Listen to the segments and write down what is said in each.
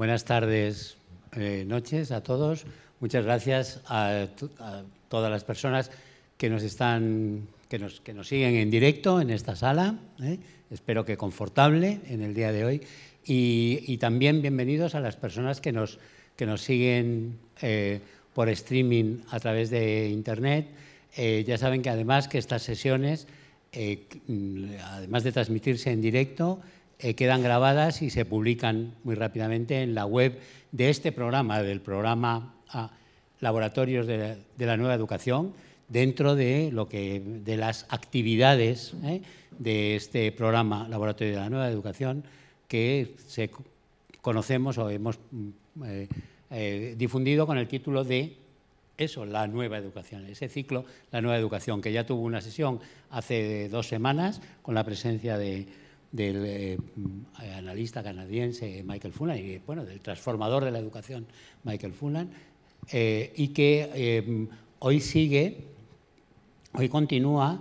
Buenas tardes, eh, noches a todos. Muchas gracias a, todas las personas que nos están que nos, que nos siguen en directo en esta sala. ¿eh? Espero que confortable en el día de hoy. Y, también bienvenidos a las personas que nos, que nos siguen eh, por streaming a través de Internet. ya saben que además que estas sesiones, además de transmitirse en directo, eh, quedan grabadas y se publican muy rápidamente en la web de este programa, del programa Laboratorios de la, Nueva Educación, dentro de, lo que, de las actividades eh, de este programa Laboratorio de la Nueva Educación que se, conocemos o hemos mm, eh, difundido con el título de eso, la nueva educación, ese ciclo, la nueva educación, que ya tuvo una sesión hace dos semanas con la presencia de del eh, analista canadiense Michael Fullan y bueno, del transformador de la educación Michael Fullan, eh, y que eh, hoy sigue, hoy continúa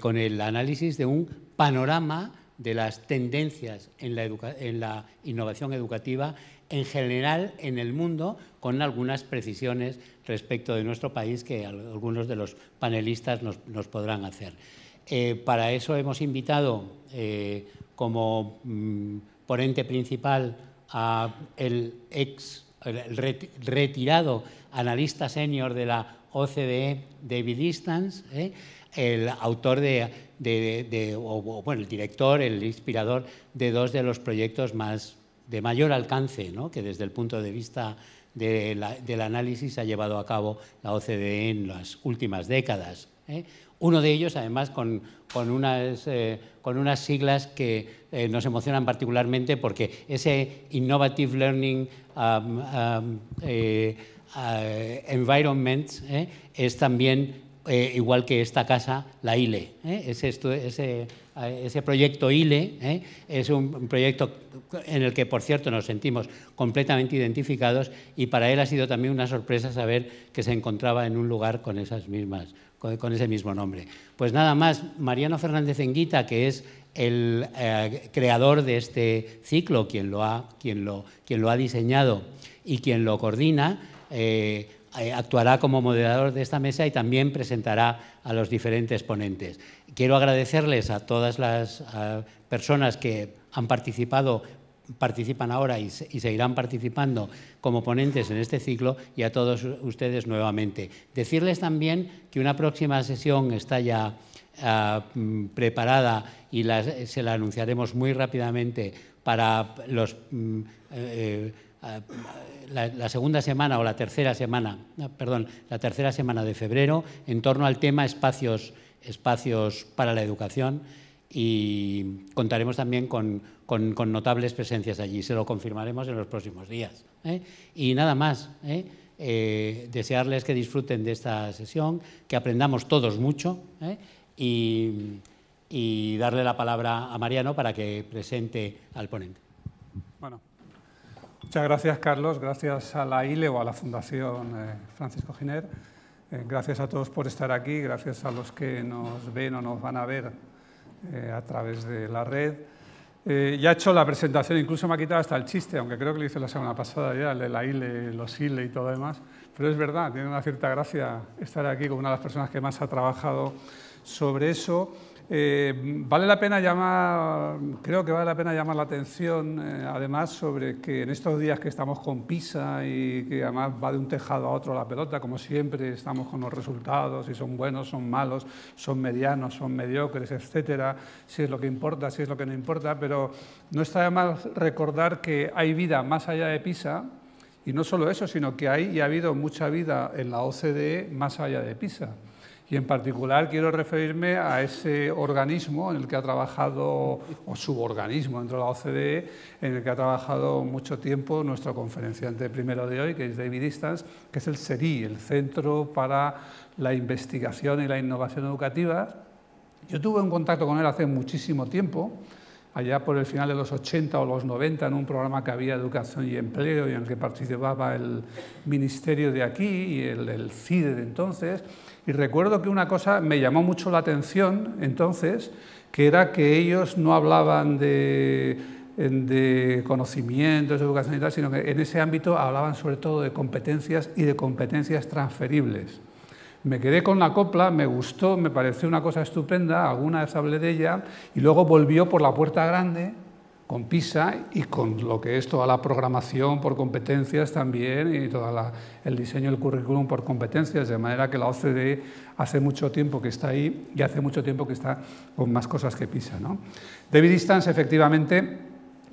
con el análisis de un panorama de las tendencias en la, en la, innovación educativa en general en el mundo, con algunas precisiones respecto de nuestro país que algunos de los panelistas nos podrán hacer. Eh, para eso hemos invitado eh, como mm, ponente principal a el ex retirado analista senior de la OCDE, David Distance, ¿eh? el autor de, o, bueno, el director, el inspirador de dos de los proyectos más de mayor alcance, que desde el punto de vista del análisis ha llevado a cabo la OCDE en las últimas décadas. Uno de ellos, además, con, eh, unas, siglas que eh, nos emocionan particularmente porque ese Innovative Learning um, um, eh, Environment es también, igual que esta casa, la ILE. Ese, proyecto ILE es un proyecto en el que, por cierto, nos sentimos completamente identificados y para él ha sido también una sorpresa saber que se encontraba en un lugar con esas mismas con, ese mismo nombre. Pues nada más, Mariano Fernández Enguita, que es el eh, creador de este ciclo, quien lo ha, diseñado y quien lo coordina, eh, eh, actuará como moderador de esta mesa y también presentará a los diferentes ponentes. Quiero agradecerles a todas las personas que han participado participan ahora y, seguirán participando como ponentes en este ciclo y a todos ustedes nuevamente. Decirles también que una próxima sesión está ya ah, mm, preparada y se la anunciaremos muy rápidamente para los, mm, eh, ah, la, segunda semana o la tercera semana, perdón, la tercera semana de febrero en torno al tema espacios, espacios para la educación y contaremos también con, notables presencias allí. Se lo confirmaremos en los próximos días. ¿eh? Y nada más. ¿eh? Eh, desearles que disfruten de esta sesión, que aprendamos todos mucho y, y, darle la palabra a Mariano para que presente al ponente. Bueno, muchas gracias Carlos, gracias a la ILE o a la Fundación Francisco Giner. gracias a todos por estar aquí, gracias a los que nos ven o nos van a ver eh, a través de la red. Eh, ya he hecho la presentación, incluso me ha quitado hasta el chiste, aunque creo que lo hice la semana pasada ya, el de la ILE, los ILE y todo demás. Pero es verdad, tiene una cierta gracia estar aquí con una de las personas que más ha trabajado sobre eso. Eh, vale la pena llamar, creo que vale la pena llamar la atención, eh, además, sobre que en estos días que estamos con PISA y que además va de un tejado a otro la pelota, como siempre, estamos con los resultados, si son buenos, son malos, son medianos, son mediocres, etcétera, si es lo que importa, si es lo que no importa, pero no está de más recordar que hay vida más allá de PISA, y no solo eso, sino que hay y ha habido mucha vida en la OCDE más allá de PISA. Y en particular quiero referirme a ese organismo en el que ha trabajado, o suborganismo dentro de la OCDE, en el que ha trabajado mucho tiempo nuestro conferenciante primero de hoy, que es David Distance, que es el CERI, el Centro para la Investigación y la Innovación Educativa. Yo tuve un contacto con él hace muchísimo tiempo, allá por el final de los 80 o los 90, en un programa que había Educación y Empleo y en el que participaba el ministerio de aquí y el, el CIDE de entonces. Y recuerdo que una cosa me llamó mucho la atención entonces, que era que ellos no hablaban de de conocimientos, de educación y tal, sino que en ese ámbito hablaban sobre todo de competencias y de competencias transferibles. Me quedé con la copla, me gustó, me pareció una cosa estupenda, alguna vez hablé de ella, y luego volvió por la puerta grande con PISA y con lo que es toda la programación por competencias también y todo el diseño del currículum por competencias, de manera que la OCDE hace mucho tiempo que está ahí y hace mucho tiempo que está con más cosas que PISA. ¿no? David Distance efectivamente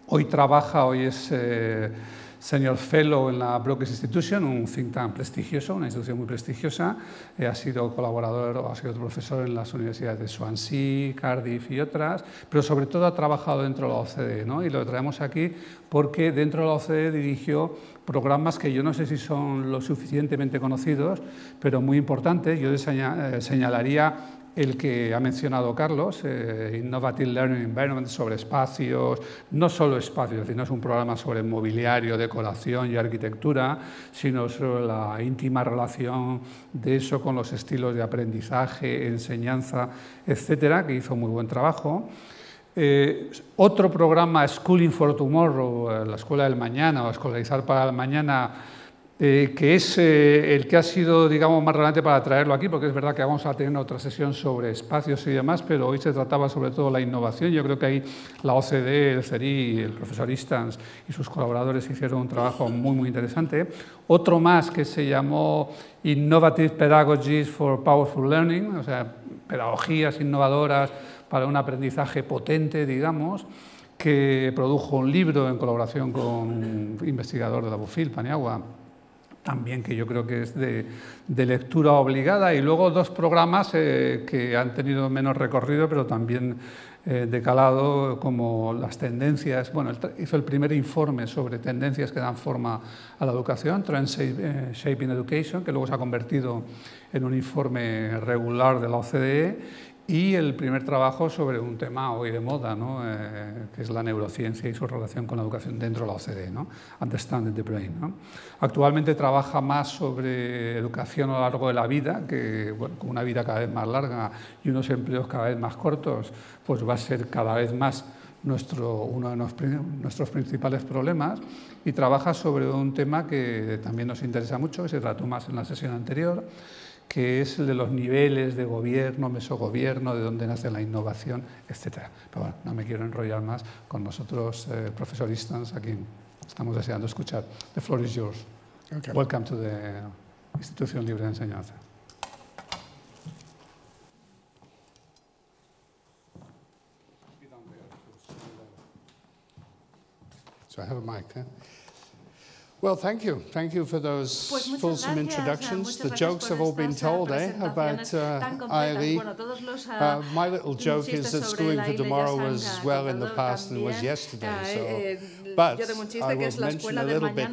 hoy trabaja, hoy es... Eh, Senior Fellow en la Brooks Institution, un think tank prestigioso, una institución muy prestigiosa. Eh, ha sido colaborador o ha sido profesor en las universidades de Swansea, Cardiff y otras, pero sobre todo ha trabajado dentro de la OCDE. ¿no? Y lo traemos aquí porque dentro de la OCDE dirigió programas que yo no sé si son lo suficientemente conocidos, pero muy importantes. Yo eh, señalaría el que ha mencionado Carlos, eh, Innovative Learning Environment, sobre espacios, no solo espacios, sino es un programa sobre mobiliario, decoración y arquitectura, sino sobre la íntima relación de eso con los estilos de aprendizaje, enseñanza, etcétera, que hizo muy buen trabajo. Eh, otro programa, Schooling for Tomorrow, eh, la escuela del mañana o escolarizar para el mañana, eh, que es eh, el que ha sido digamos, más relevante para traerlo aquí, porque es verdad que vamos a tener otra sesión sobre espacios y demás, pero hoy se trataba sobre todo la innovación. Yo creo que ahí la OCDE, el CERI, el profesor Istans y sus colaboradores hicieron un trabajo muy, muy interesante. Otro más que se llamó Innovative Pedagogies for Powerful Learning, o sea, pedagogías innovadoras para un aprendizaje potente, digamos que produjo un libro en colaboración con un investigador de la Bufil, Paniagua, también que yo creo que es de, lectura obligada, y luego dos programas eh, que han tenido menos recorrido, pero también eh, de calado, como las tendencias. Bueno, hizo el primer informe sobre tendencias que dan forma a la educación, Trend eh, Shaping Education, que luego se ha convertido en un informe regular de la OCDE y el primer trabajo sobre un tema hoy de moda, ¿no? Eh, que es la neurociencia y su relación con la educación dentro de la OCDE, ¿no? Understanding the Brain. ¿no? Actualmente trabaja más sobre educación a lo largo de la vida, que bueno, con una vida cada vez más larga y unos empleos cada vez más cortos, pues va a ser cada vez más nuestro, uno de nuestros principales problemas y trabaja sobre un tema que también nos interesa mucho, que se trató más en la sesión anterior, que es el de los niveles de gobierno, mesogobierno, de dónde nace la innovación, etc. Pero bueno, no me quiero enrollar más con nosotros, eh, profesoristas, a quien estamos deseando escuchar. The floor is yours. Okay. Welcome to the Institución Libre de Enseñanza. So I have a mic. Huh? Well, thank you. Thank you for those pues fulsome gracias, introductions. The jokes have all been told, eh, about uh, Bueno, uh, uh, my little joke is that Schooling for Tomorrow was well in the past and was yesterday. Ah, so, eh, but I will mention a little bit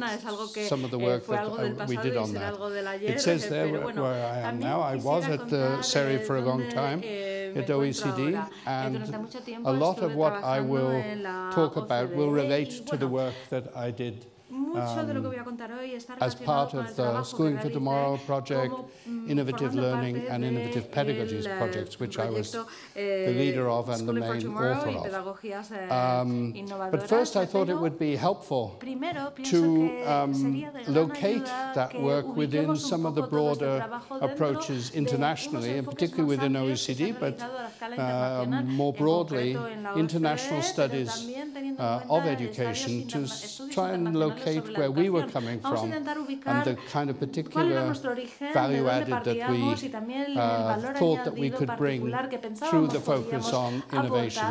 some of the work that we did on that. It says there where I am now. I was at the CERI for a long time eh, at OECD, and a lot of what I will talk about will relate to the work that I did Mucho de lo que voy a contar hoy está as part of the Schooling for Tomorrow project, mm, Innovative Learning and Innovative Pedagogies projects, which I was the eh, leader of and the main author of. Eh, um, but first I thought it would be helpful to um, locate that work within some of the broader approaches internationally, and particularly within OECD, but uh, more broadly, international studies uh, of education to try and locate where we were coming from and the kind of particular value added that we uh, thought that we could bring through the focus on innovation,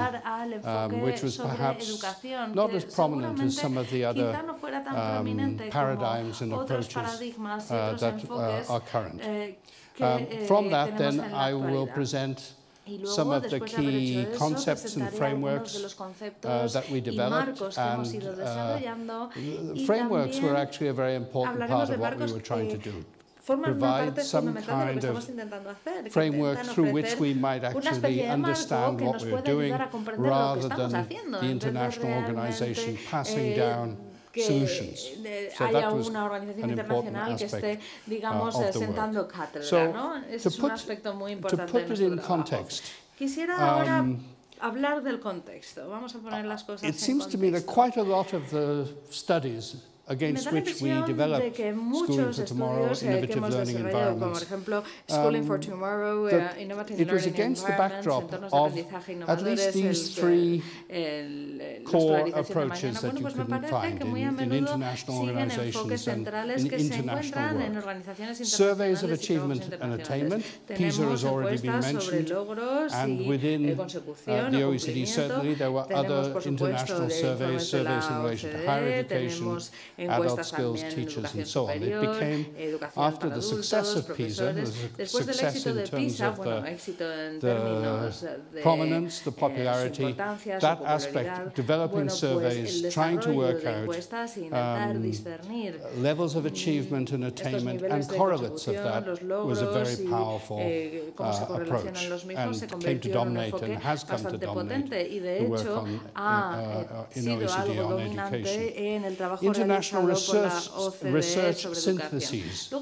um, which was perhaps not as prominent as some of the other um, paradigms and approaches uh, that uh, are current. Eh, um, from that, then, I will present some of the key concepts and frameworks uh, that we developed. And uh, frameworks were actually a very important part of what we were trying to do. provide some kind of framework through which we might actually understand what we're doing rather than the international organization passing eh, down so haya una organización internacional que esté, digamos, uh, sentando cátedra, ¿no? Ese es un aspecto muy importante de. Quisiera ahora um, hablar del contexto. Vamos a poner las cosas It seems to me that quite a lot of the studies against which we develop Schooling for Tomorrow, Innovative Learning Environments. um, it was against the backdrop of at least these three core approaches that you can find in, in international organizations and in international work. Surveys of achievement and attainment, PISA has already been mentioned, and within uh, the OECD certainly there were other international surveys, surveys in relation to higher education, adult skills teachers and so on. It became, after the success of PISA, the success in terms of the, the prominence, the popularity, that aspect, developing surveys, trying to work out um, levels of achievement and attainment and correlates of that was a very powerful uh, approach and came to dominate and has come to dominate the work on, uh, uh, in OECD on education. International research, research syntheses,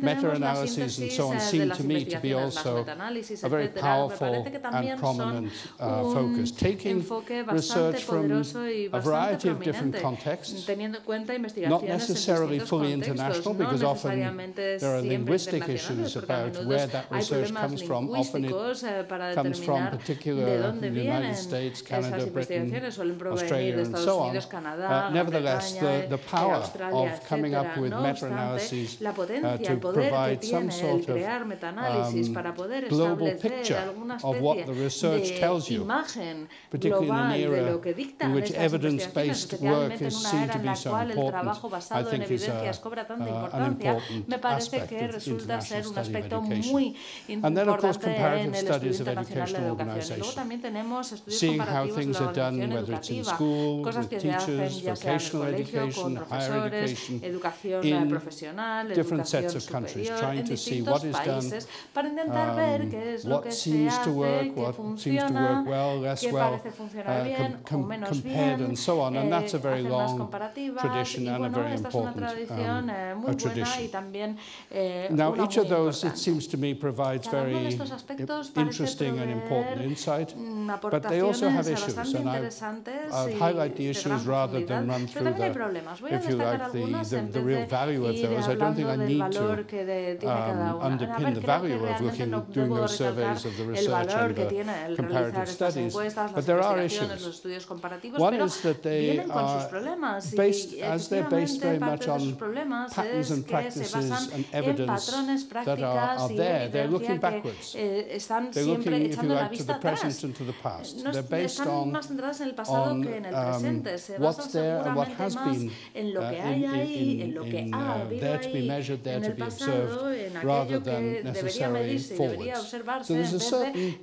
meta-analyses and so on seem to me to be also a very powerful and prominent uh, focus, taking research from a variety of different contexts, not necessarily fully international, because often there are linguistic issues about where that research comes from. Often it comes from particular the United States, Canada, Britain, Australia, and so on. Uh, nevertheless, the, the power of coming up with meta-analyses uh, to provide some sort of um, global picture of what the research tells you, particularly in an era in which evidence-based work is seen to be so important, I think is a, uh, an important aspect of international study of education. And then, of course, comparative studies of educational organizations, seeing how things are done, whether it's in school, with teachers, vocational education, higher education, in different sets of countries, trying to see what is done, um, what seems to work, what seems to work well, less well, uh, com com compared and so on. And that's a very long tradition and a very important um, a tradition. Now, each of those, it seems to me, provides very interesting and important insight, but they also have issues, and I, I'll highlight the issues rather than run through the, like, the, the, the real value of those. I don't think I need to um, underpin the value of looking, doing those surveys of the research and the comparative studies, but there are issues. One is that they are based, as they're based very much on patterns and practices and evidence that are, are there, they're looking backwards. Eh, they're looking, if you like, to the present and to the past. They're based on, on um, what's there and what has been uh, in, in, in, in uh, there to be measured, there to be observed, rather than necessarily forwards. So there's a certain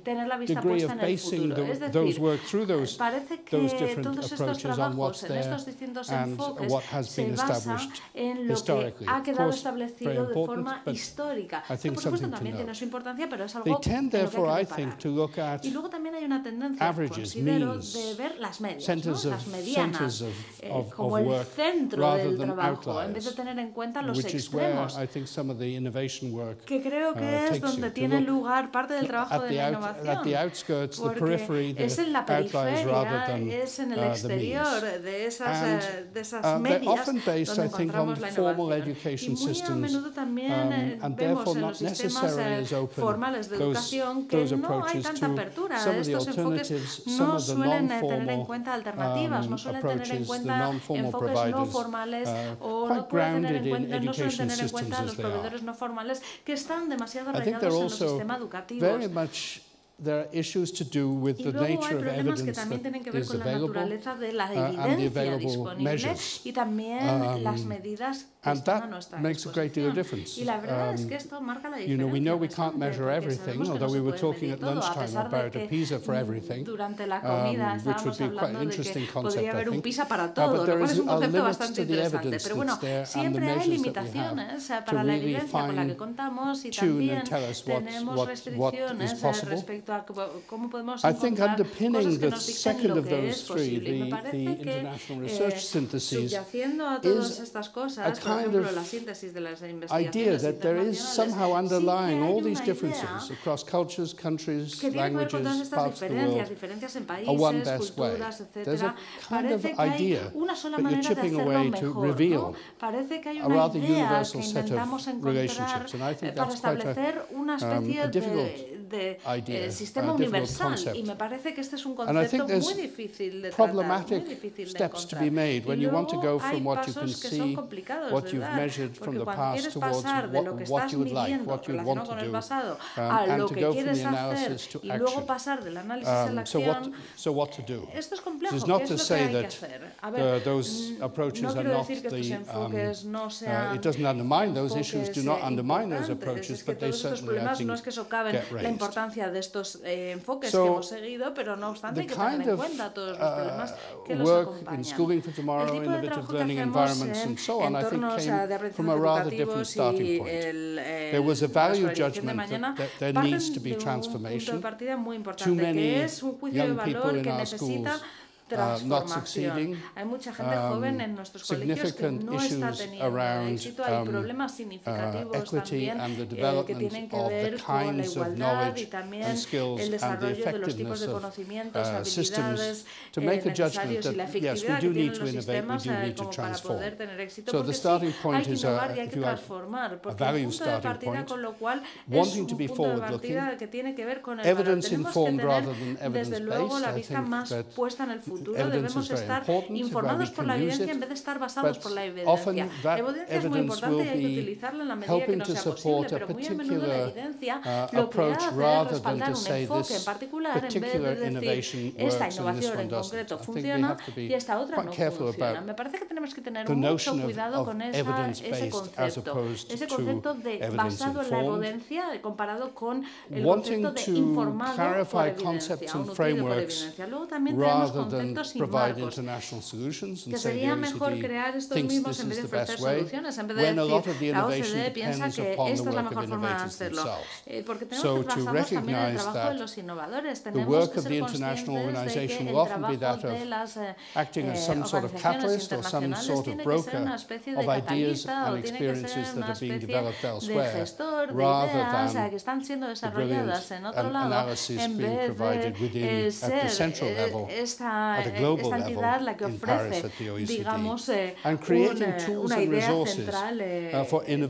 degree of basing the, those work through those, those different approaches on what's there and what has been established historically. Of course, very important, but I think something to know. They tend, therefore, I think, to look at averages, means, centers of, centers of, of, of work, rather than outliers, which is where I think some of the innovation work que creo que uh, es donde tiene lugar parte del trabajo de la innovación. The es en la periferia, es en el uh, exterior de esas, uh, de esas uh, medias often based, I think, on formal education y muy a menudo también um, and vemos en los sistemas open formales de educación que no hay tanta apertura. Estos enfoques no suelen tener en cuenta alternativas, no um, suelen tener en cuenta enfoques no providers, formales uh, o no pueden tener en cuenta, no suelen tener en cuenta systems los proveedores no formales que están demasiado arraigados en educativos. very much there are issues to do with Y the luego hay nature of problemas que evidence también tienen que that ver is con la available naturaleza de la uh, and the evidencia available disponible measures. y también Um, las medidas que and están a that nuestra makes a great deal of disposición. difference. Y la verdad es Um, que esto marca la You diferencia. know, we know we bastante, can't measure porque everything, sabemos que although no we se were puede talking medir at todo, a lunchtime pesar de about a que, PISA for mm, everything, Durante la comida um, which would estábamos be quite hablando de interesting que concept, podría I haber un think. PISA para Uh, but todo, lo there cual is es un a concepto limit bastante to the interesante. evidence Pero bueno, that's there and the siempre hay measures that we limitaciones eh, have para to la really evidencia con la que fine contamos y tune and también tell us what's- tenemos what- what is restricciones eh, possible, respecto respecto a cómo podemos I think underpinning the second of those three, the, the international research syntheses, is a kind of idea that there is somehow underlying all these differences across cultures, countries, languages, parts of the world, a one best way. There's a kind of idea that you're chipping away to reveal a rather universal set of relationships, and I think that's quite a, um, a difficult de idea, eh, sistema universal y me parece que este es un concepto muy difícil de tratar, muy difícil de steps to be made when you want to go from what you can see, what you've measured from the past towards what, what you would like, what you want to do, um, and to go from the analysis to action. Um, so, what, so what to do? Esto es complejo, it's not to say that uh, those approaches are not the, um, uh, it doesn't undermine those issues, do not undermine those approaches, but they certainly, I think, get raised importancia de estos eh, enfoques so, que hemos seguido, pero no obstante hay que tener en cuenta todos los problemas uh, que los acompañan. In schooling for tomorrow, el tipo de trabajo que hacemos en so on, entornos de aprendizaje educativos y el, eh, there was a value judgment mañana, that, that there needs to be transformation. Un punto de partida muy importante, que es un juicio de valor que necesita transformación. Hay mucha gente um, joven en nuestros colegios que no está teniendo éxito. Hay um, problemas significativos uh, también eh, que tienen que ver con la igualdad y también el desarrollo de los tipos de conocimientos, uh, habilidades eh, necesarios y la efectividad que tienen los sistemas eh, como para poder tener éxito. Porque sí, hay que innovar y hay que transformar. Porque el punto de partida, con lo cual, es un punto de partida que tiene que ver con el valor. Tenemos que tener, desde luego, la vista más puesta en el futuro futuro debemos estar informados por la evidencia en vez de estar basados por la evidencia. La evidencia es muy importante y hay que utilizarla en la medida que nos sea posible, pero muy a menudo la evidencia uh, lo que hace es respaldar un enfoque en particular en vez de decir esta innovación en concreto funciona y esta otra no funciona. Me parece que tenemos que tener mucho cuidado con esa, ese concepto, ese concepto de basado en la evidencia comparado con el concepto de informado por evidencia o nutrido por evidencia. Luego también tenemos conceptos conceptos y que sería mejor crear estos mismos en vez de ofrecer soluciones, en vez de decir la OCDE piensa que esta es la mejor forma de hacerlo. Eh, porque tenemos que basarnos también en el trabajo de los innovadores. Tenemos que ser conscientes de que el trabajo de las eh, organizaciones internacionales tiene que ser una especie de catalista o tiene que ser una especie de gestor de ideas que están siendo desarrolladas en otro lado en vez de eh, ser esta esta entidad la que ofrece, digamos, eh, un, una idea central eh,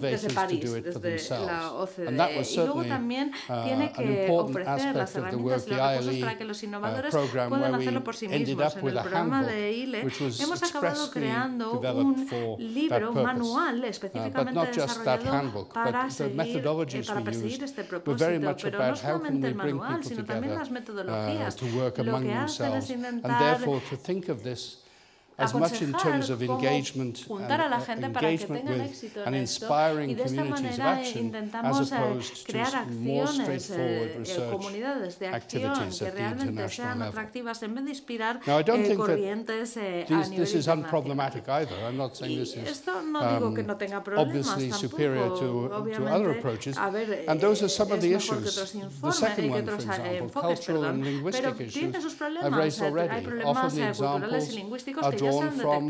desde París, desde la OCDE. Y luego también uh, tiene que ofrecer las herramientas y los recursos para que los uh, innovadores puedan hacerlo por sí mismos. En el programa de ILE hemos acabado creando un libro, un manual uh, específicamente desarrollado para, seguir, eh, para perseguir este propósito, pero no solamente el manual, sino también las metodologías. Lo que hacen es intentar therefore, to think of this as much in terms of engagement and, engagement with and inspiring communities of action as opposed to more straightforward eh, research activities at the international level. Now, I don't think that this, this is unproblematic either. I'm not saying this is um, obviously superior to, to other approaches. And those are some of the issues. The second one, for example, cultural and linguistic issues, I've raised already. Often the examples are drawn from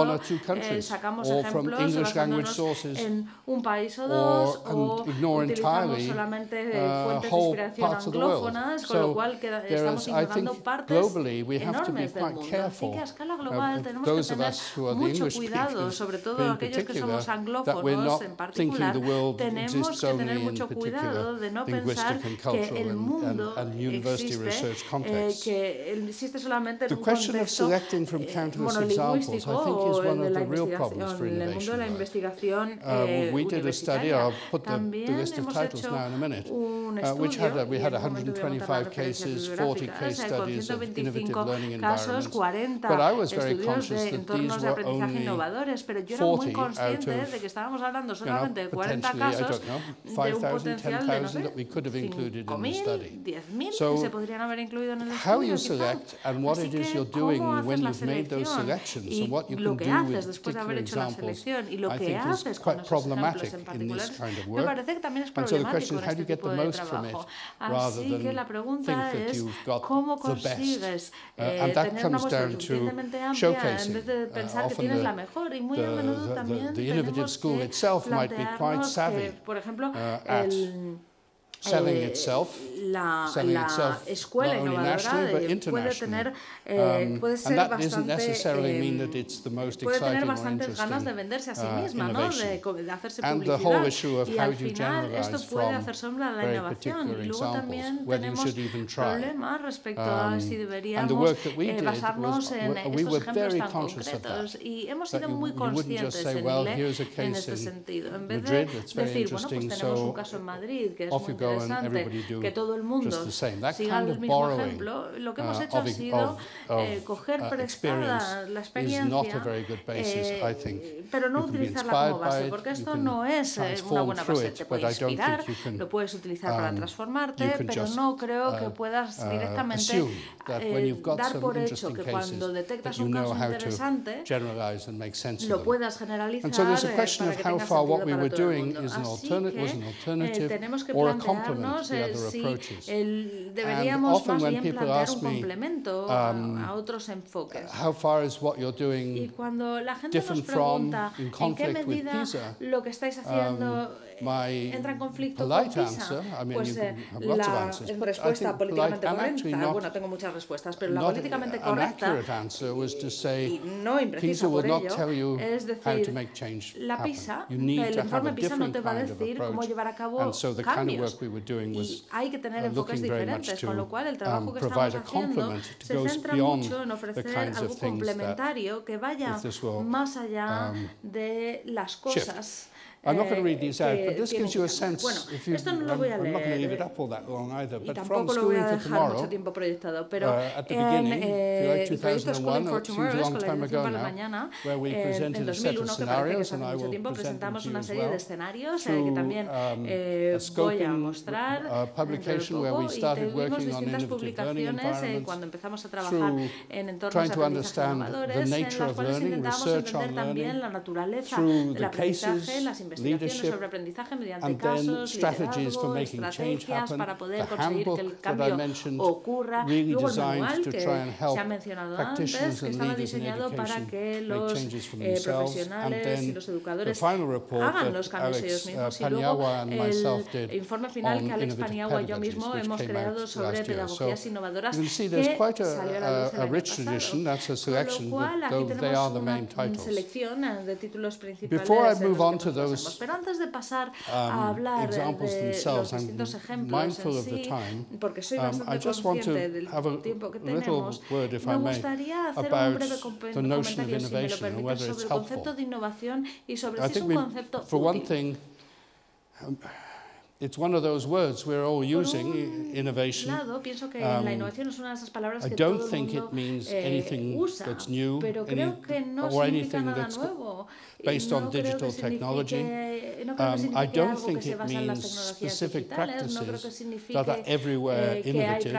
one or two countries, eh, or from English language sources, or and ignore entirely uh, whole parts of the world. So there is, I think, globally we have to be quite careful, uh, those of us who are the English speakers in particular, that we're not thinking the world exists only in particular linguistic and cultural and, and, and university research contexts. The question of selecting from countless examples, I think, is one of the real problems for innovation. Uh, eh, we did a study, I'll put the, the list of titles now in a minute, uh, which had a, we had 125 cases, 40 case studies of innovative learning environments. But I was very conscious that these were only 40 out of, you know, potentially, I don't know, 5,000, 10,000 that we could have included in the study. So how you select and what it is you're doing when you've made those selections and what you can do with particular examples, I think is quite problematic in this kind of work. And so the question is how do you get the most from it rather than think that you've got the best. Uh, and that comes down to showcasing. Uh, often the, the, the, the innovative school itself might be quite savvy uh, at selling eh, itself, la, selling la itself escuela internationally. Puede, tener, eh, puede ser and that bastante, doesn't necessarily mean that it's the most puede tener bastantes ganas de venderse a sí uh, misma, uh, ¿no? de, de hacerse of how you generalize esto puede hacer sombra a la innovación. Y luego también tenemos problemas respecto a um, si deberíamos eh, basarnos en estos ejemplos tan concretos. Y hemos sido muy conscientes en en este sentido. En vez de decir, bueno, pues tenemos un caso en Madrid que es muy interesante que todo el mundo siga el mismo ejemplo, lo que hemos uh, hecho ha sido eh, coger uh, prestada la experiencia, eh, pero no utilizarla como base, porque esto no es eh, una buena base. Te puede inspirar, lo puedes utilizar para um, transformarte, pero no creo que uh, puedas directamente dar por hecho que cuando detectas un caso interesante lo puedas generalizar para que tenga sentido para todo el mundo. Así que tenemos que plantearnos si el, deberíamos más bien plantear un complemento um, a, a, otros enfoques. How far is what you're doing y cuando la gente nos pregunta en qué medida lo que estáis haciendo um, entra en conflicto con PISA, pues eh, la respuesta políticamente correcta, bueno, tengo muchas respuestas, pero la políticamente correcta y no imprecisa por ello, es decir, la PISA, el informe PISA no te va a decir cómo llevar a cabo cambios. y hay que tener enfoques diferentes, con lo cual el trabajo um, que estamos haciendo se centra mucho en ofrecer algo complementario que vaya más allá um, de las cosas I'm not going to read these out, but this gives you a sense. Bueno, if you, esto no lo voy a leer. I'm not going to leave it up all that long either. But from Schooling for Tomorrow, proyectado, pero uh, at the beginning, eh, if you like 2001, or it seems a long time ago now, where we presented a set of scenarios, and I will present them to you as well, through um, a scoping uh, publication where we started working on innovative learning environments, through trying to understand the nature of learning, research on learning, through the cases investigaciones sobre aprendizaje mediante casos, liderazgo, estrategias para poder conseguir que el cambio ocurra. Luego el manual que se ha mencionado antes, que estaba diseñado para que los eh, profesionales y los educadores hagan los cambios ellos mismos. Uh, y luego el informe final que Alex Paniagua y yo mismo hemos creado sobre pedagogías innovadoras que salió a la luz el año pasado. Con lo cual aquí tenemos una selección de títulos principales en los que those Pero antes de pasar a um, hablar de los distintos ejemplos en sí, porque soy um, bastante consciente del tiempo que tenemos, me gustaría hacer un breve comentario, si me lo permite, sobre el concepto de innovación y sobre si es un concepto útil. it's one of those words we're all using, innovation. Lado, pienso que um, la innovación es una de esas palabras que I don't think it means eh, anything usa, that's new pero creo any, que no or anything that's nuevo. Based on digital technology. Um, I don't think it means specific practices that are everywhere eh, innovative.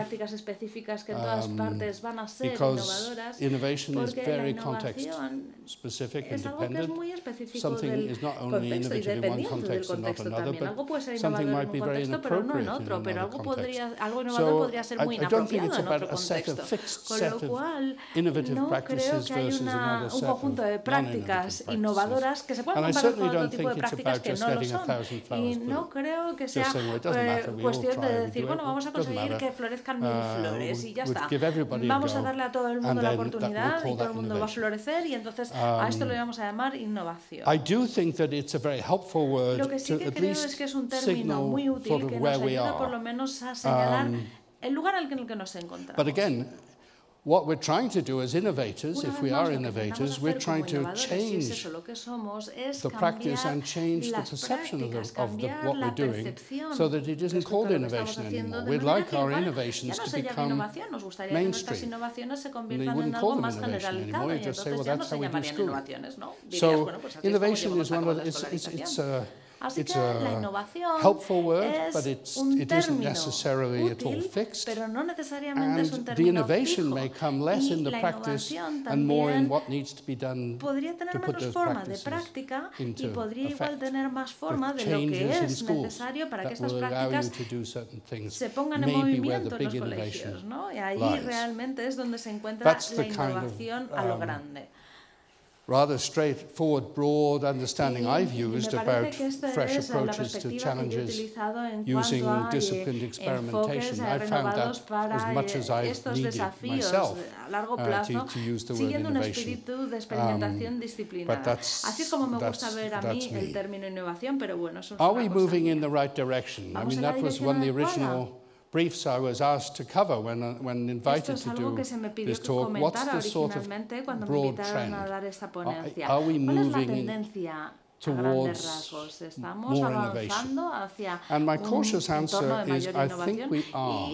Um, because innovation is very context specific and dependent. Something is not only innovative in one context and not another, but something might be very inappropriate in another context. So I, I don't think it's about a set of fixed set of innovative practices versus another set of non-innovative practices. Que se pueden comparar con otro tipo de prácticas que no lo son. Y no creo que sea eh, cuestión de decir, bueno, vamos a conseguir que florezcan mil uh, flores y ya está. Vamos a darle a todo el mundo la oportunidad y todo el mundo va a florecer y entonces a esto lo vamos a llamar innovación. Lo que sí que creo es que es un término muy útil que nos ayuda por lo menos a señalar um, el lugar en el que nos encontramos. What we're trying to do as innovators, if we are innovators, we're trying to change the practice and change the perception of, the, of the, what we're doing so that it isn't called innovation anymore. We'd like our innovations to become mainstream. You wouldn't call them innovation anymore, you just say, well, that's how we do school. So innovation is one of the, it's, it's, it's uh, Así que la innovación es un término útil, pero no necesariamente es un término fijo. Y la innovación también podría tener menos forma de práctica y podría igual tener más forma de lo que es necesario para que estas prácticas se pongan en movimiento en los colegios. ¿no? Y ahí realmente es donde se encuentra la innovación a lo um, grande. Rather straightforward, broad understanding I've used about fresh approaches to challenges using disciplined experimentation. I found that as much as I've needed myself uh, to, to use the word innovation. Um, but that's me. Are we moving in the right direction? I mean, that was one of the original briefs I was asked to cover when, uh, when invited to do this talk. What's the sort of broad trend? Are, are we moving towards more innovation? And my cautious answer is I think we are.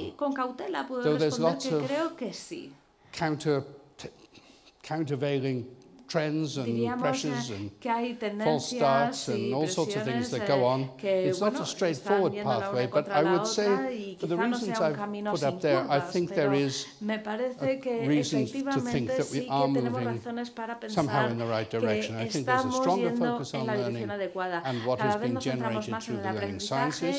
Though there's lots of counter, countervailing trends and Diríamos pressures and false starts and all sorts of things that go on. It's not a straightforward pathway, but I would say, for the reasons I've put up there, I think there is a reason to think that we are moving somehow in the right direction. I think there's a stronger focus on learning and what has been generated through the learning sciences.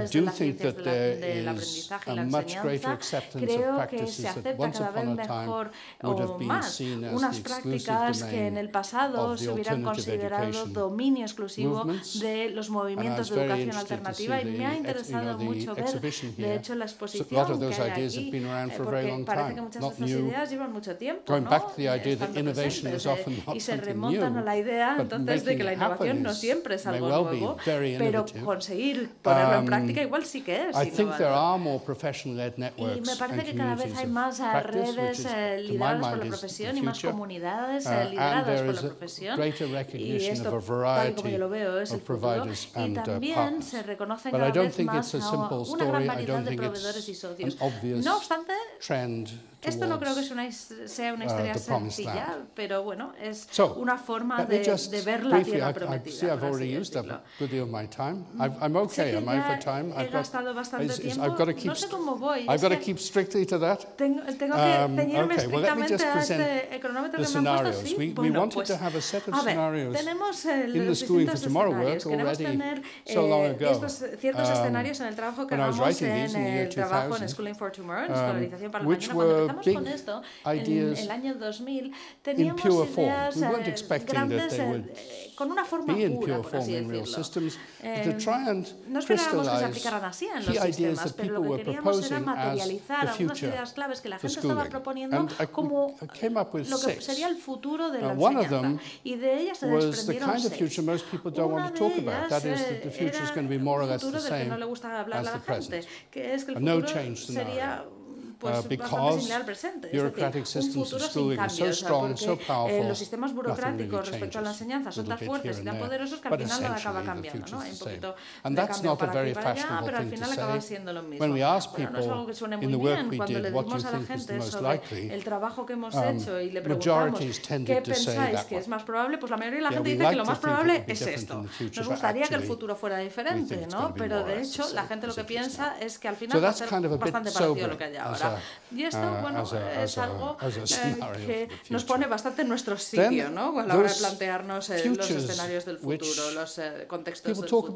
I do think that there is a much greater acceptance of practices that once upon a time would have been seen as the prácticas que en el pasado se hubieran considerado dominio exclusivo de los movimientos de educación alternativa y me ha interesado mucho ver, de hecho, la exposición que hay aquí, eh, porque parece que muchas de estas ideas llevan mucho tiempo, ¿no? y se remontan a la idea entonces de que la innovación no siempre es algo nuevo, pero conseguir ponerlo en práctica um, igual sí que es Y me parece que cada vez hay más redes eh, lideradas por la profesión y más comunidades uh, lideradas por la profesión y esto, tal como yo lo veo, es el futuro. Y uh, también se reconocen cada vez más una gran variedad de proveedores y socios. No obstante, esto no creo que sea una, sea una uh, historia sencilla, pero bueno, es so, una forma de, de, ver la tierra prometida. I, see I've already used up a good deal of my time. I've, I'm okay. Am I for time? I've got, is, is, I've got to keep, no sé cómo voy. I've got to keep strictly to that. Tengo, tengo que um, okay, well, let me just present the scenarios. We, we bueno, wanted pues, to have a set of scenarios el, in the Schooling for Tomorrow work already tener, so long ago. Estos ciertos um, escenarios en el trabajo que hagamos en el trabajo en Schooling for Tomorrow, en escolarización para el mañana, empezamos con esto, en el año 2000, teníamos ideas eh, grandes eh, con una forma pura, por así decirlo. Eh, no esperábamos que se aplicaran así en los sistemas, pero lo que queríamos era materializar algunas ideas claves que la gente estaba proponiendo como lo que sería el futuro de la enseñanza. Y de ellas se desprendieron seis. Una de ellas era el futuro del que no le gusta hablar a la gente, que es que el futuro sería pues uh, because bureaucratic systems of schooling are so strong, so powerful, los sistemas burocráticos respecto a la enseñanza son tan fuertes y tan poderosos que al final nada acaba cambiando, ¿no? Un poquito and that's not a very fashionable pero al final acaba siendo lo mismo. Bueno, no es algo que suene muy bien cuando le decimos a la gente sobre el trabajo que hemos um, hecho y le preguntamos qué pensáis que es más probable, pues la mayoría de la gente dice que lo más probable es esto. Nos gustaría que el futuro fuera diferente, ¿no? Pero de hecho la gente lo que piensa es que al final va a ser bastante parecido a lo que hay ahora. Y esto, uh, bueno, es algo eh, que nos pone bastante en nuestro sitio, ¿no? A la hora de plantearnos eh, los escenarios del futuro, los eh, contextos del futuro.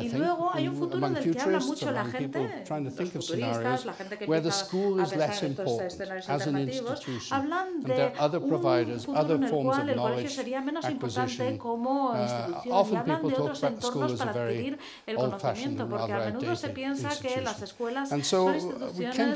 y luego hay un futuro del que habla mucho la gente, los futuristas, la gente que empieza a pensar en estos escenarios alternativos, hablan de un futuro en el cual el colegio sería menos importante como uh, institución. y hablan de otros entornos para adquirir el conocimiento, porque a menudo se piensa que las escuelas son instituciones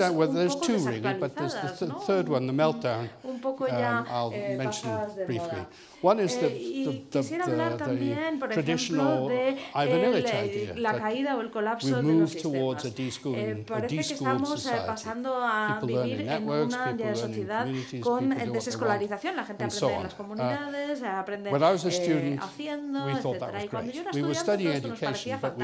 un two really, but there's the th third one, the meltdown. Um, I'll eh, mention briefly. One is the, eh, the, the, the, también, the traditional de Illich idea la caída o el colapso towards a deschooling, eh, a deschooled society. pasando a people vivir en una sociedad con desescolarización. La gente aprende en las comunidades, uh, aprende when I was a student, eh, haciendo, studying education, but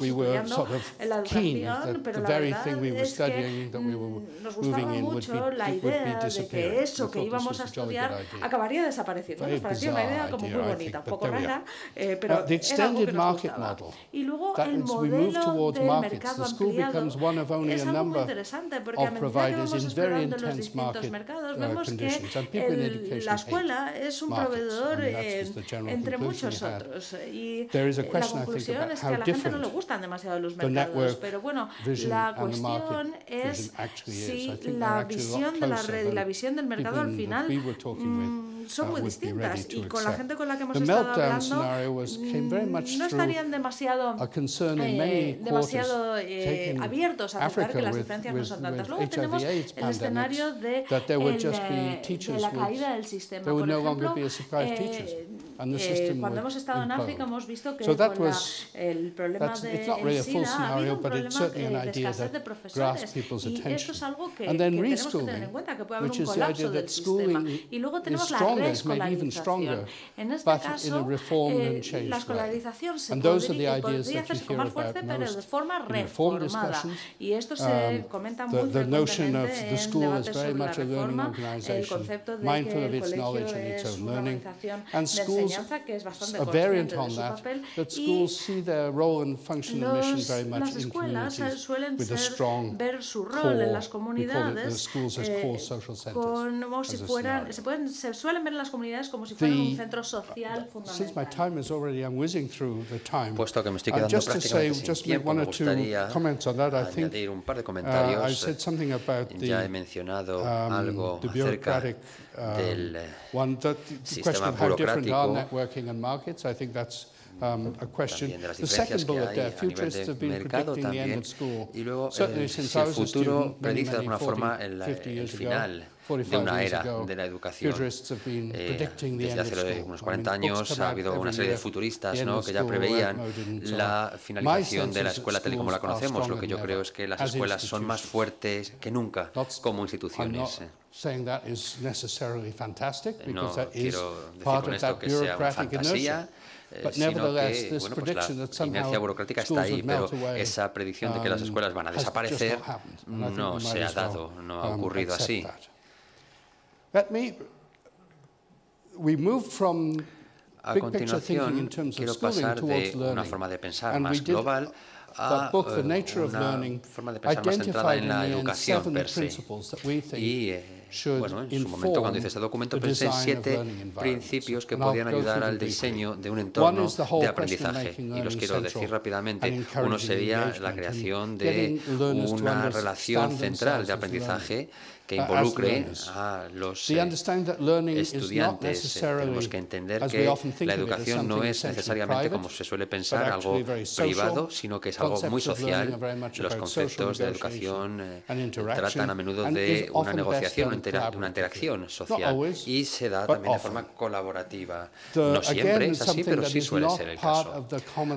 we, we were sort of keen that the very thing we were studying, that we nos gustaba mucho la idea de que eso que íbamos a estudiar acabaría desapareciendo. Parecía una idea como muy bonita, poco rara, eh, pero uh, era algo que nos gustaba. Y luego el modelo del mercado ampliado es algo muy interesante porque a medida que vamos explorando los distintos mercados uh, vemos que la escuela es un proveedor entre muchos otros. Y la conclusión es que a la gente no le gustan demasiado los mercados, pero bueno, la cuestión es si la visión de la red y la visión del mercado al final mm, son muy distintas. Y con la gente con la que hemos estado hablando, mm, no estarían demasiado, eh, demasiado eh, abiertos a aceptar que las diferencias no son tantas. Luego tenemos el escenario de, eh, de la caída del sistema. Por ejemplo, eh, cuando hemos estado en África hemos visto que so con la, el problema de really el SIDA ha habido un problema de escasez de profesores y esto es algo que, que tenemos que tener en cuenta, que puede haber un colapso del sistema. Y luego tenemos la reescolarización. En este caso, eh, la escolarización se podría, podría hacerse con más fuerza, pero de forma reformada. Y esto se um, comenta muy frecuentemente en debates sobre la reforma, el concepto de que el colegio es una organización de enseñanza que es bastante consciente de su papel y los, las escuelas suelen ser, ver su rol en las comunidades eh, como si fueran, se, pueden, se suelen ver en las comunidades como si fueran un centro social fundamental. Puesto que me estoy quedando prácticamente sin tiempo, me gustaría añadir un par de uh, comentarios. Ya he mencionado um, algo acerca del sistema burocrático. También de las diferencias que hay a nivel de mercado también. Y luego, eh, si el futuro predice de alguna forma el, el final de una era de la educación. Eh, desde hace unos 40 años ha habido una serie de futuristas ¿no? que ya preveían la finalización de la escuela tal y como la conocemos. Lo que yo creo es que las escuelas son más fuertes que nunca como instituciones. No quiero decir con esto que sea una fantasía, eh, sino que bueno, pues la inercia burocrática está ahí, pero esa predicción de que las um, escuelas van a desaparecer no se ha dado, no ha um, ocurrido así. A continuación, quiero pasar de una forma de pensar más global a uh, una forma de pensar más centrada en la educación per se. Y eh, bueno, en su momento cuando hice este documento pensé en siete principios que podían ayudar al diseño de un entorno de aprendizaje. Y los quiero decir rápidamente. Uno sería la creación de una relación central de aprendizaje que involucre a los eh, estudiantes. Tenemos que entender que la educación no es necesariamente, como se suele pensar, algo privado, sino que es algo muy social. Los conceptos de educación eh, tratan a menudo de una negociación, una interacción social y se da también de forma colaborativa. No siempre es así, pero sí suele ser el caso.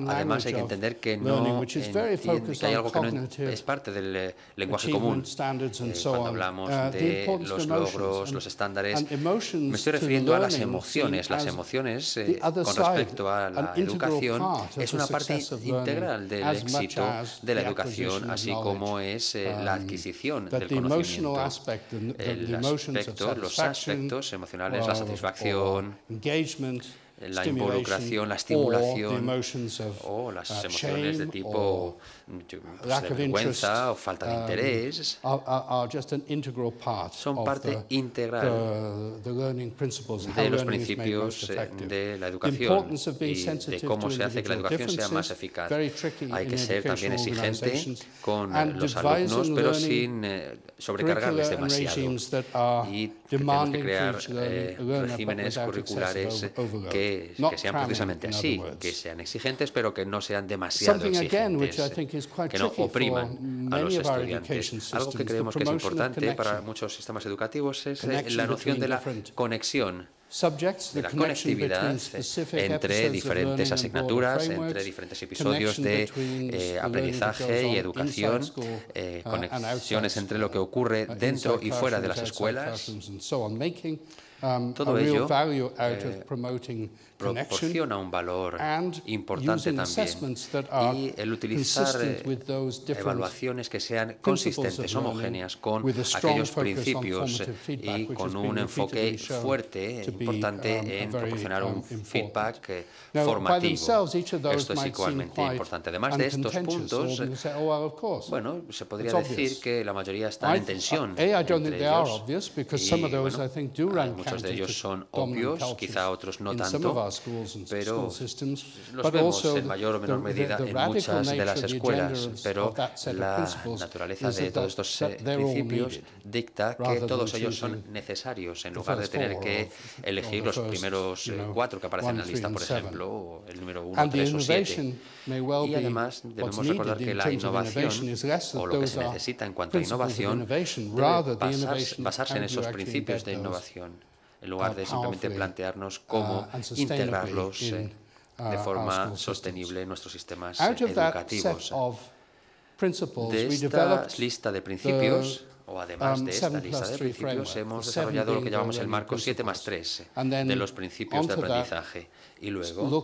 Además, hay que entender que, no, que hay algo que no es parte del eh, lenguaje común. cuando hablamos uh, de los logros, los estándares. Me estoy refiriendo a las emociones. Las emociones eh, con respecto a la educación es una parte integral del éxito de la educación, así como es eh, la um, adquisición del conocimiento. El aspecto, los aspectos emocionales, la satisfacción, la involucración, la estimulación o las uh, emociones de tipo pues, de vergüenza o falta de interés. son parte integral de los principios eh, de la educación y de cómo se hace que la educación sea más eficaz. Hay que ser también exigente con los alumnos, pero sin eh, sobrecargarles demasiado. Y tenemos que crear eh, regímenes curriculares que, que sean precisamente así, que sean exigentes, pero que no sean demasiado exigentes que no opriman a los estudiantes. Algo que creemos que es importante para muchos sistemas educativos es eh, la noción de la conexión de la conectividad entre diferentes asignaturas, entre diferentes episodios de eh, aprendizaje y educación, eh, uh, conexiones entre lo que ocurre uh, dentro y fuera de las escuelas Um, Todo ello eh, proporciona un valor importante también y el utilizar eh, evaluaciones que sean consistentes, homogéneas con aquellos principios y con un enfoque fuerte, importante en proporcionar un feedback eh, formativo. Esto es igualmente importante. Además de estos puntos, oh, bueno, se podría decir que la mayoría están en tensión entre ellos. Y, bueno, muchos de ellos son obvios, quizá otros no tanto, pero los vemos en mayor o menor medida en muchas de las escuelas, pero la naturaleza de todos estos eh, principios dicta que todos ellos son necesarios en lugar de tener que elegir los primeros eh, cuatro que aparecen en la lista, por ejemplo, o el número uno, tres o siete. Y además debemos recordar que la innovación, o lo que se necesita en cuanto a innovación, debe basarse en esos principios de innovación en lugar de simplemente plantearnos cómo uh, integrarlos eh, de forma sostenible en nuestros sistemas educativos. De esta lista de principios, o además um, de esta lista de principios, hemos desarrollado lo que llamamos el marco 7 más 3 de los principios de aprendizaje. Y luego,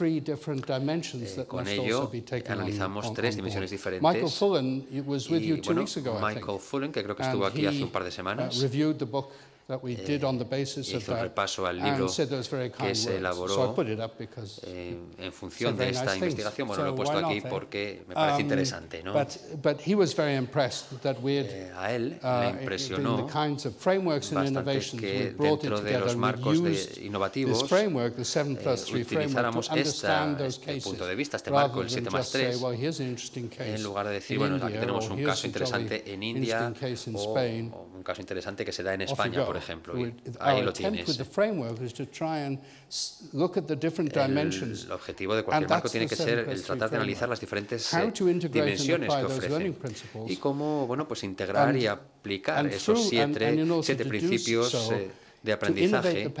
eh, con ello, analizamos tres dimensiones diferentes. Y, bueno, Michael Fullen, que creo que estuvo aquí hace un par de uh, semanas, that we did on the basis of that, repaso al libro que se elaboró eh, en función de esta investigación. Bueno, lo he puesto aquí porque me parece um, interesante. ¿no? But, but he was very impressed that we had, eh, a él le uh, impresionó bastante que dentro de los marcos de innovativos eh, utilizáramos este punto de vista, este marco, el 7 más 3, en lugar de decir, bueno, aquí tenemos un caso interesante en India o, o un caso interesante que se da en España, por ejemplo. Y ahí lo tienes. El objetivo de cualquier marco tiene que ser el tratar de analizar las diferentes eh, dimensiones que ofrece y cómo bueno, pues integrar y aplicar esos siete, siete principios eh, de aprendizaje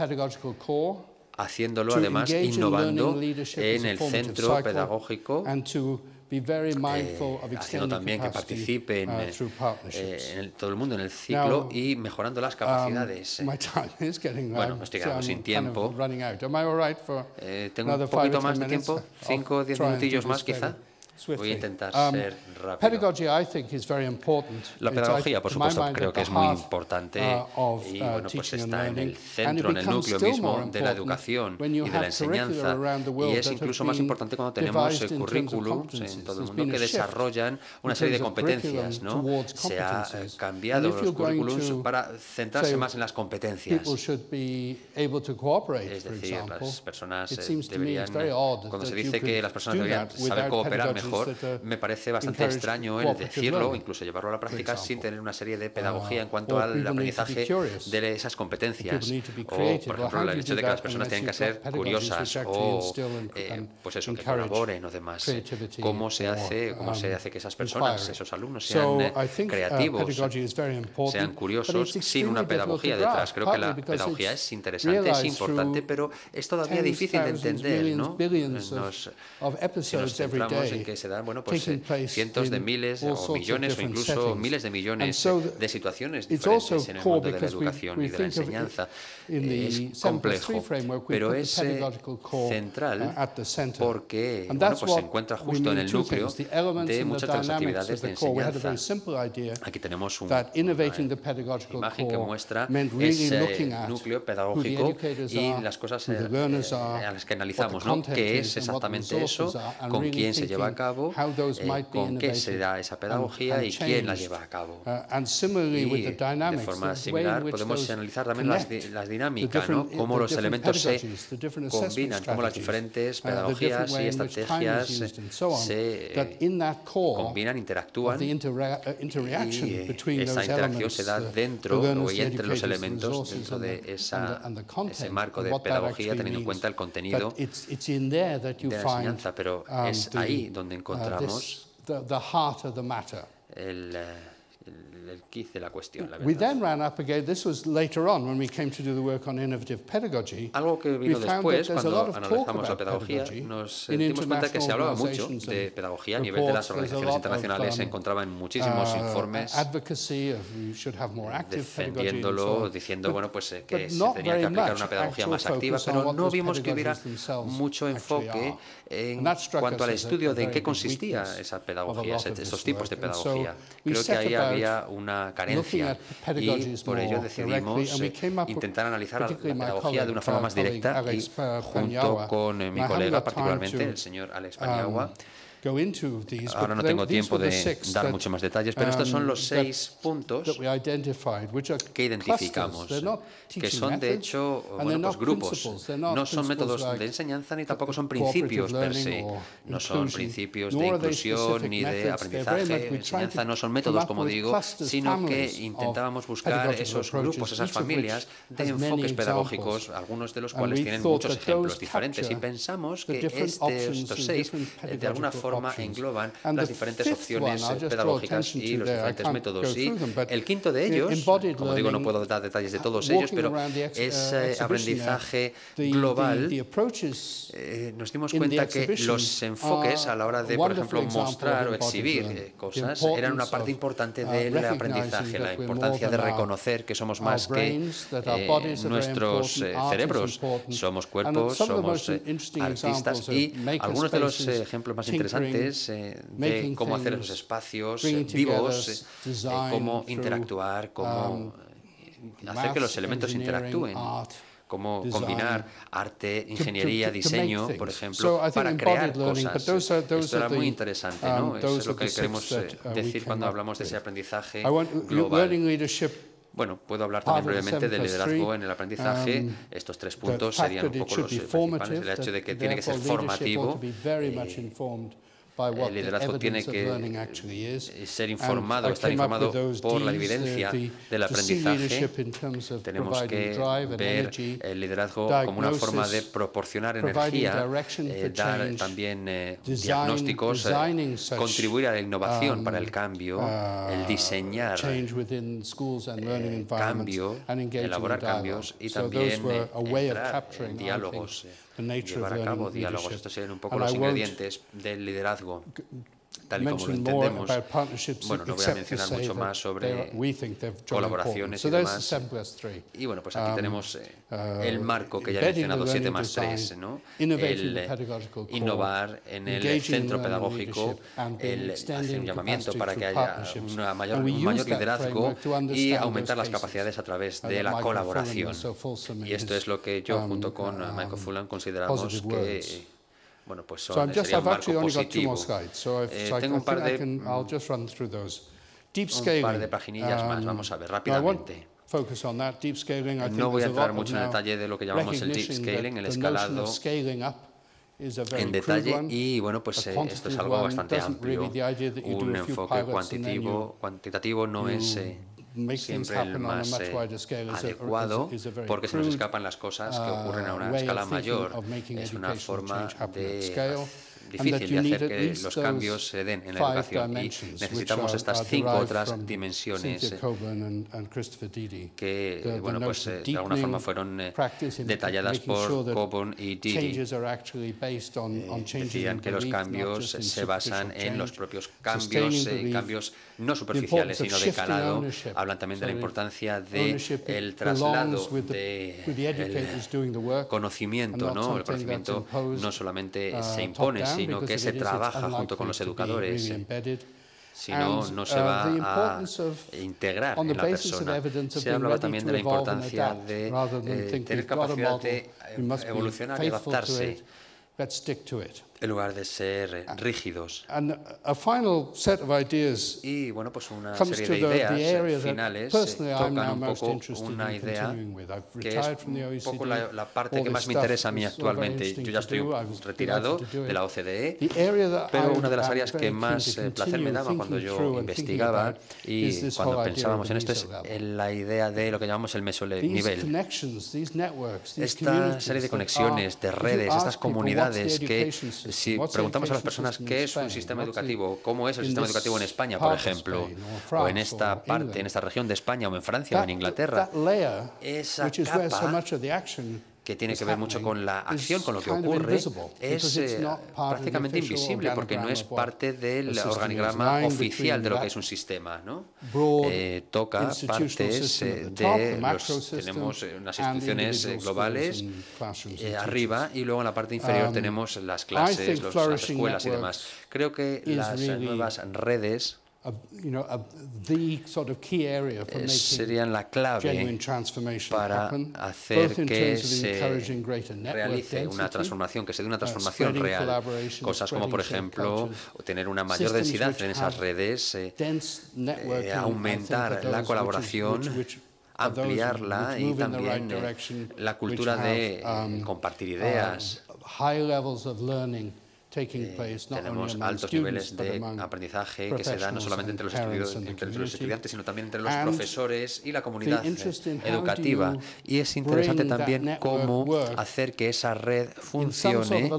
haciéndolo además innovando en el centro pedagógico eh, haciendo también que participen uh, eh, en todo el mundo en el ciclo y mejorando las um, capacidades. bueno, me estoy quedando sin tiempo. Eh, ¿Tengo un poquito más de tiempo? ¿Cinco o diez minutillos más quizá? Voy a intentar um, ser rápido. La pedagogía, por supuesto, creo que es muy importante uh, y uh, bueno, pues está en el centro, en el núcleo mismo de la educación y de la enseñanza. Y es incluso más importante cuando tenemos currículums en todo el mundo que desarrollan una serie de competencias. ¿no? Se ha cambiado los currículums para centrarse más en las competencias. Es decir, las personas eh, deberían, cuando se dice que las personas deberían saber cooperar mejor, me parece bastante extraño el decirlo, incluso llevarlo a la práctica sin tener una serie de pedagogía en cuanto al aprendizaje de esas competencias. O, por ejemplo, el hecho de que las personas tienen que ser curiosas o, eh, pues eso, que colaboren o demás. ¿Cómo se hace, cómo se um, hace que esas personas, esos alumnos, sean eh, uh, creativos, sean curiosos, sin una pedagogía detrás? Creo que la pedagogía es interesante, es importante, pero es todavía difícil de entender, ¿no? Nos, si nos centramos en que se dan bueno, pues, eh, cientos de miles o millones o incluso miles de millones de situaciones diferentes en el mundo de la educación y de la enseñanza. Es complejo, pero es eh, central porque bueno, pues se encuentra justo en el núcleo de muchas de las actividades de enseñanza. Aquí tenemos un, una imagen que muestra ese núcleo pedagógico y las cosas eh, a las que analizamos, ¿no? ¿Qué es exactamente eso? ¿Con quién se lleva a cabo? eh, con qué se da esa pedagogía y quién la lleva a cabo. Uh, y de forma similar podemos analizar también las, las dinámicas, ¿no? cómo los elementos se combinan, cómo las diferentes uh, pedagogías y estrategias se combinan, interactúan y esa interacción se da dentro o y entre los elementos dentro de esa, ese marco de pedagogía teniendo en cuenta el contenido de la enseñanza, pero es um, ahí donde encontramos uh, el, el quiz de la cuestión, la We then ran up again, this was later on when we came to do the work on innovative pedagogy. Algo que vino después, cuando analizamos la pedagogía, nos dimos cuenta que se hablaba mucho de pedagogía a nivel de las organizaciones internacionales, se um, encontraba en muchísimos uh, informes defendiéndolo, diciendo bueno, pues, eh, que se tenía que aplicar una pedagogía más activa, pero no vimos que hubiera mucho enfoque en cuanto al estudio de en qué consistía esa pedagogía, esos tipos de pedagogía. Creo que ahí había una carencia y por ello decidimos intentar analizar la pedagogía de una forma más directa y junto con mi colega, particularmente el señor Alex Paniagua, Ahora no tengo tiempo de dar muchos más detalles, pero estos son um, los seis puntos que identificamos, que son de hecho bueno, pues grupos, no son métodos de enseñanza ni tampoco son principios per se, no son principios de inclusión ni de aprendizaje, enseñanza. no son métodos como digo, sino que intentábamos buscar esos grupos, esas familias de enfoques pedagógicos, algunos de los cuales tienen muchos ejemplos diferentes. Y pensamos que este, estos seis de alguna forma engloban las diferentes opciones pedagógicas y los diferentes métodos. Y el quinto de ellos, como digo, no puedo dar detalles de todos ellos, pero ese uh, aprendizaje global, eh, nos dimos cuenta que los enfoques a la hora de, por ejemplo, mostrar o exhibir eh, cosas eran una parte importante uh, del aprendizaje, la importancia de reconocer que somos más que eh, nuestros cerebros, somos cuerpos, somos artistas y algunos de los ejemplos más interesantes eh, de cómo hacer esos espacios eh, vivos, eh, cómo interactuar, cómo um, hacer que los elementos interactúen cómo combinar arte, ingeniería, diseño, por ejemplo, para crear cosas. Esto era muy interesante, ¿no? Um, Eso es lo que queremos uh, decir cuando hablamos de ese aprendizaje global. Bueno, puedo hablar también brevemente del liderazgo en el aprendizaje. Um, Estos tres puntos serían un poco los principales. El hecho de que tiene que ser formativo. El liderazgo tiene que ser informado, estar informado por la evidencia del aprendizaje. Tenemos que ver el liderazgo como una forma de proporcionar energía, eh, dar también eh, diagnósticos, eh, contribuir a la innovación para el cambio, el uh, diseñar cambio, elaborar cambios y también entrar en diálogos llevar a cabo diálogos. Estos serían un poco los ingredientes del liderazgo tal y como lo entendemos. Bueno, no voy a mencionar mucho más sobre colaboraciones y demás. Y bueno, pues aquí um, tenemos eh, uh, el marco que ya he mencionado, 7 más 3, ¿no? el innovar en el centro pedagógico, el hacer un llamamiento para que haya una mayor, un mayor liderazgo y aumentar las capacidades a través de la colaboración. Y esto es lo que yo, um, junto con uh, Michael Fullan, consideramos que bueno, pues son, so I'm just, I've actually only got two more slides, so if, eh, so tengo un par de, can, I'll just run through those. Deep scaling, un par de paginillas um, más, vamos a ver rápidamente. Focus on that. Deep scaling, I no voy a entrar mucho en detalle de lo que llamamos el deep scaling, el escalado en detalle y bueno pues eh, esto es algo bastante amplio un enfoque cuantitativo cuantitativo no es eh, siempre el más eh, adecuado porque se nos escapan las cosas que ocurren a una uh, escala mayor. Es una forma de difícil de hacer que los cambios se den en la educación y necesitamos estas cinco otras dimensiones eh, que bueno pues eh, de alguna forma fueron eh, detalladas por Coburn y Didi. decían que los cambios se basan en los propios cambios, cambios no superficiales sino de calado. Hablan también de la importancia del el traslado de conocimiento, ¿no? El conocimiento no solamente se uh, impone, sino que se trabaja junto con los educadores. Si no, no se uh, va a integrar en la persona. Se hablaba también de la importancia de eh, tener capacidad de evolucionar y adaptarse en lugar de ser rígidos. y bueno, pues una serie de ideas finales tocan un poco una idea que es un poco la, parte que más me interesa a mí actualmente. Yo ya estoy retirado de la OCDE, pero una de las áreas que más eh, placer me daba cuando yo investigaba y cuando pensábamos en esto es la idea de lo que llamamos el mesonivel. Esta serie de conexiones, de redes, estas comunidades que si preguntamos a las personas qué es un sistema educativo, cómo es el sistema educativo en España, por ejemplo, o en esta parte, en esta región de España, o en Francia, o en Inglaterra, esa capa que tiene que ver mucho con la acción, con lo que ocurre, es eh, prácticamente invisible porque no es parte del organigrama oficial de lo que es un sistema. ¿no? Eh, toca partes eh, de los, tenemos unas instituciones globales arriba y luego en la parte inferior um, tenemos las clases, las escuelas y demás. Creo que las nuevas redes serían la clave para hacer que se realice una transformación, que se dé una uh, transformación real. Cosas como, por ejemplo, tener una mayor densidad en esas redes, eh, eh, aumentar la colaboración ampliarla y también eh, la cultura de um, compartir ideas. Eh, tenemos altos niveles de aprendizaje que se dan no solamente entre los, entre los estudiantes, sino también entre los profesores y la comunidad educativa. Y es interesante también cómo hacer que esa red funcione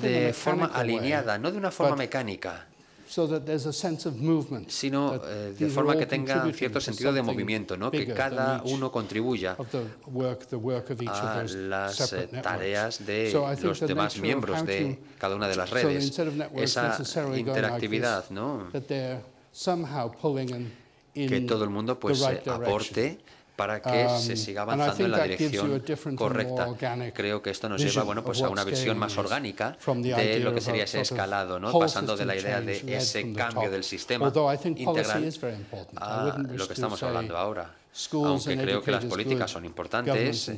de forma alineada, no de una forma mecánica sino eh, de forma que tenga cierto sentido de movimiento, ¿no? que cada uno contribuya a las eh, tareas de los demás miembros de cada una de las redes. Esa interactividad, ¿no? que todo el mundo pues aporte para que se um, siga avanzando en la dirección correcta. Creo que esto nos lleva bueno, pues a una visión más orgánica de lo que sería ese escalado, ¿no? pasando de la idea de ese cambio del sistema integral a lo que estamos hablando ahora aunque creo que las políticas son importantes,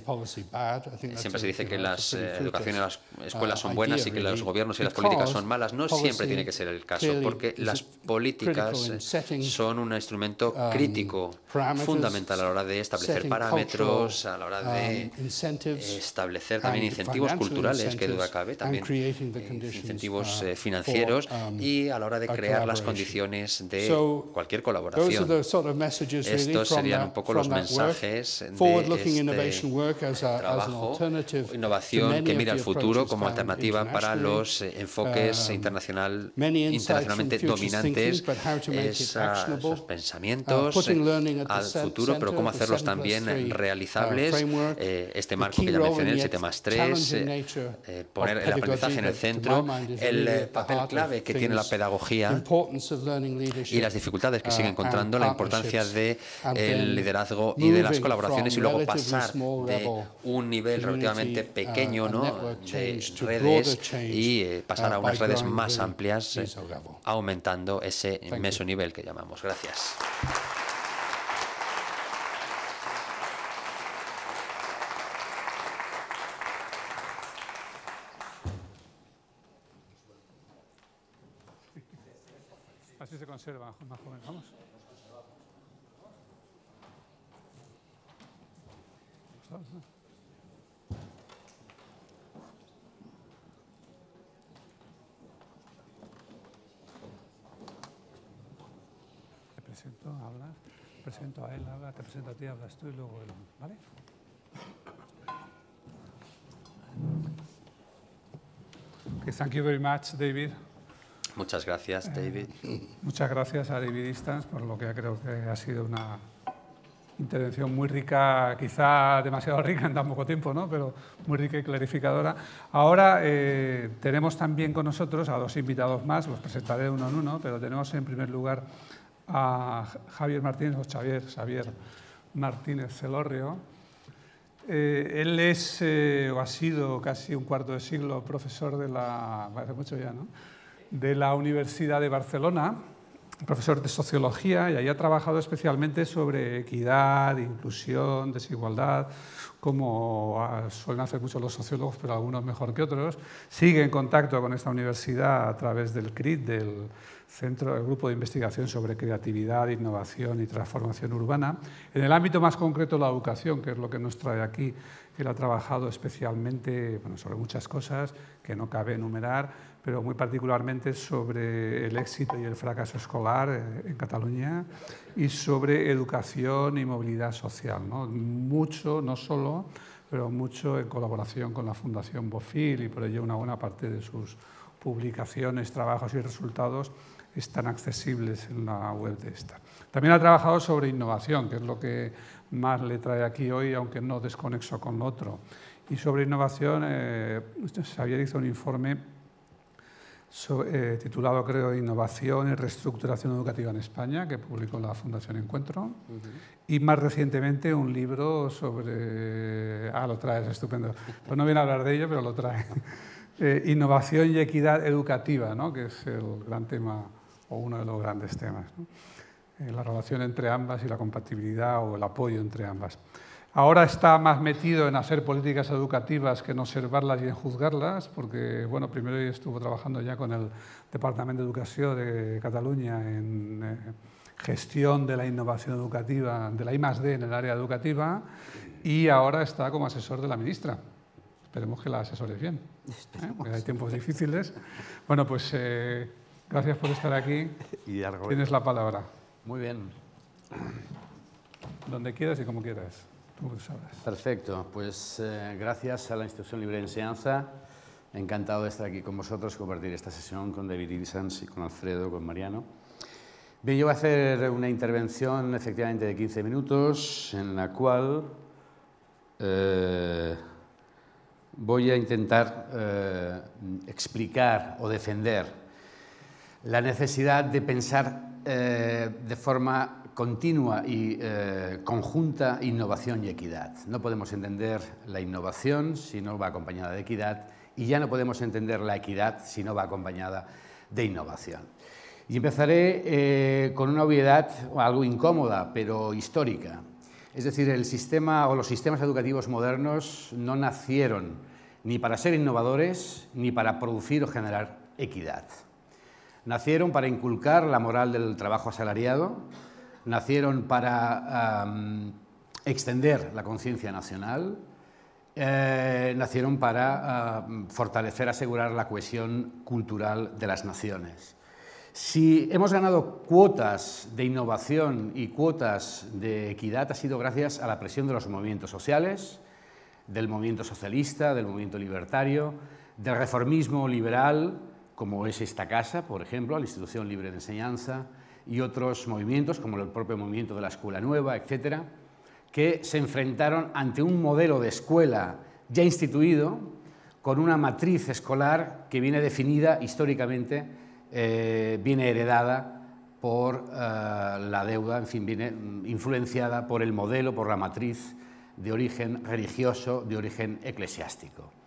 siempre se dice que las eh, educación y las escuelas son buenas y que los gobiernos y las políticas son malas. No siempre tiene que ser el caso, porque las políticas son un instrumento um, crítico, fundamental a la hora de establecer parámetros, a la hora de um, establecer también incentivos culturales, que duda cabe, también incentivos uh, eh, financieros um, y a la hora de crear las condiciones de cualquier colaboración. Estos serían un poco poco los mensajes de este trabajo, innovación que mira al futuro como alternativa para los eh, enfoques um, internacional, internacionalmente dominantes, esos pensamientos uh, al futuro, pero cómo hacerlos también uh, realizables. Eh, este marco que ya mencioné, el 7 más 3, eh, poner el aprendizaje en el centro, el papel clave que tiene la pedagogía y las dificultades que sigue uh, encontrando, la importancia del liderazgo y de las colaboraciones y luego pasar de un nivel relativamente uh, pequeño ¿no? de redes y eh, pasar a uh, unas redes más amplias, eh, aumentando ese mesonivel que llamamos. Gracias. Así se conserva más joven. Vamos. Te presento, hablas, presento a él, habla, te presento a ti, hablas tú y luego él, ¿vale? Okay, thank you very much, David. Muchas gracias, David. Eh, muchas gracias a David Distance por lo que creo que ha sido una intervención muy rica, quizá demasiado rica en tan poco tiempo, ¿no? pero muy rica y clarificadora. Ahora eh, tenemos también con nosotros a dos invitados más, los presentaré uno en uno, pero tenemos en primer lugar a Javier Martínez, o Xavier, Xavier Martínez Celorrio. Eh, él es, eh, o ha sido casi un cuarto de siglo, profesor de la, mucho ya, ¿no? de la Universidad de Barcelona, profesor de sociología y ahí ha trabajado especialmente sobre equidad, inclusión, desigualdad, como ah, suelen hacer muchos los sociólogos, pero algunos mejor que otros. Sigue en contacto con esta universidad a través del CRIT, del Centro, del Grupo de Investigación sobre Creatividad, Innovación y Transformación Urbana. En el ámbito más concreto, la educación, que es lo que nos trae aquí, él ha trabajado especialmente bueno, sobre muchas cosas que no cabe enumerar, pero muy particularmente sobre el éxito y el fracaso escolar eh, en Cataluña y sobre educación y movilidad social. ¿no? Mucho, no solo, pero mucho en colaboración con la Fundación Bofil y por ello una buena parte de sus publicaciones, trabajos y resultados están accesibles en la web de esta. También ha trabajado sobre innovación, que es lo que más le trae aquí hoy, aunque no desconexo con lo otro. Y sobre innovación, eh, Xavier hizo un informe eh, titulado, creo, Innovación y Reestructuración Educativa en España, que publicó la Fundación Encuentro. Y más recientemente un libro sobre... Ah, lo traes, estupendo. Pues no viene a hablar de ello, pero lo trae. Eh, innovación y equidad educativa, ¿no? que es el gran tema o uno de los grandes temas. Eh, la relación entre ambas y la compatibilidad o el apoyo entre ambas. Ahora está más metido en hacer políticas educativas que en observarlas y en juzgarlas, porque bueno, primero estuvo trabajando ya con el Departamento de Educación de Cataluña en eh, gestión de la innovación educativa, de la I+.D. en el área educativa, y ahora está como asesor de la ministra. Esperemos que la asesore bien, ¿eh? hay tiempos difíciles. Bueno, pues eh, gracias por estar aquí. Y Tienes la palabra. Muy bien. Donde quieras y como quieras. Perfecto, pues eh, gracias a la Institución Libre de Enseñanza. Encantado de estar aquí con vosotros, compartir esta sesión con David Ilsans y con Alfredo, con Mariano. Bien, yo voy a hacer una intervención efectivamente de 15 minutos en la cual eh, voy a intentar eh, explicar o defender la necesidad de pensar de forma continua y eh, conjunta innovación y equidad. No podemos entender la innovación si no va acompañada de equidad y ya no podemos entender la equidad si no va acompañada de innovación. Y empezaré eh, con una obviedad algo incómoda, pero histórica. Es decir, el sistema o los sistemas educativos modernos no nacieron ni para ser innovadores ni para producir o generar equidad. Nacieron para inculcar la moral del trabajo asalariado, nacieron para extender la conciencia nacional, eh, nacieron para fortalecer, asegurar la cohesión cultural de las naciones. Si hemos ganado cuotas de innovación y cuotas de equidad ha sido gracias a la presión de los movimientos sociales, del movimiento socialista, del movimiento libertario, del reformismo liberal, como es esta casa, por ejemplo, la Institución Libre de Enseñanza, y otros movimientos, como el propio movimiento de la Escuela Nueva, etcétera, que se enfrentaron ante un modelo de escuela ya instituido, con una matriz escolar que viene definida históricamente, eh, viene heredada por eh, la deuda, en fin, viene influenciada por el modelo, por la matriz de origen religioso, de origen eclesiástico.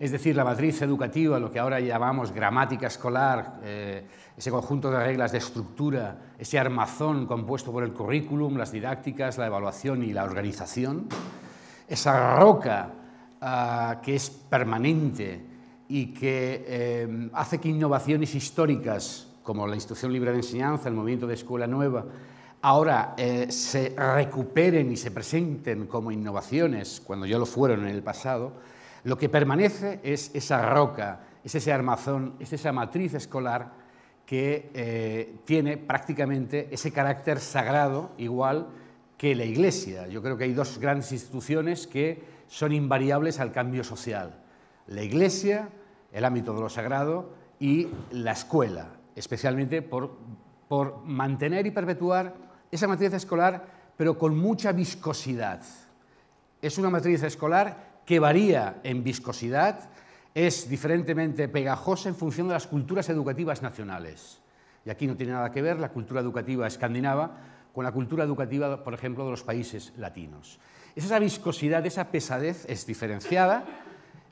Es decir, la matriz educativa, lo que ahora llamamos gramática escolar, eh, ese conjunto de reglas de estructura, ese armazón compuesto por el currículum, las didácticas, la evaluación y la organización, esa roca ah, que es permanente y que eh, hace que innovaciones históricas, como la Institución Libre de Enseñanza, el movimiento de Escuela Nueva, ahora eh, se recuperen y se presenten como innovaciones cuando ya lo fueron en el pasado, lo que permanece es esa roca, es ese armazón, es esa matriz escolar que eh, tiene prácticamente ese carácter sagrado igual que la Iglesia. Yo creo que hay dos grandes instituciones que son invariables al cambio social. La Iglesia, el ámbito de lo sagrado, y la escuela, especialmente por, por mantener y perpetuar esa matriz escolar, pero con mucha viscosidad. Es una matriz escolar que varía en viscosidad, es diferentemente pegajosa en función de las culturas educativas nacionales. Y aquí no tiene nada que ver la cultura educativa escandinava con la cultura educativa, por ejemplo, de los países latinos. Esa viscosidad, esa pesadez es diferenciada,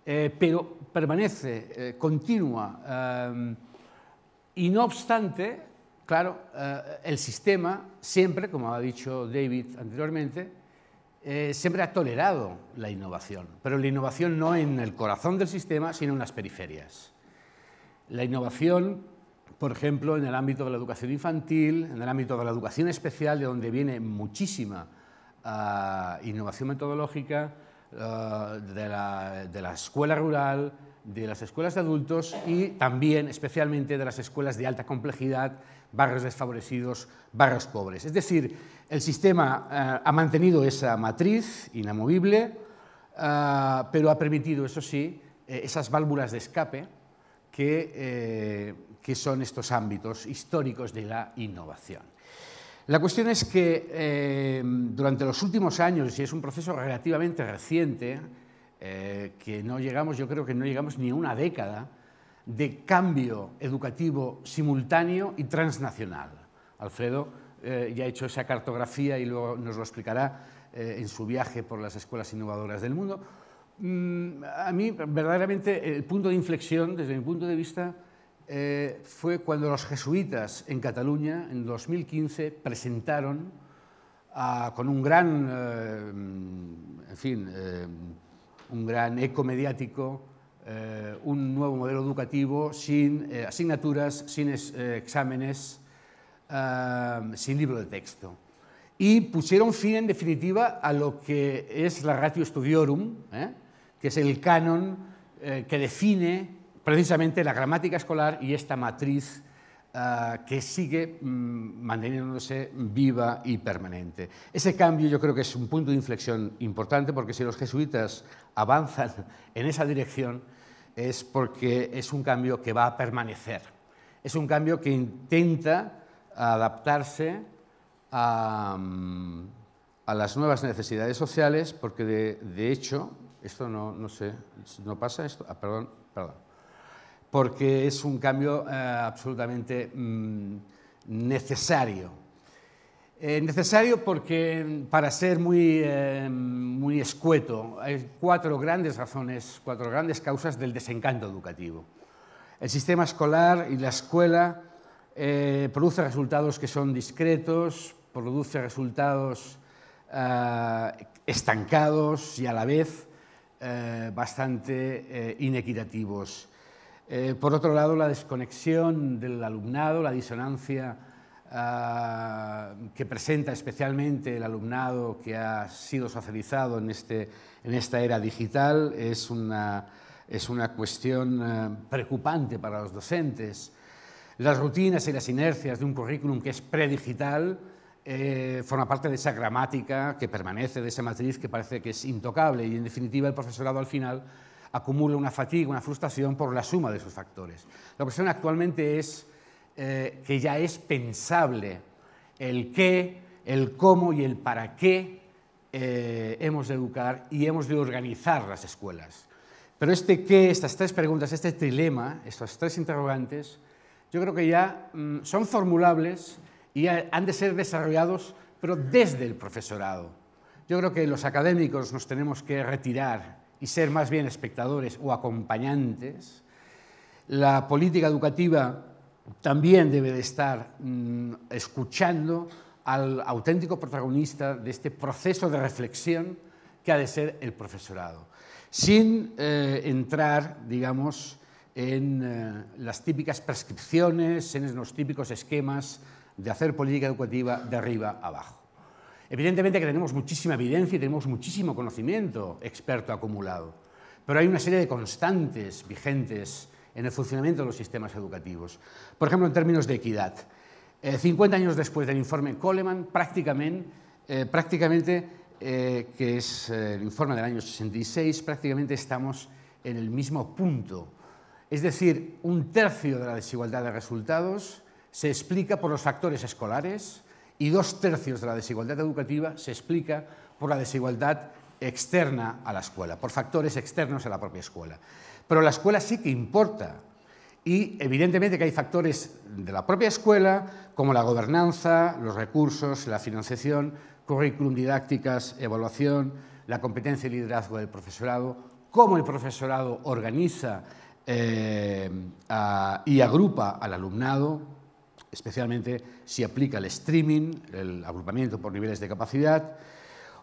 eh, pero permanece eh, continua. Eh, y no obstante, claro, el sistema siempre, como ha dicho David anteriormente, eh, siempre ha tolerado la innovación, pero la innovación no en el corazón del sistema, sino en las periferias. La innovación, por ejemplo, en el ámbito de la educación infantil, en el ámbito de la educación especial, de donde viene muchísima ah, innovación metodológica, ah, de, la, de la escuela rural, de las escuelas de adultos y también, especialmente, de las escuelas de alta complejidad, barrios desfavorecidos, barrios pobres. Es decir, el sistema eh, ha mantenido esa matriz inamovible, eh, pero ha permitido, eso sí, eh, esas válvulas de escape que, que son estos ámbitos históricos de la innovación. La cuestión es que durante los últimos años, y es un proceso relativamente reciente, que no llegamos, yo creo que no llegamos ni a una década, de cambio educativo simultáneo y transnacional. Alfredo eh, ya ha hecho esa cartografía y luego nos lo explicará eh, en su viaje por las escuelas innovadoras del mundo. Mm, a mí, verdaderamente, el punto de inflexión, desde mi punto de vista, eh, fue cuando los jesuitas en Cataluña, en 2015, presentaron con un gran, en fin, un gran eco mediático, un nuevo modelo educativo sin asignaturas, sin exámenes, sin libro de texto. Y pusieron fin, en definitiva, a lo que es la ratio studiorum, ¿eh? que es el canon eh, que define precisamente la gramática escolar y esta matriz que sigue mm, manteniéndose viva y permanente. Ese cambio yo creo que es un punto de inflexión importante porque si los jesuitas avanzan en esa dirección es porque es un cambio que va a permanecer. Es un cambio que intenta adaptarse a, las nuevas necesidades sociales, porque de, hecho, esto no, no, sé, ¿no pasa esto? Ah, perdón, perdón. Porque es un cambio eh, absolutamente mm, necesario. Eh, necesario porque, para ser muy, eh, muy escueto, hay cuatro grandes razones, cuatro grandes causas del desencanto educativo. El sistema escolar y la escuela eh, produce resultados que son discretos, produce resultados estancados y a la vez bastante inequitativos. por otro lado, la desconexión del alumnado, la disonancia que presenta especialmente el alumnado que ha sido socializado en, este, en esta era digital es una, es una cuestión preocupante para los docentes las rutinas y las inercias de un currículum que es predigital eh, forma parte de esa gramática que permanece, de esa matriz que parece que es intocable y en definitiva el profesorado al final acumula una fatiga, una frustración por la suma de esos factores. La cuestión actualmente es eh, que ya es pensable el qué, el cómo y el para qué eh, hemos de educar y hemos de organizar las escuelas. Pero este qué, estas tres preguntas, este trilema, estos tres interrogantes, yo creo que ya mm, son formulables y han de ser desarrollados, pero desde el profesorado. Yo creo que los académicos nos tenemos que retirar y ser más bien espectadores o acompañantes. La política educativa también debe de estar mm, escuchando al auténtico protagonista de este proceso de reflexión que ha de ser el profesorado, sin eh, entrar, digamos, en eh, las típicas prescripciones, en los típicos esquemas de hacer política educativa de arriba a abajo. Evidentemente que tenemos muchísima evidencia y tenemos muchísimo conocimiento experto acumulado, pero hay una serie de constantes vigentes en el funcionamiento de los sistemas educativos. Por ejemplo, en términos de equidad. 50 eh, años después del informe Coleman, prácticamente, eh, prácticamente que es el informe del año 66, prácticamente estamos en el mismo punto es decir, un tercio de la desigualdad de resultados se explica por los factores escolares y dos tercios de la desigualdad educativa se explica por la desigualdad externa a la escuela, por factores externos a la propia escuela. Pero la escuela sí que importa y evidentemente que hay factores de la propia escuela como la gobernanza, los recursos, la financiación, currículum didácticas, evaluación, la competencia y liderazgo del profesorado, cómo el profesorado organiza eh, y agrupa al alumnado, especialmente si aplica el streaming, el agrupamiento por niveles de capacidad,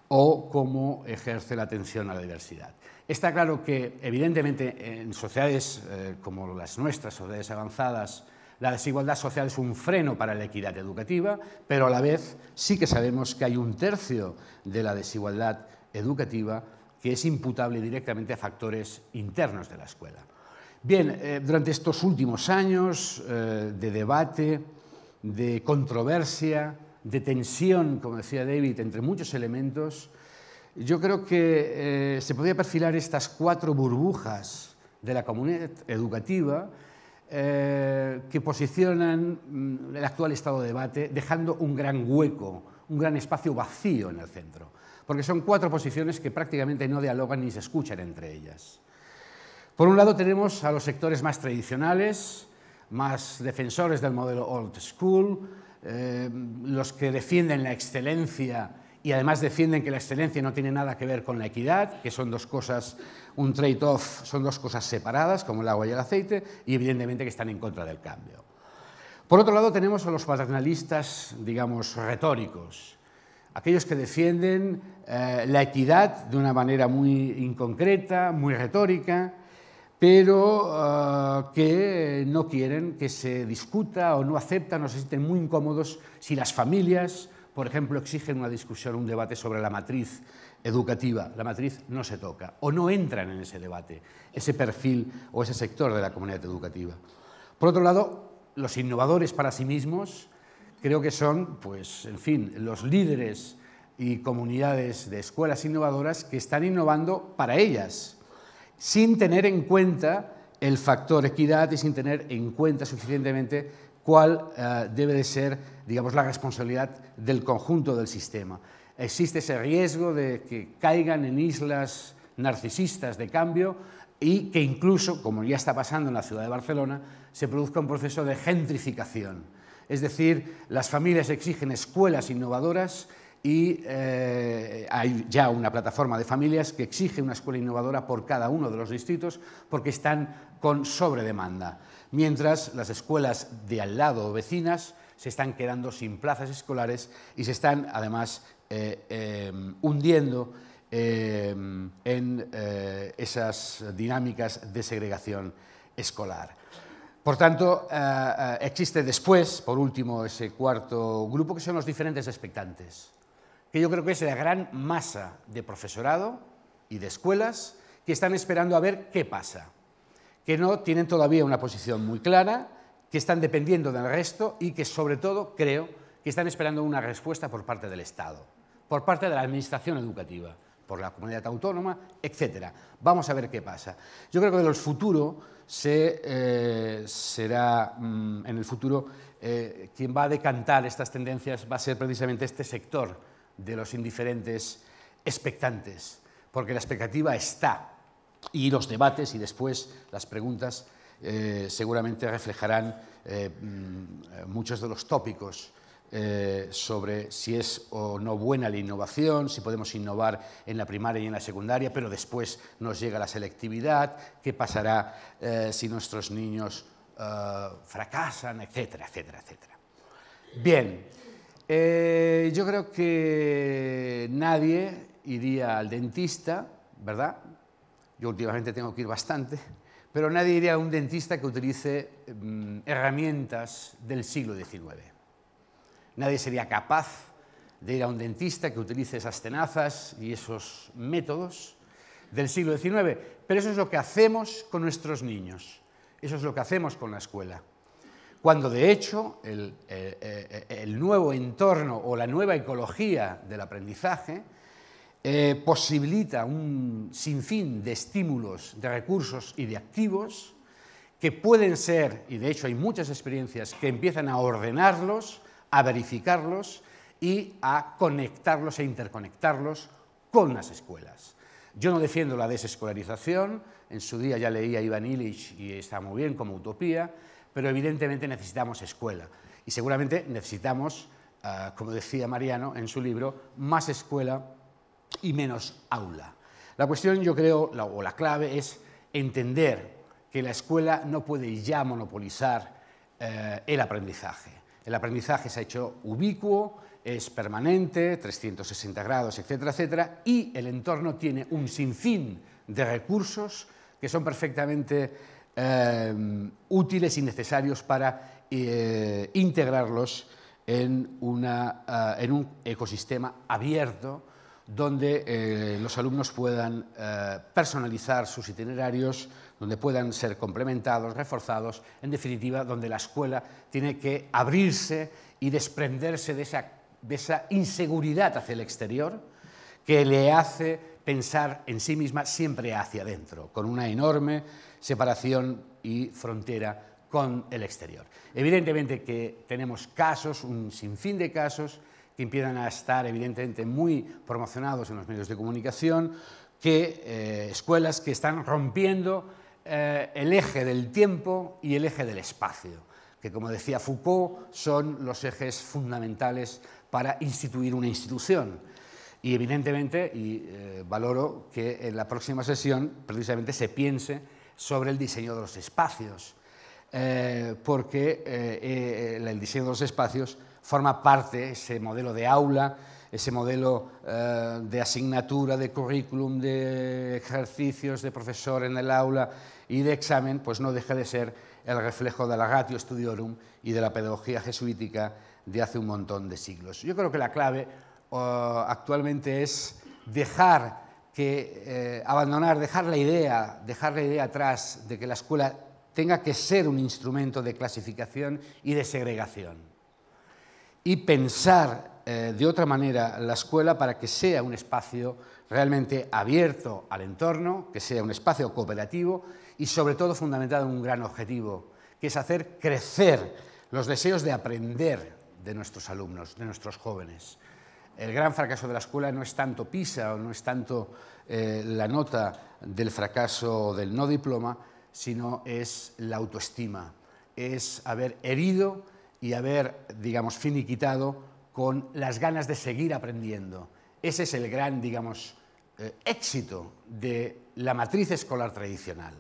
o cómo ejerce la atención a la diversidad. Está claro que, evidentemente, en sociedades eh, como las nuestras, sociedades avanzadas, la desigualdad social es un freno para la equidad educativa, pero a la vez sí que sabemos que hay un tercio de la desigualdad educativa que es imputable directamente a factores internos de la escuela. Bien, eh, durante estos últimos años eh, de debate, de controversia, de tensión, como decía David, entre muchos elementos, yo creo que eh, se podía perfilar estas cuatro burbujas de la comunidad educativa eh, que posicionan mm, el actual estado de debate dejando un gran hueco, un gran espacio vacío en el centro, porque son cuatro posiciones que prácticamente no dialogan ni se escuchan entre ellas. Por un lado tenemos a los sectores más tradicionales, más defensores del modelo old school, eh, los que defienden la excelencia y además defienden que la excelencia no tiene nada que ver con la equidad, que son dos cosas, un trade-off, son dos cosas separadas, como el agua y el aceite, y evidentemente que están en contra del cambio. Por otro lado tenemos a los paternalistas, digamos, retóricos, aquellos que defienden eh, la equidad de una manera muy inconcreta, muy retórica, pero uh, que no quieren que se discuta o no aceptan o se sienten muy incómodos si las familias, por ejemplo, exigen una discusión, un debate sobre la matriz educativa. La matriz no se toca o no entran en ese debate, ese perfil o ese sector de la comunidad educativa. Por otro lado, los innovadores para sí mismos creo que son, pues, en fin, los líderes y comunidades de escuelas innovadoras que están innovando para ellas, sin tener en cuenta el factor equidad y sin tener en cuenta suficientemente cuál uh, debe de ser, digamos, la responsabilidad del conjunto del sistema. Existe ese riesgo de que caigan en islas narcisistas de cambio y que incluso, como ya está pasando en la ciudad de Barcelona, se produzca un proceso de gentrificación. Es decir, las familias exigen escuelas innovadoras y eh, hay ya una plataforma de familias que exige una escuela innovadora por cada uno de los distritos porque están con sobredemanda, mientras las escuelas de al lado o vecinas se están quedando sin plazas escolares y se están además eh, em, hundiendo em, en eh, esas dinámicas de segregación escolar. Por tanto, existe después, por último, ese cuarto grupo que son los diferentes expectantes que yo creo que es la gran masa de profesorado y de escuelas que están esperando a ver qué pasa, que no tienen todavía una posición muy clara, que están dependiendo del resto y que sobre todo creo que están esperando una respuesta por parte del Estado, por parte de la Administración Educativa, por la comunidad autónoma, etc. Vamos a ver qué pasa. Yo creo que en el futuro se, eh, será, mm, en el futuro, eh, quien va a decantar estas tendencias va a ser precisamente este sector de los indiferentes expectantes, porque la expectativa está y los debates y después las preguntas eh, seguramente reflejarán eh, mm, muchos de los tópicos eh, sobre si es o no buena la innovación, si podemos innovar en la primaria y en la secundaria, pero después nos llega la selectividad, qué pasará si nuestros niños fracasan, etcétera, etcétera, etcétera. Bien. Yo creo que nadie iría al dentista, ¿verdad? Yo últimamente tengo que ir bastante, pero nadie iría a un dentista que utilice mm, herramientas del siglo XIX. Nadie sería capaz de ir a un dentista que utilice esas tenazas y esos métodos del siglo XIX. Pero eso es lo que hacemos con nuestros niños, eso es lo que hacemos con la escuela cuando de hecho el, eh, eh, el, nuevo entorno o la nueva ecología del aprendizaje eh, posibilita un sinfín de estímulos, de recursos y de activos que pueden ser, y de hecho hay muchas experiencias que empiezan a ordenarlos, a verificarlos y a conectarlos e interconectarlos con las escuelas. Yo no defiendo la desescolarización, en su día ya leía a Iván Illich y está muy bien como utopía, pero evidentemente necesitamos escuela y seguramente necesitamos, uh, como decía Mariano en su libro, más escuela y menos aula. La cuestión, yo creo, o la clave es entender que la escuela no puede ya monopolizar eh, el aprendizaje. El aprendizaje se ha hecho ubicuo, es permanente, 360 grados, etcétera, etcétera, y el entorno tiene un sinfín de recursos que son perfectamente Em, útiles y necesarios para eh, integrarlos en, una, eh, en, un ecosistema abierto donde eh, los alumnos puedan personalizar sus itinerarios, donde puedan ser complementados, reforzados, en definitiva, donde la escuela tiene que abrirse y desprenderse de esa, de esa inseguridad hacia el exterior que le hace pensar en sí misma siempre hacia adentro, con una enorme separación y frontera con el exterior. Evidentemente que tenemos casos, un sinfín de casos, que empiezan a estar evidentemente muy promocionados en los medios de comunicación, que eh, escuelas que están rompiendo eh, el eje del tiempo y el eje del espacio, que como decía Foucault son los ejes fundamentales para instituir una institución. Y evidentemente, y eh, valoro que en la próxima sesión precisamente se piense sobre el diseño de los espacios, porque el diseño de los espacios forma parte, ese modelo de aula, ese modelo eh, de asignatura, de currículum, de ejercicios de profesor en el aula y de examen, pues no deja de ser el reflejo de la ratio studiorum y de la pedagogía jesuítica de hace un montón de siglos. Yo creo que la clave actualmente es dejar que eh, abandonar, dejar la idea, dejar la idea atrás de que la escuela tenga que ser un instrumento de clasificación y de segregación y pensar eh, de otra manera la escuela para que sea un espacio realmente abierto al entorno, que sea un espacio cooperativo y sobre todo fundamentado en un gran objetivo, que es hacer crecer los deseos de aprender de nuestros alumnos, de nuestros jóvenes. El gran fracaso de la escuela no es tanto PISA o no es tanto eh, la nota del fracaso del no diploma, sino es la autoestima, es haber herido y haber, digamos, finiquitado con las ganas de seguir aprendiendo. Ese es el gran, digamos, eh, éxito de la matriz escolar tradicional,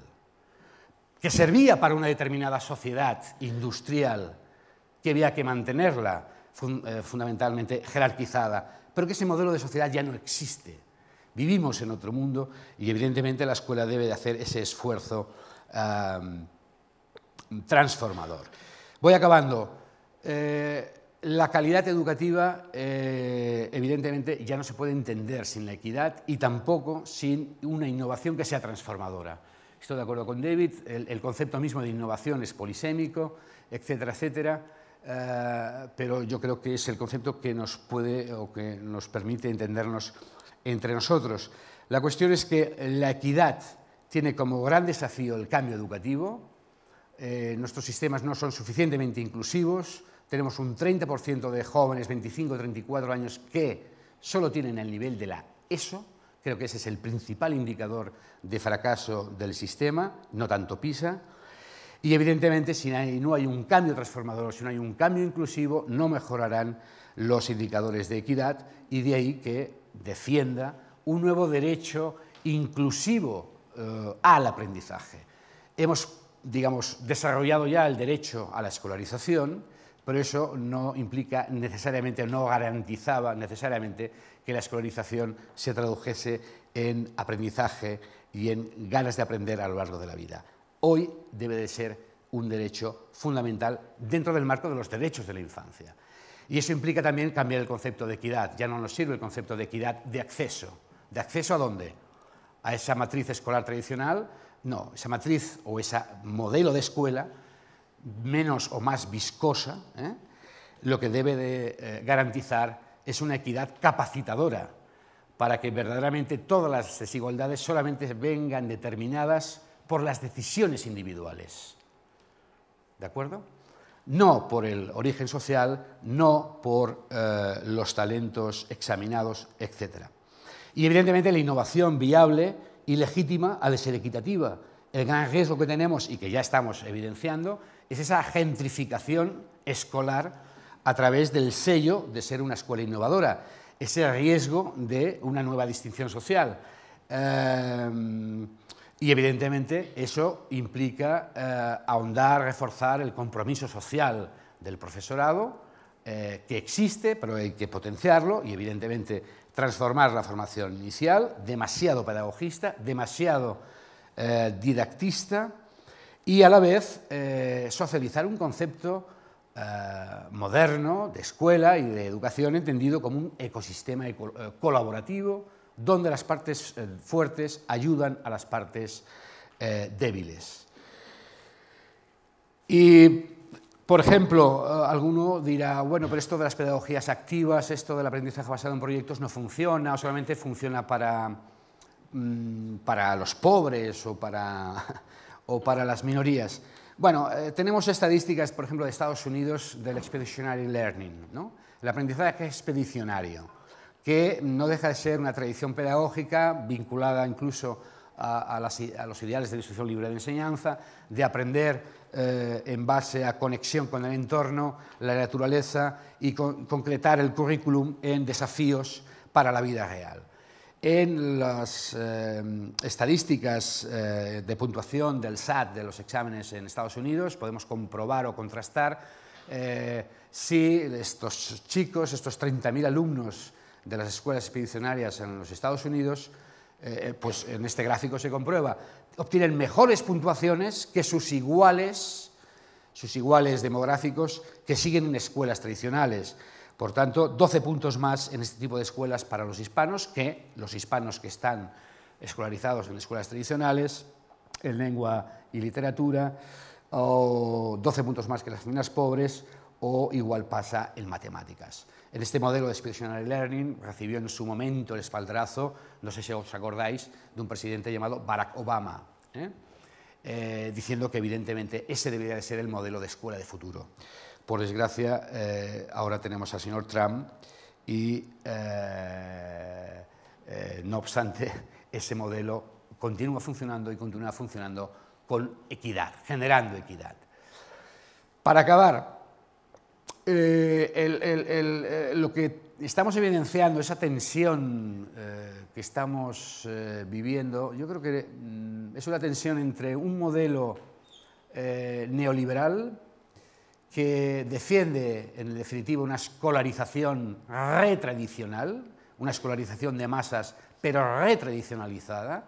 que servía para una determinada sociedad industrial que había que mantenerla eh, fundamentalmente jerarquizada, pero que ese modelo de sociedad ya no existe. Vivimos en otro mundo y evidentemente la escuela debe de hacer ese esfuerzo transformador. Voy acabando. Eh, la calidad educativa, eh, evidentemente, ya no se puede entender sin la equidad y tampoco sin una innovación que sea transformadora. Estoy de acuerdo con David, el, concepto mismo de innovación es polisémico, etcétera, etcétera, eh, pero yo creo que es el concepto que nos puede o que nos permite entendernos entre nosotros. La cuestión es que la equidad tiene como gran desafío el cambio educativo, nuestros sistemas no son suficientemente inclusivos, tenemos un 30% de jóvenes 25-34 años que solo tienen el nivel de la ESO. Creo que ese es el principal indicador de fracaso del sistema, no tanto PISA. Y evidentemente, si no hay un cambio transformador, si no hay un cambio inclusivo, no mejorarán los indicadores de equidad y de ahí que defienda un nuevo derecho inclusivo eh, al aprendizaje. Hemos, digamos, desarrollado ya el derecho a la escolarización, pero eso no implica necesariamente, no garantizaba necesariamente que la escolarización se tradujese en aprendizaje y en ganas de aprender a lo largo de la vida. Hoy debe de ser un derecho fundamental dentro del marco de los derechos de la infancia. Y eso implica también cambiar el concepto de equidad. Ya no nos sirve el concepto de equidad de acceso. ¿De acceso a dónde? ¿A esa matriz escolar tradicional? No, esa matriz o ese modelo de escuela menos o más viscosa, ¿eh? lo que debe de eh, garantizar es una equidad capacitadora para que verdaderamente todas las desigualdades solamente vengan determinadas por las decisiones individuales. ¿De acuerdo? No por el origen social, no por eh, los talentos examinados, etc. Y evidentemente la innovación viable y legítima ha de ser equitativa. El gran riesgo que tenemos y que ya estamos evidenciando es esa gentrificación escolar a través del sello de ser una escuela innovadora, ese riesgo de una nueva distinción social. Eh, y evidentemente eso implica eh, ahondar, reforzar el compromiso social del profesorado, eh, que existe, pero hay que potenciarlo y evidentemente transformar la formación inicial, demasiado pedagogista, demasiado didactista, y a la vez eh, socializar un concepto eh, moderno de escuela y de educación entendido como un ecosistema eh, colaborativo donde las partes fuertes ayudan a las partes débiles. Y, por ejemplo, alguno dirá, bueno, pero esto de las pedagogías activas, esto del aprendizaje basado en proyectos no funciona, o solamente funciona para, mm, para los pobres o para o para las minorías. Bueno, eh, tenemos estadísticas, por ejemplo, de Estados Unidos del expeditionary learning, ¿no? el aprendizaje expedicionario, que no deja de ser una tradición pedagógica vinculada incluso a, los ideales de la instrucción libre de enseñanza, de aprender eh, en base a conexión con el entorno, la naturaleza y concretar el currículum en desafíos para la vida real. En las eh, estadísticas eh, de puntuación del SAT de los exámenes en Estados Unidos podemos comprobar o contrastar eh, si estos chicos, estos 30.000 alumnos de las escuelas expedicionarias en los Estados Unidos, pues en este gráfico se comprueba, obtienen mejores puntuaciones que sus iguales, sus iguales demográficos que siguen en escuelas tradicionales. Por tanto, 12 puntos más en este tipo de escuelas para los hispanos que los hispanos que están escolarizados en escuelas tradicionales, en lengua y literatura, o 12 puntos más que las familias pobres, o igual pasa en matemáticas. En este modelo de Expeditionary Learning recibió en su momento el espaldarazo, no sé si os acordáis, de un presidente llamado Barack Obama, ¿eh? Eh, diciendo que evidentemente ese debería de ser el modelo de escuela de futuro. Por desgracia, eh, ahora tenemos al señor Trump y, eh, eh, no obstante, ese modelo continúa funcionando y continúa funcionando con equidad, generando equidad. Para acabar, lo que estamos evidenciando, esa tensión que estamos viviendo, yo creo que mm, es una tensión entre un modelo neoliberal, que defiende, en definitiva, una escolarización retradicional, una escolarización de masas, pero retradicionalizada.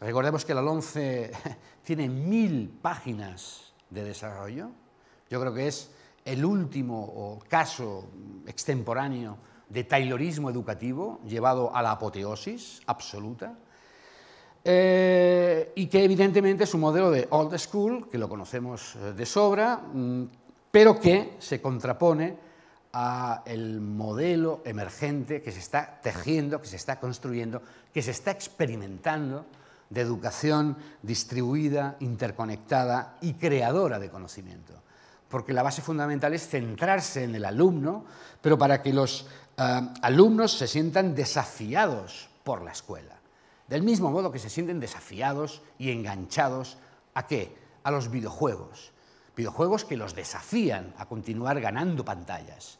Recordemos que la LONCE tiene mil páginas de desarrollo. Yo creo que es el último caso extemporáneo de taylorismo educativo llevado a la apoteosis absoluta. Eh, y que evidentemente es un modelo de old school, que lo conocemos eh, de sobra, mm, pero que se contrapone a el modelo emergente que se está tejiendo, que se está construyendo, que se está experimentando de educación distribuida, interconectada y creadora de conocimiento. Porque la base fundamental es centrarse en el alumno, pero para que los eh, alumnos se sientan desafiados por la escuela. Del mismo modo que se sienten desafiados y enganchados a qué? A los videojuegos videojuegos que los desafían a continuar ganando pantallas.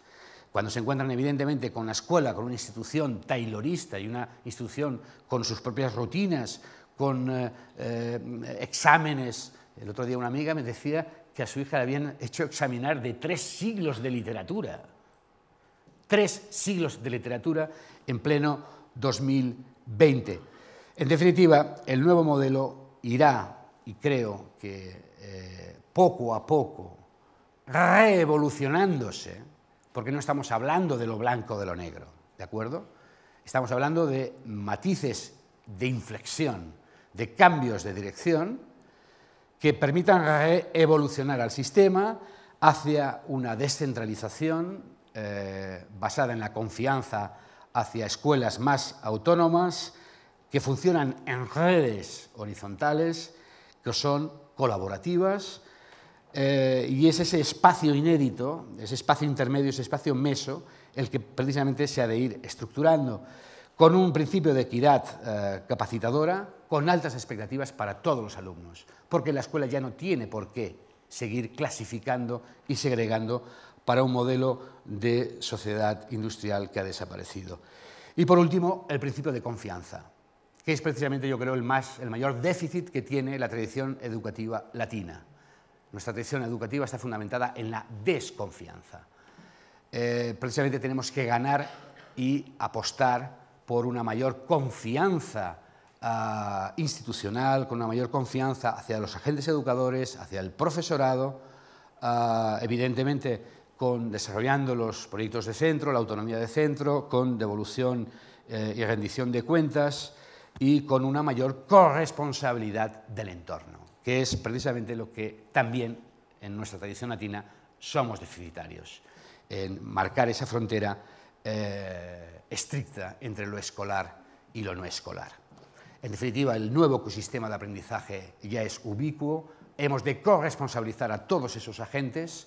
Cuando se encuentran evidentemente con una escuela, con una institución taylorista y una institución con sus propias rutinas, con eh, eh, exámenes. El otro día una amiga me decía que a su hija le habían hecho examinar de tres siglos de literatura. Tres siglos de literatura en pleno 2020. En definitiva, el nuevo modelo irá, y creo que eh, poco a poco, reevolucionándose, porque no estamos hablando de lo blanco de lo negro, ¿de acuerdo? Estamos hablando de matices de inflexión, de cambios de dirección que permitan reevolucionar al sistema hacia una descentralización eh, basada en la confianza hacia escuelas más autónomas que funcionan en redes horizontales, que son colaborativas, eh, y es ese espacio inédito, ese espacio intermedio, ese espacio meso, el que precisamente se ha de ir estructurando con un principio de equidad eh, capacitadora, con altas expectativas para todos los alumnos, porque la escuela ya no tiene por qué seguir clasificando y segregando para un modelo de sociedad industrial que ha desaparecido. Y por último, el principio de confianza, que es precisamente, yo creo, el, más, el mayor déficit que tiene la tradición educativa latina. Nuestra tradición educativa está fundamentada en la desconfianza. Eh, precisamente tenemos que ganar y apostar por una mayor confianza ah, institucional, con una mayor confianza hacia los agentes educadores, hacia el profesorado, ah, evidentemente con desarrollando los proyectos de centro, la autonomía de centro, con devolución eh, y rendición de cuentas y con una mayor corresponsabilidad del entorno que es precisamente lo que también en nuestra tradición latina somos deficitarios, en marcar esa frontera eh, estricta entre lo escolar y lo no escolar. En definitiva, el nuevo ecosistema de aprendizaje ya es ubicuo, hemos de corresponsabilizar a todos esos agentes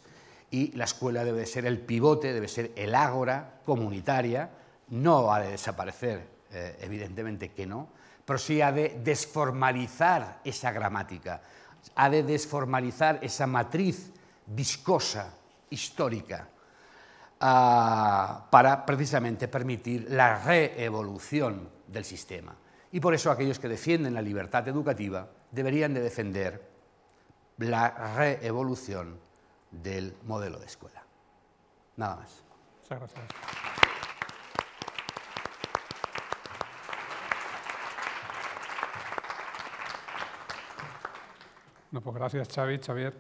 y la escuela debe ser el pivote, debe ser el ágora comunitaria, no ha de desaparecer, eh, evidentemente que no, pero sí ha de desformalizar esa gramática, ha de desformalizar esa matriz viscosa, histórica, ah, para precisamente permitir la reevolución del sistema. Y por eso aquellos que defienden la libertad educativa deberían de defender la reevolución del modelo de escuela. Nada más. Muchas gracias. No, pues gracias Xavi, Xavier.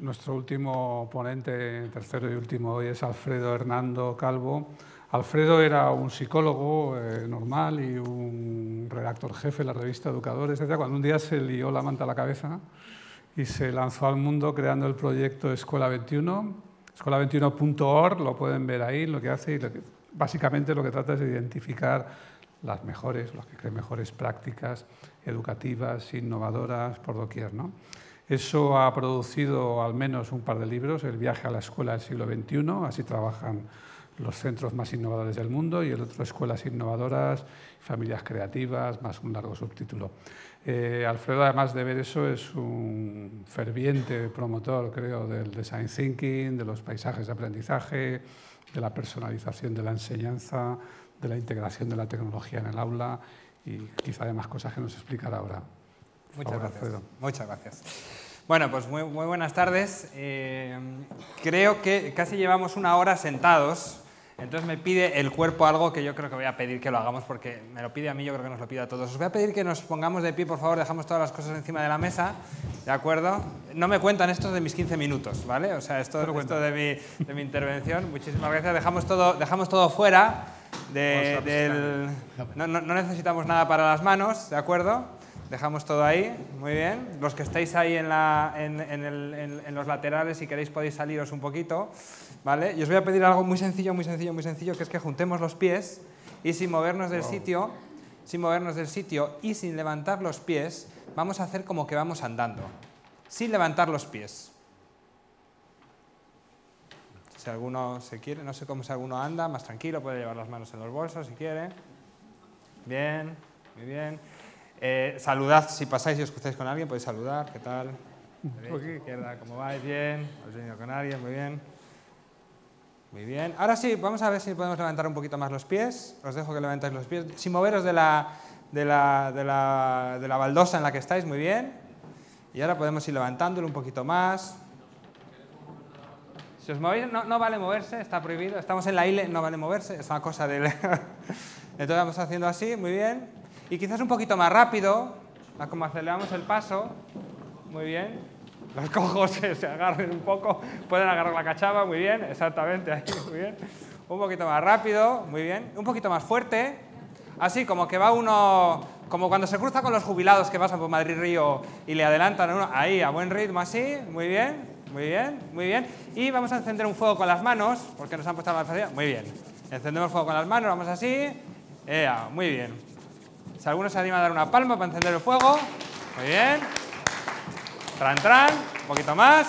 nuestro último ponente, tercero y último hoy, es Alfredo Hernando Calvo. Alfredo era un psicólogo eh, normal y un redactor jefe de la revista Educadores, etc. Cuando un día se lió la manta a la cabeza y se lanzó al mundo creando el proyecto Escuela 21. Escuela21.org, lo pueden ver ahí, lo que hace y básicamente lo que trata es de identificar las mejores, los que creen mejores prácticas educativas, innovadoras, por doquier. ¿no? Eso ha producido al menos un par de libros, El viaje a la escuela del siglo XXI, así trabajan los centros más innovadores del mundo, y el otro Escuelas innovadoras, familias creativas, más un largo subtítulo. Eh, Alfredo, además de ver eso, es un ferviente promotor, creo, del design thinking, de los paisajes de aprendizaje, de la personalización de la enseñanza, de la integración de la tecnología en el aula y quizá de más cosas que nos explicará ahora. Muchas gracias. Alfredo. Muchas gracias. Bueno, pues muy, muy buenas tardes. Eh, creo que casi llevamos una hora sentados entonces me pide el cuerpo algo que yo creo que voy a pedir que lo hagamos porque me lo pide a mí, yo creo que nos lo pide a todos. Os voy a pedir que nos pongamos de pie, por favor, dejamos todas las cosas encima de la mesa, ¿de acuerdo? No me cuentan estos de mis 15 minutos, ¿vale? O sea, esto, esto de, mi, de mi intervención. Muchísimas gracias. Dejamos todo, dejamos todo fuera. De, del, no, no, necesitamos nada para las manos, ¿de acuerdo? Dejamos todo ahí, muy bien. Los que estáis ahí en, la, en, en, el, en los laterales, si queréis podéis saliros un poquito. ¿Vale? Y os voy a pedir algo muy sencillo, muy sencillo, muy sencillo, que es que juntemos los pies y sin movernos del sitio, sin movernos del sitio y sin levantar los pies, vamos a hacer como que vamos andando, sin levantar los pies. Si alguno se quiere, no sé cómo si alguno anda, más tranquilo, puede llevar las manos en los bolsos si quiere. Bien, muy bien. Eh, saludad si pasáis y os cruzáis con alguien, podéis saludar, ¿qué tal? Izquierda, ¿cómo vais? Bien. ¿Os venido con alguien? Muy bien. Muy bien. Ahora sí, vamos a ver si podemos levantar un poquito más los pies. Os dejo que levantéis los pies. Sin moveros de la, de la, de la, de la baldosa en la que estáis, muy bien. Y ahora podemos ir levantándolo un poquito más. Si os movéis, no, no, vale moverse, está prohibido. Estamos en la ILE, no vale moverse, es una cosa de... Entonces vamos haciendo así, muy bien. Y quizás un poquito más rápido, como aceleramos el paso. Muy bien los cojos se, agarren un poco, pueden agarrar la cachava, muy bien, exactamente, ahí, muy bien. Un poquito más rápido, muy bien. Un poquito más fuerte, así como que va uno, como cuando se cruza con los jubilados que pasan por Madrid-Río y le adelantan a uno, ahí, a buen ritmo, así, muy bien, muy bien, muy bien. Y vamos a encender un fuego con las manos, porque nos han puesto la facilidad, muy bien. Encendemos fuego con las manos, vamos así, Ea, muy bien. Si alguno se anima a dar una palma para encender el fuego, muy bien. Tran, tran, un poquito más.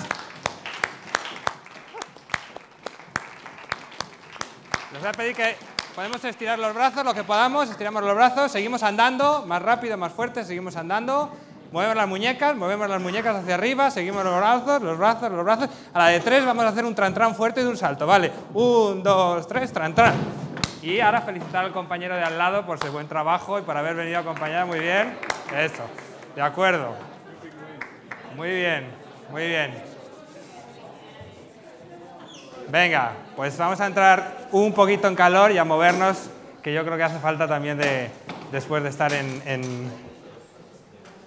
Les voy a pedir que podemos estirar los brazos, lo que podamos, estiramos los brazos, seguimos andando, más rápido, más fuerte, seguimos andando. Movemos las muñecas, movemos las muñecas hacia arriba, seguimos los brazos, los brazos, los brazos. A la de tres vamos a hacer un tran tran fuerte de un salto, ¿vale? Un, dos, tres, tran tran. Y ahora felicitar al compañero de al lado por su buen trabajo y por haber venido a acompañar muy bien. Eso, de acuerdo. Muy bien, muy bien. Venga, pues vamos a entrar un poquito en calor y a movernos, que yo creo que hace falta también de, después de estar en,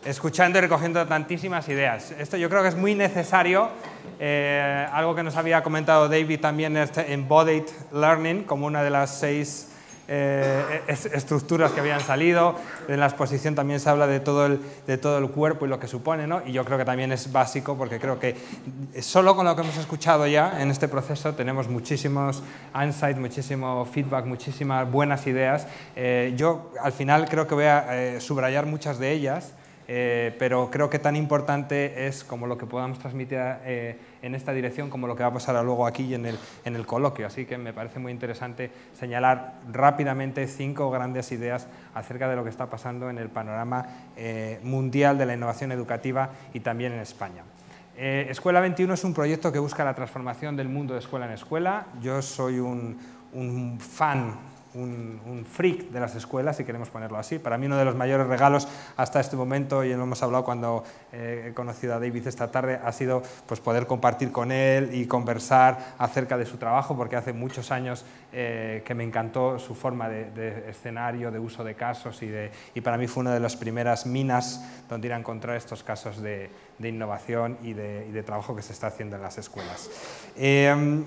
escuchando y recogiendo tantísimas ideas. Esto yo creo que es muy necesario, eh, algo que nos había comentado David también, este embodied learning, como una de las seis eh, estructuras que habían salido. En la exposición también se habla de todo, el, de todo el cuerpo y lo que supone, ¿no? y yo creo que también es básico porque creo que solo con lo que hemos escuchado ya en este proceso tenemos muchísimos insights, muchísimo feedback, muchísimas buenas ideas. Eh, yo al final creo que voy a eh, subrayar muchas de ellas eh, pero creo que tan importante es como lo que podamos transmitir eh, en esta dirección como lo que va a pasar luego aquí en el, en el coloquio. Así que me parece muy interesante señalar rápidamente cinco grandes ideas acerca de lo que está pasando en el panorama eh, mundial de la innovación educativa y también en España. escuela 21 es un proyecto que busca la transformación del mundo de escuela en escuela. Yo soy un, un fan un, freak de las escuelas, si queremos ponerlo así. Para mí uno de los mayores regalos hasta este momento, y lo hemos hablado cuando eh, he conocido a David esta tarde, ha sido pues, poder compartir con él y conversar acerca de su trabajo, porque hace muchos años eh, que me encantó su forma de, escenario, de uso de casos, y, de, y, para mí fue una de las primeras minas donde ir a encontrar estos casos de, innovación y de, trabajo que se está haciendo en las escuelas. Eh,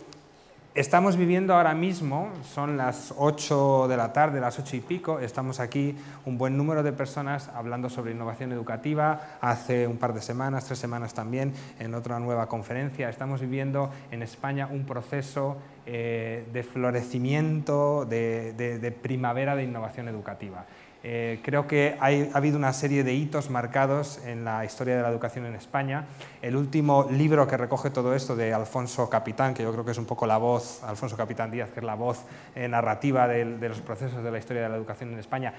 Estamos viviendo ahora mismo, son las 8 de la tarde, las 8 y pico, estamos aquí un buen número de personas hablando sobre innovación educativa, hace un par de semanas, tres semanas también, en otra nueva conferencia. Estamos viviendo en España un proceso eh, de florecimiento, de primavera de innovación educativa. Eh, creo que ha habido una serie de hitos marcados en la historia de la educación en España. El último libro que recoge todo esto de Alfonso Capitán, que yo creo que es un poco la voz, Alfonso Capitán Díaz, que es la voz eh, narrativa de, los procesos de la historia de la educación en España,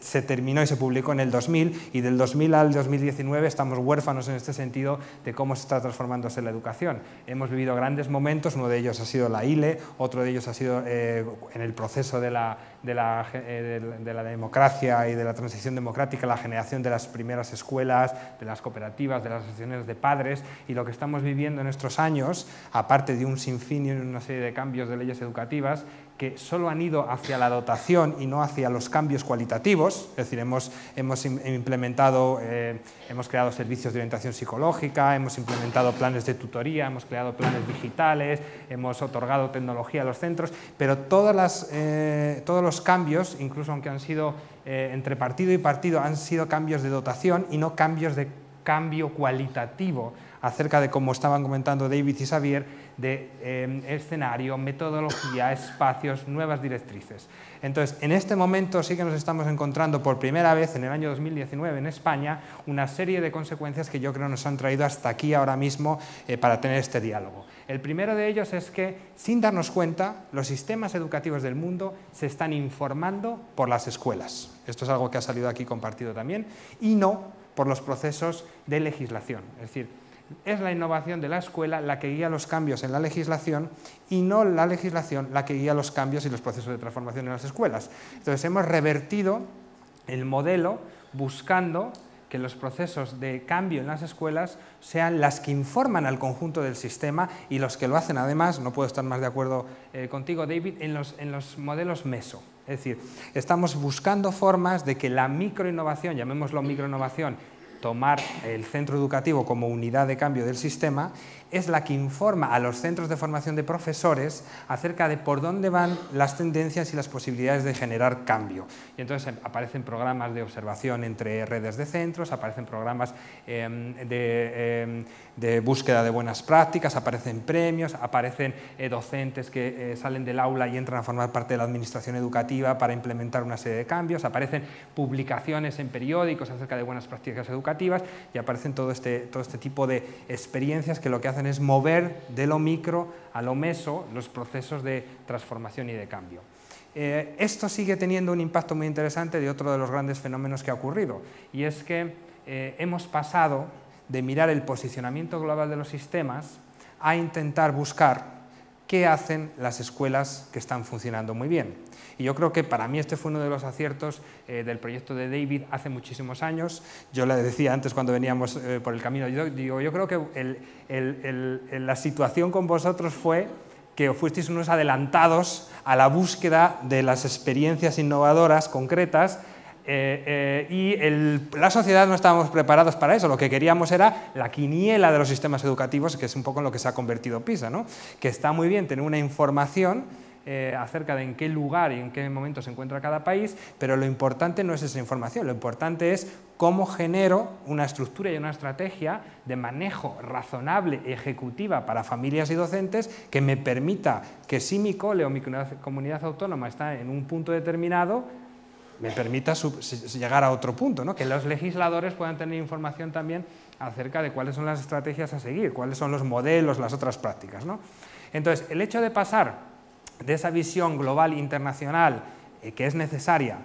se terminó y se publicó en el 2000 y del 2000 al 2019 estamos huérfanos en este sentido de cómo se está transformándose la educación. Hemos vivido grandes momentos, uno de ellos ha sido la ILE, otro de ellos ha sido eh, en el proceso de la, de, la, eh, de la, democracia y de la transición democrática, la generación de las primeras escuelas, de las cooperativas, de las asociaciones de padres y lo que estamos viviendo en estos años, aparte de un sinfín y una serie de cambios de leyes educativas, que solo han ido hacia la dotación y no hacia los cambios cualitativos, es decir, hemos, hemos implementado, eh, hemos creado servicios de orientación psicológica, hemos implementado planes de tutoría, hemos creado planes digitales, hemos otorgado tecnología a los centros, pero todas las, eh, todos los cambios, incluso aunque han sido eh, entre partido y partido, han sido cambios de dotación y no cambios de cambio cualitativo acerca de, como estaban comentando David y Xavier, de em, escenario, metodología, espacios, nuevas directrices. Entonces, en este momento sí que nos estamos encontrando por primera vez en el año 2019 en España una serie de consecuencias que yo creo nos han traído hasta aquí ahora mismo eh, para tener este diálogo. El primero de ellos es que, sin darnos cuenta, los sistemas educativos del mundo se están informando por las escuelas. Esto es algo que ha salido aquí compartido también, y no por los procesos de legislación. Es decir, es la innovación de la escuela la que guía los cambios en la legislación y no la legislación la que guía los cambios y los procesos de transformación en las escuelas. Entonces hemos revertido el modelo buscando que los procesos de cambio en las escuelas sean las que informan al conjunto del sistema y los que lo hacen además, no puedo estar más de acuerdo eh, contigo David, en los, en los modelos MESO. Es decir, estamos buscando formas de que la microinnovación, llamémoslo microinnovación, tomar el centro educativo como unidad de cambio del sistema, es la que informa a los centros de formación de profesores acerca de por dónde van las tendencias y las posibilidades de generar cambio. Y entonces em, aparecen programas de observación entre redes de centros, aparecen programas em, em, de, búsqueda de buenas prácticas, aparecen premios, aparecen eh, docentes que eh, salen del aula y entran a formar parte de la administración educativa para implementar una serie de cambios, aparecen publicaciones en periódicos acerca de buenas prácticas educativas y aparecen todo este, todo este tipo de experiencias que lo que hacen es mover de lo micro a lo meso los procesos de transformación y de cambio. Eh, esto sigue teniendo un impacto muy interesante de otro de los grandes fenómenos que ha ocurrido, y es que eh, hemos pasado de mirar el posicionamiento global de los sistemas a intentar buscar qué hacen las escuelas que están funcionando muy bien. Y yo creo que para mí este fue uno de los aciertos eh, del proyecto de David hace muchísimos años. Yo le decía antes cuando veníamos eh, por el camino, yo, digo, yo creo que la situación con vosotros fue que fuisteis unos adelantados a la búsqueda de las experiencias innovadoras concretas eh, y la sociedad no estábamos preparados para eso, lo que queríamos era la quiniela de los sistemas educativos, que es un poco en lo que se ha convertido PISA, ¿no? que está muy bien tener una información eh, acerca de en qué lugar y en qué momento se encuentra cada país, pero lo importante no es esa información, lo importante es cómo genero una estructura y una estrategia de manejo razonable ejecutiva para familias y docentes que me permita que si mi cole o mi comunidad autónoma está en un punto determinado, me permita llegar a otro punto, ¿no? que los legisladores puedan tener información también acerca de cuáles son las estrategias a seguir, cuáles son los modelos, las otras prácticas. ¿no? Entonces, el hecho de pasar de esa visión global internacional eh, que es necesaria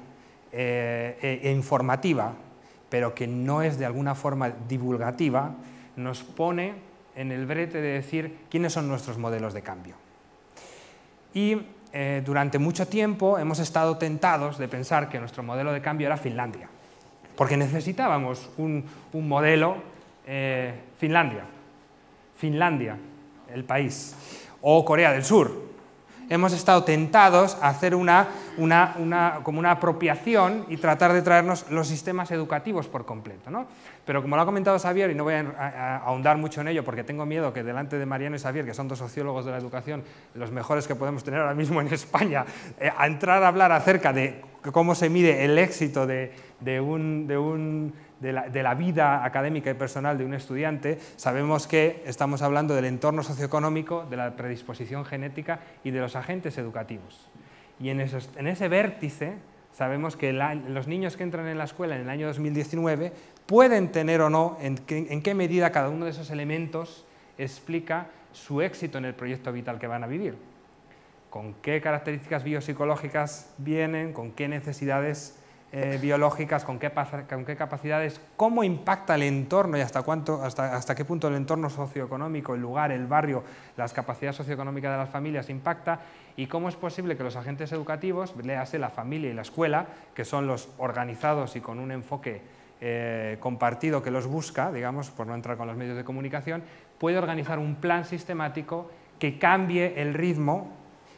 eh, e, e informativa, pero que no es de alguna forma divulgativa, nos pone en el brete de decir quiénes son nuestros modelos de cambio. Y eh, durante mucho tiempo hemos estado tentados de pensar que nuestro modelo de cambio era Finlandia, porque necesitábamos un, modelo Finlandia, Finlandia, el país, o Corea del Sur, hemos estado tentados a hacer una, como una apropiación y tratar de traernos los sistemas educativos por completo. ¿no? Pero como lo ha comentado Xavier, y no voy a, ahondar mucho en ello porque tengo miedo que delante de Mariano y Xavier, que son dos sociólogos de la educación, los mejores que podemos tener ahora mismo en España, eh, a entrar a hablar acerca de cómo se mide el éxito de, un, de un de la, vida académica y personal de un estudiante, sabemos que estamos hablando del entorno socioeconómico, de la predisposición genética y de los agentes educativos. Y en, ese vértice sabemos que los niños que entran en la escuela en el año 2019 pueden tener o no, en, qué medida cada uno de esos elementos explica su éxito en el proyecto vital que van a vivir. Con qué características biopsicológicas vienen, con qué necesidades eh, biológicas, con qué, capacidades, cómo impacta el entorno y hasta, cuánto, hasta qué punto el entorno socioeconómico, el lugar, el barrio, las capacidades socioeconómicas de las familias impacta y cómo es posible que los agentes educativos, léase la familia y la escuela, que son los organizados y con un enfoque eh, compartido que los busca, digamos, por no entrar con los medios de comunicación, puede organizar un plan sistemático que cambie el ritmo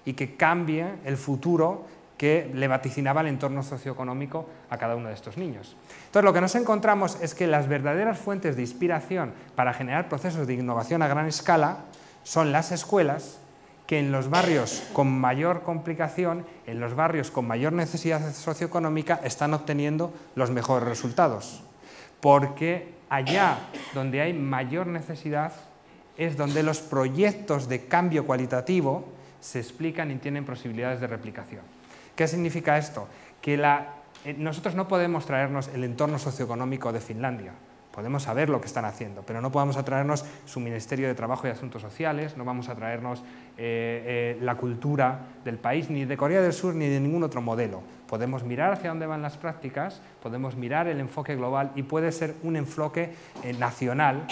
y que cambie el futuro que le vaticinaba el entorno socioeconómico a cada uno de estos niños. Entonces, lo que nos encontramos es que las verdaderas fuentes de inspiración para generar procesos de innovación a gran escala son las escuelas que en los barrios con mayor complicación, en los barrios con mayor necesidad socioeconómica, están obteniendo los mejores resultados. Porque allá donde hay mayor necesidad es donde los proyectos de cambio cualitativo se explican y tienen posibilidades de replicación. ¿Qué significa esto? Que eh, nosotros no podemos traernos el entorno socioeconómico de Finlandia. Podemos saber lo que están haciendo, pero no podemos traernos su Ministerio de Trabajo y Asuntos Sociales, no vamos a traernos eh, eh, la cultura del país, ni de Corea del Sur, ni de ningún otro modelo. Podemos mirar hacia dónde van las prácticas, podemos mirar el enfoque global y puede ser un enfoque nacional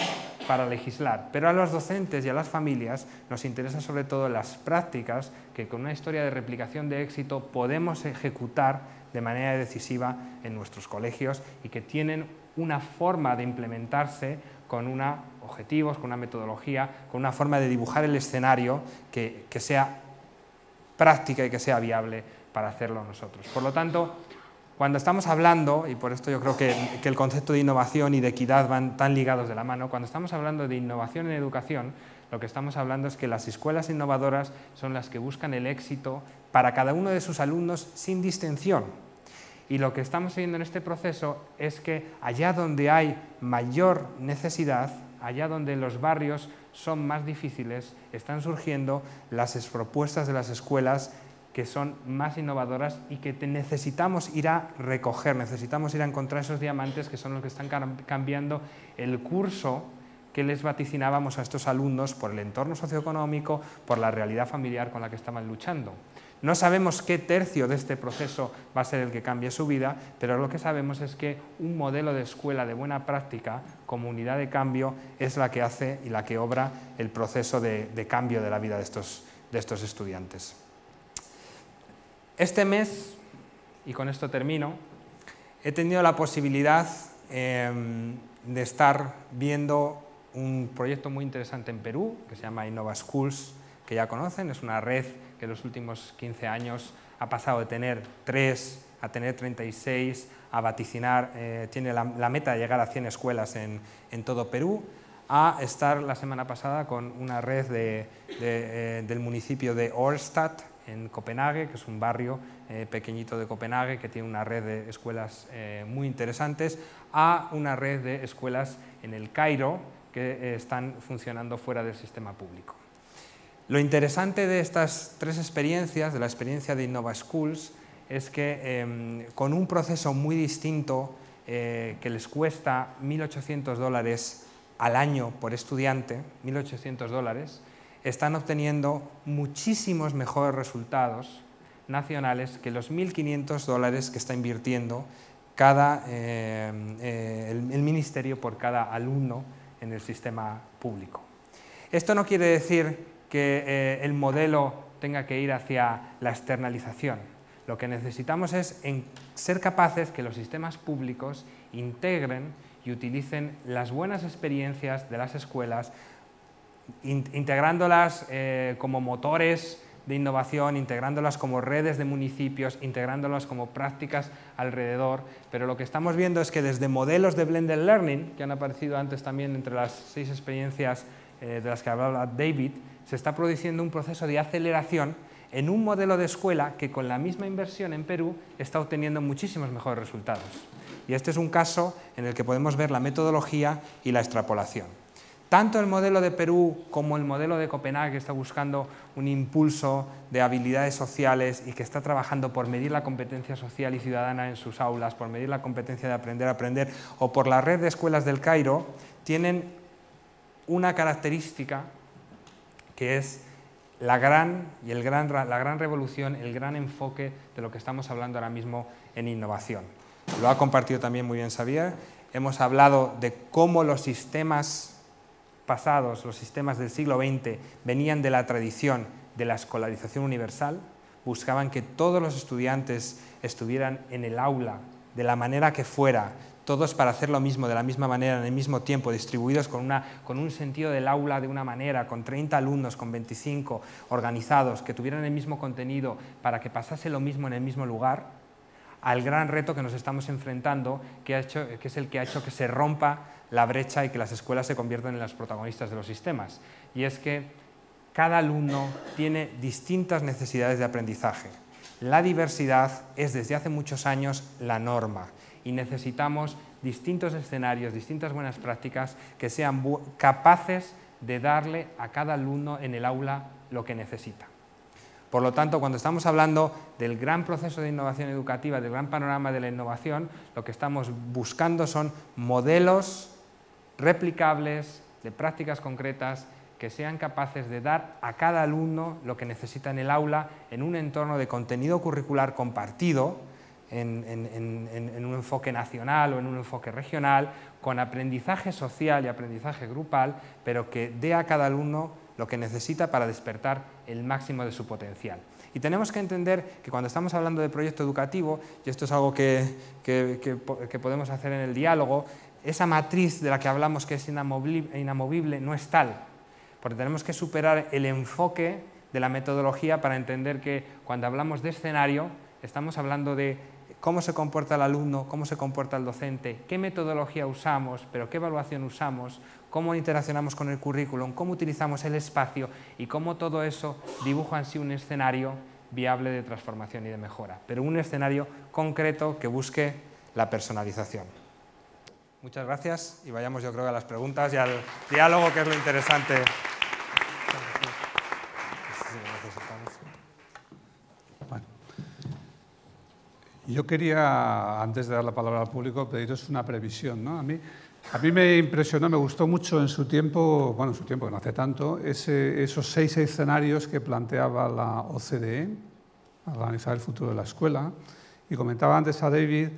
para legislar. Pero a los docentes y a las familias nos interesa sobre todo las prácticas que con una historia de replicación de éxito podemos ejecutar de manera decisiva en nuestros colegios y que tienen una forma de implementarse con unos objetivos, con una metodología, con una forma de dibujar el escenario que, sea práctica y que sea viable para hacerlo nosotros. Por lo tanto, cuando estamos hablando, y por esto yo creo que, el concepto de innovación y de equidad van tan ligados de la mano, cuando estamos hablando de innovación en educación, lo que estamos hablando es que las escuelas innovadoras son las que buscan el éxito para cada uno de sus alumnos sin distinción. Y lo que estamos viendo en este proceso es que allá donde hay mayor necesidad, allá donde los barrios son más difíciles, están surgiendo las propuestas de las escuelas que son más innovadoras y que necesitamos ir a recoger, necesitamos ir a encontrar esos diamantes que son los que están cambiando el curso que les vaticinábamos a estos alumnos por el entorno socioeconómico, por la realidad familiar con la que estaban luchando. No sabemos qué tercio de este proceso va a ser el que cambie su vida, pero lo que sabemos es que un modelo de escuela de buena práctica, comunidad de cambio, es la que hace y la que obra el proceso de, cambio de la vida de estos estudiantes. Este mes, y con esto termino, he tenido la posibilidad em, de estar viendo un proyecto muy interesante en Perú que se llama Innova Schools, que ya conocen, es una red que en los últimos 15 años ha pasado de tener 3 a tener 36, a vaticinar, eh, tiene la, meta de llegar a 100 escuelas en, todo Perú, a estar la semana pasada con una red eh, del municipio de Årstad, en Copenhague, que es un barrio eh, pequeñito de Copenhague que tiene una red de escuelas muy interesantes, a una red de escuelas en el Cairo que están funcionando fuera del sistema público. Lo interesante de estas tres experiencias, de la experiencia de Innova Schools, es que em, con un proceso muy distinto eh, que les cuesta 1.800 dólares al año por estudiante, 1.800 dólares, están obteniendo muchísimos mejores resultados nacionales que los 1.500 dólares que está invirtiendo cada, eh, eh, el, ministerio por cada alumno en el sistema público. Esto no quiere decir que eh, el modelo tenga que ir hacia la externalización. Lo que necesitamos es ser capaces que los sistemas públicos integren y utilicen las buenas experiencias de las escuelas, integrándolas como motores de innovación, integrándolas como redes de municipios, integrándolas como prácticas alrededor, pero lo que estamos viendo es que desde modelos de blended learning, que han aparecido antes también entre las seis experiencias eh, de las que hablaba David, se está produciendo un proceso de aceleración en un modelo de escuela que con la misma inversión en Perú está obteniendo muchísimos mejores resultados. Y este es un caso en el que podemos ver la metodología y la extrapolación. Tanto el modelo de Perú como el modelo de Copenhague, que está buscando un impulso de habilidades sociales y que está trabajando por medir la competencia social y ciudadana en sus aulas, por medir la competencia de aprender a aprender, o por la red de escuelas del Cairo, tienen una característica que es la gran, y el gran, la gran revolución, el gran enfoque de lo que estamos hablando ahora mismo en innovación. Lo ha compartido también muy bien Xavier. Hemos hablado de cómo los sistemas pasados, los sistemas del siglo XX, venían de la tradición de la escolarización universal, buscaban que todos los estudiantes estuvieran en el aula de la manera que fuera, todos para hacer lo mismo, de la misma manera, en el mismo tiempo, distribuidos con, una, con un sentido del aula de una manera, con 30 alumnos, con 25 organizados, que tuvieran el mismo contenido para que pasase lo mismo en el mismo lugar, al gran reto que nos estamos enfrentando, que, ha hecho, que es el que ha hecho que se rompa la brecha y que las escuelas se conviertan en las protagonistas de los sistemas. Y es que cada alumno tiene distintas necesidades de aprendizaje. La diversidad es desde hace muchos años la norma y necesitamos distintos escenarios, distintas buenas prácticas que sean capaces de darle a cada alumno en el aula lo que necesita. Por lo tanto, cuando estamos hablando del gran proceso de innovación educativa, del gran panorama de la innovación, lo que estamos buscando son modelos replicables, de prácticas concretas, que sean capaces de dar a cada alumno lo que necesita en el aula en un entorno de contenido curricular compartido, en, un enfoque nacional o en un enfoque regional, con aprendizaje social y aprendizaje grupal, pero que dé a cada alumno lo que necesita para despertar el máximo de su potencial. Y tenemos que entender que cuando estamos hablando de proyecto educativo, y esto es algo que, que podemos hacer en el diálogo, esa matriz de la que hablamos que es inamovible, no es tal, porque tenemos que superar el enfoque de la metodología para entender que cuando hablamos de escenario estamos hablando de cómo se comporta el alumno, cómo se comporta el docente, qué metodología usamos, pero qué evaluación usamos, cómo interaccionamos con el currículum, cómo utilizamos el espacio y cómo todo eso dibuja en sí un escenario viable de transformación y de mejora, pero un escenario concreto que busque la personalización. Muchas gracias y vayamos yo creo a las preguntas y al diálogo que es lo interesante. yo quería, antes de dar la palabra al público, pediros una previsión. ¿no? A, mí, a mí me impresionó, me gustó mucho en su tiempo, bueno, en su tiempo, no hace tanto, esos seis escenarios que planteaba la OCDE, organizar el futuro de la escuela. Y comentaba antes a David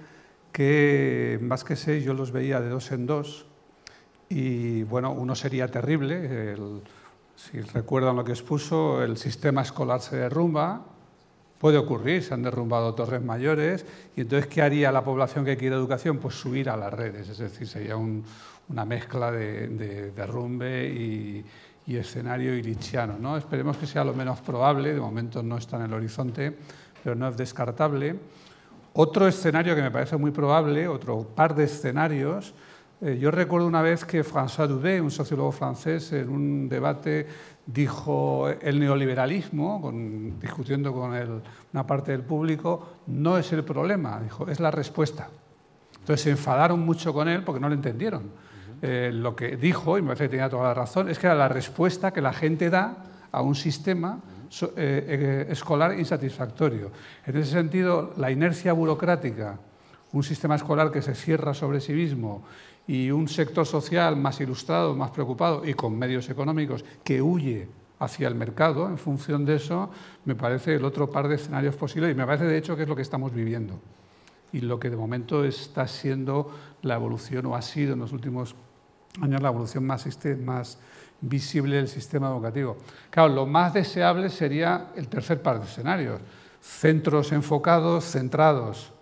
que más que seis yo los veía de dos en dos y bueno, uno sería terrible, si recuerdan lo que expuso, el sistema escolar se derrumba, puede ocurrir, se han derrumbado torres mayores y entonces ¿qué haría la población que quiere educación? Pues subir a las redes, es decir, sería una mezcla de, derrumbe y, y, escenario ilichiano. ¿no? Esperemos que sea lo menos probable, de momento no está en el horizonte, pero no es descartable. Otro escenario que me parece muy probable, otro par de escenarios, eh, yo recuerdo una vez que François Dubé, un sociólogo francés, en un debate dijo el neoliberalismo, discutiendo con una parte del público, no es el problema, dijo, es la respuesta. Entonces se enfadaron mucho con él porque no lo entendieron. Eh, lo que dijo, y me parece que tenía toda la razón, es que era la respuesta que la gente da a un sistema escolar insatisfactorio. En ese sentido, la inercia burocrática, un sistema escolar que se cierra sobre sí mismo y un sector social más ilustrado, más preocupado y con medios económicos que huye hacia el mercado, en función de eso, me parece el otro par de escenarios posibles y me parece de hecho que es lo que estamos viviendo y lo que de momento está siendo la evolución o ha sido en los últimos años la evolución más, este, más visible del sistema educativo. Claro, lo más deseable sería el tercer par de escenarios, centros enfocados, centrados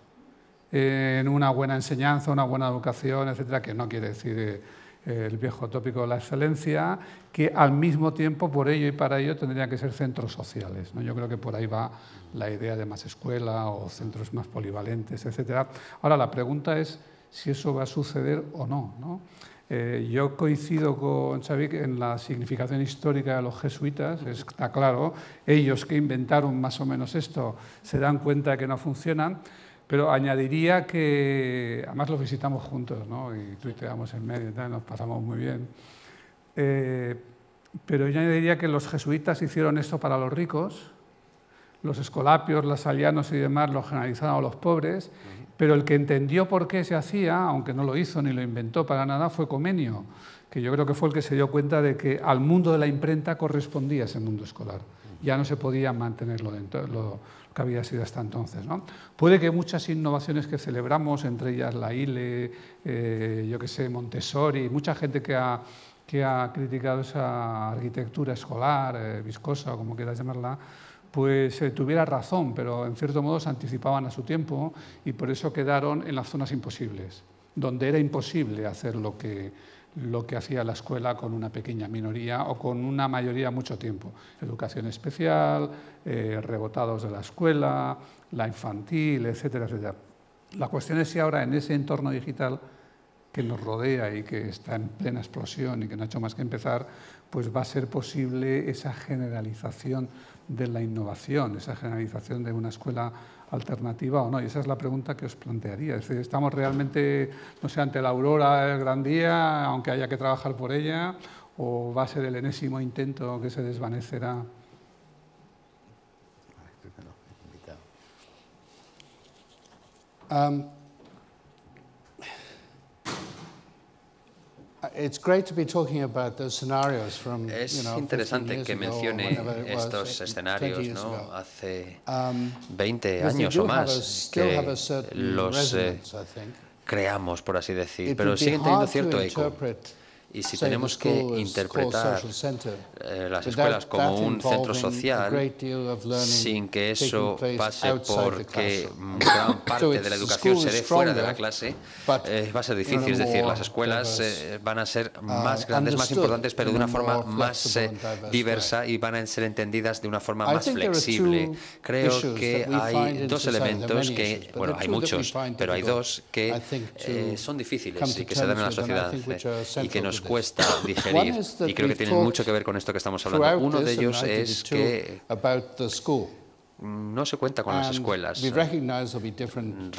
en una buena enseñanza, una buena educación, etcétera, que no quiere decir eh, el viejo tópico de la excelencia, que al mismo tiempo, por ello y para ello, tendrían que ser centros sociales. ¿no? Yo creo que por ahí va la idea de más escuela o centros más polivalentes, etc. Ahora, la pregunta es si eso va a suceder o no. ¿no? Eh, yo coincido con Xavi en la significación histórica de los jesuitas, está claro, ellos que inventaron más o menos esto se dan cuenta de que no funcionan, pero añadiría que, además lo visitamos juntos, ¿no? y tuiteamos en medio, y nos pasamos muy bien. Eh, pero yo añadiría que los jesuitas hicieron esto para los ricos, los escolapios, los alianos y demás lo generalizaron a los pobres, pero el que entendió por qué se hacía, aunque no lo hizo ni lo inventó para nada, fue Comenio, que yo creo que fue el que se dio cuenta de que al mundo de la imprenta correspondía ese mundo escolar. Ya no se podía mantenerlo dentro, lo, que había sido hasta entonces. ¿no? Puede que muchas innovaciones que celebramos, entre ellas la ILE, eh, yo que sé, Montessori, mucha gente que ha, que ha criticado esa arquitectura escolar, eh, viscosa, como quieras llamarla, pues eh, tuviera razón, pero en cierto modo se anticipaban a su tiempo y por eso quedaron en las zonas imposibles, donde era imposible hacer lo que, lo que hacía la escuela con una pequeña minoría o con una mayoría mucho tiempo. Educación especial, eh, rebotados de la escuela, la infantil, etcétera, etcétera. La cuestión es si ahora en ese entorno digital que nos rodea y que está en plena explosión y que no ha hecho más que empezar, pues va a ser posible esa generalización de la innovación, esa generalización de una escuela alternativa o no. Y esa es la pregunta que os plantearía. Es decir, ¿estamos realmente, no sé, ante la aurora del gran día, aunque haya que trabajar por ella, o va a ser el enésimo intento que se desvanecerá? Um, Es interesante que mencione estos escenarios ¿no? hace 20 um, años o más que los eh, creamos, por así decir, pero siguen teniendo cierto eco. Y si tenemos que interpretar eh, las escuelas como un centro social, sin que eso pase porque gran parte de la educación se dé fuera de la clase, eh, va a ser difícil. Es decir, las escuelas eh, van a ser uh, más grandes, más importantes, pero de una forma más diversa y van a ser entendidas de una forma más flexible. Creo que hay dos elementos que, bueno, hay muchos, pero hay dos que son difíciles y que se dan en la sociedad y que nos cuesta digerir y creo que tienen mucho que ver con esto que estamos hablando. Uno de ellos es que no se cuenta con las escuelas.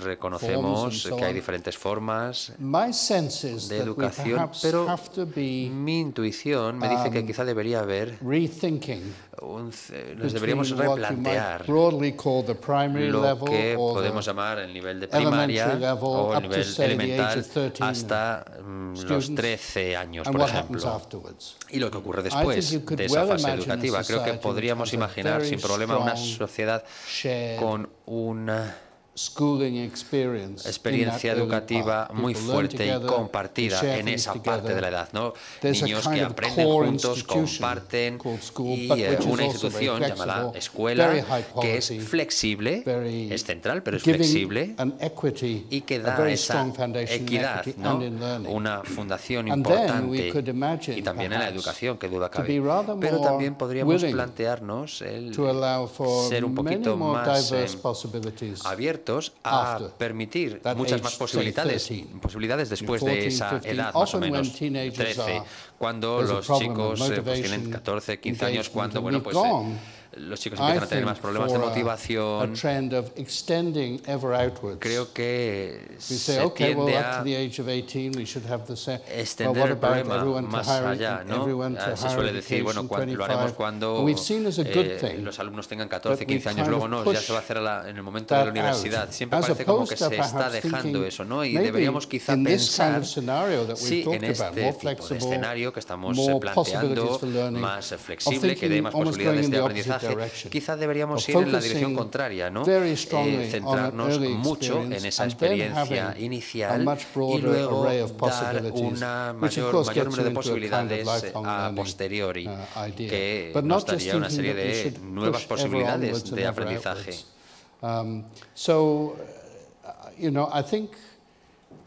Reconocemos que hay diferentes formas de educación, pero mi intuición me dice que um, quizá debería haber nos deberíamos replantear lo que podemos llamar el nivel de primaria o el nivel elemental hasta mm, los 13 años, por ejemplo. Y lo que ocurre después de esa fase educativa. Creo que podríamos imaginar sin problema una sociedad con una experiencia educativa muy fuerte y compartida en esa parte de la edad. ¿no? Niños que aprenden juntos, comparten y eh, una institución llamada escuela que es flexible, es central, pero es flexible y que da esa equidad, ¿no? una fundación importante y también en la educación, que duda cabe. Pero también podríamos plantearnos el ser un poquito más eh, abiertos a permitir muchas más posibilidades, posibilidades después de esa edad, más o menos, 13, cuando los chicos eh, pues tienen 14, 15 años, cuando, bueno, pues... Los chicos empiezan a tener más problemas de motivación. Creo que se tiende a extender el problema más allá, ¿no? Se suele decir, bueno, lo haremos cuando eh, los alumnos tengan 14, 15 años, luego no, ya se va a hacer en el momento de la universidad. Siempre parece como que se está dejando eso, ¿no? Y deberíamos quizá pensar, sí, en este tipo de escenario que estamos planteando, más flexible, que dé más posibilidades de aprendizaje, quizá deberíamos ir en la dirección contraria, ¿no? Eh, centrarnos mucho en esa experiencia inicial y luego dar una mayor, mayor número de posibilidades a posteriori, uh, que nos daría una serie de nuevas posibilidades de aprendizaje. Um,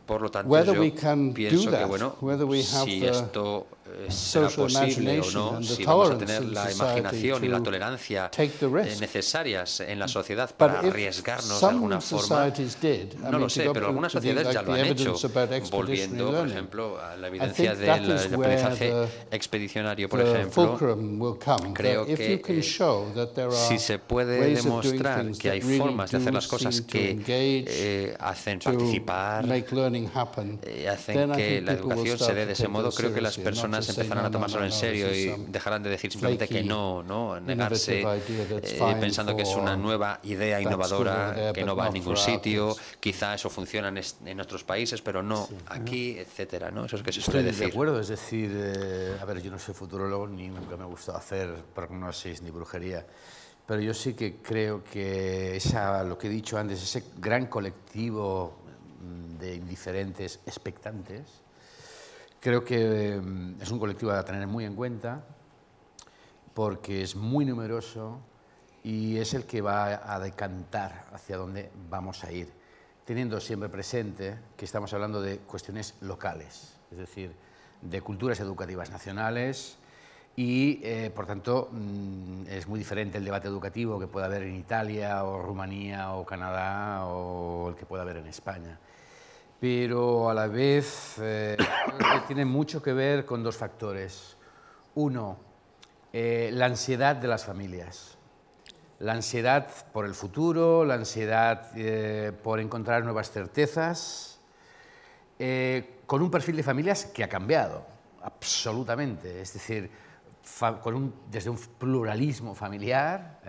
Por lo tanto, yo pienso que, bueno, si esto eh, será posible o no, si vamos a tener la imaginación y la tolerancia eh, necesarias en la sociedad para arriesgarnos de alguna forma, no lo sé, pero algunas sociedades ya lo han hecho, volviendo, por ejemplo, a la evidencia del aprendizaje expedicionario, por ejemplo, creo que eh, si se puede demostrar que hay formas de hacer las cosas que hacen participar, hacen que la educación se dé de ese modo, creo que las personas empezarán a tomárselo en serio y dejarán de decir simplemente que no, ¿no? negarse eh, pensando que es una nueva idea innovadora que no va a ningún sitio, quizá eso funciona en, en otros países, pero no aquí, etcétera, ¿no? Eso es que se suele decir. de acuerdo, es decir, eh, a ver, yo no soy futurólogo ni nunca me ha gustado hacer prognosis ni brujería, pero yo sí que creo que esa, lo que he dicho antes, ese gran colectivo mm, de indiferentes expectantes, Creo que mm, es un colectivo a tener muy en cuenta porque es muy numeroso y es el que va a decantar hacia dónde vamos a ir, teniendo siempre presente que estamos hablando de cuestiones locales, es decir, de culturas educativas nacionales y, eh, por tanto, mm, es muy diferente el debate educativo que pueda haber en Italia o Rumanía o Canadá o el que pueda haber en España pero a la vez eh, tiene mucho que ver con dos factores. Uno, eh, la ansiedad de las familias. La ansiedad por el futuro, la ansiedad eh, por encontrar nuevas certezas, con un perfil de familias que ha cambiado, absolutamente. Es decir, desde un pluralismo familiar,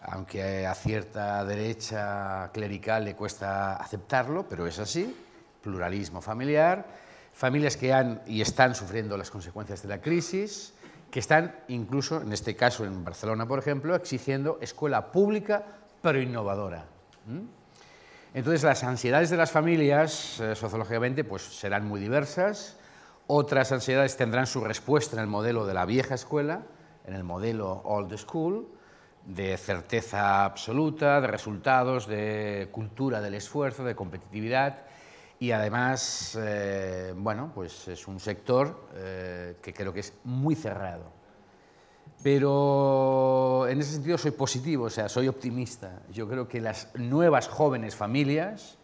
aunque a cierta derecha clerical le cuesta aceptarlo, pero es así, pluralismo familiar, familias que han y están sufriendo las consecuencias de la crisis, que están incluso, en este caso en Barcelona, por ejemplo, exigiendo escuela pública pero innovadora. Entonces, las ansiedades de las familias, eh, sociológicamente, pues serán muy diversas. Otras ansiedades tendrán su respuesta en el modelo de la vieja escuela, en el modelo old school, de certeza absoluta, de resultados, de cultura del esfuerzo, de competitividad y además, eh, bueno, pues es un sector eh, que creo que es muy cerrado. Pero en ese sentido soy positivo, o sea, soy optimista. Yo creo que las nuevas jóvenes familias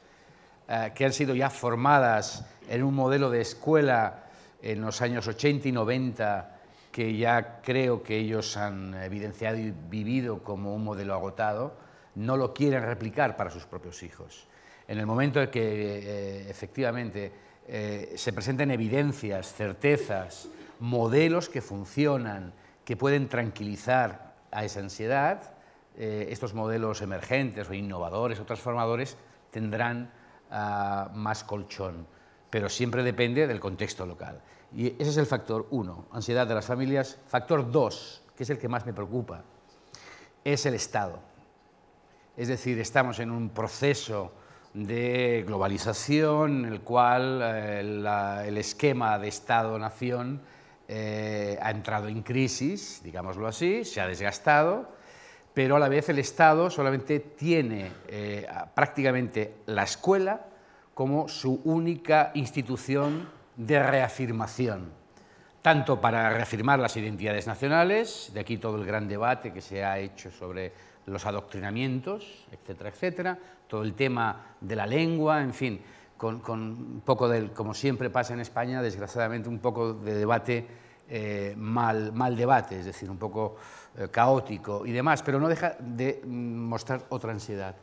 eh, que han sido ya formadas en un modelo de escuela en los años 80 y 90 que ya creo que ellos han evidenciado y vivido como un modelo agotado, no lo quieren replicar para sus propios hijos. En el momento en que eh, efectivamente eh, se presenten evidencias, certezas, modelos que funcionan, que pueden tranquilizar a esa ansiedad, eh, estos modelos emergentes o innovadores o transformadores tendrán ah, más colchón, pero siempre depende del contexto local. Y ese es el factor uno, ansiedad de las familias. Factor dos, que es el que más me preocupa, es el Estado. Es decir, estamos en un proceso de globalización en el cual eh, el esquema de Estado-nación eh, ha entrado en crisis, digámoslo así, se ha desgastado, pero a la vez el Estado solamente tiene eh, prácticamente la escuela como su única institución de reafirmación, tanto para reafirmar las identidades nacionales, de aquí todo el gran debate que se ha hecho sobre los adoctrinamientos, etcétera, etcétera, todo el tema de la lengua, en fin, con, un poco del, como siempre pasa en España, desgraciadamente un poco de debate eh, mal, mal debate, es decir, un poco eh, caótico y demás, pero no deja de mm, mostrar otra ansiedad,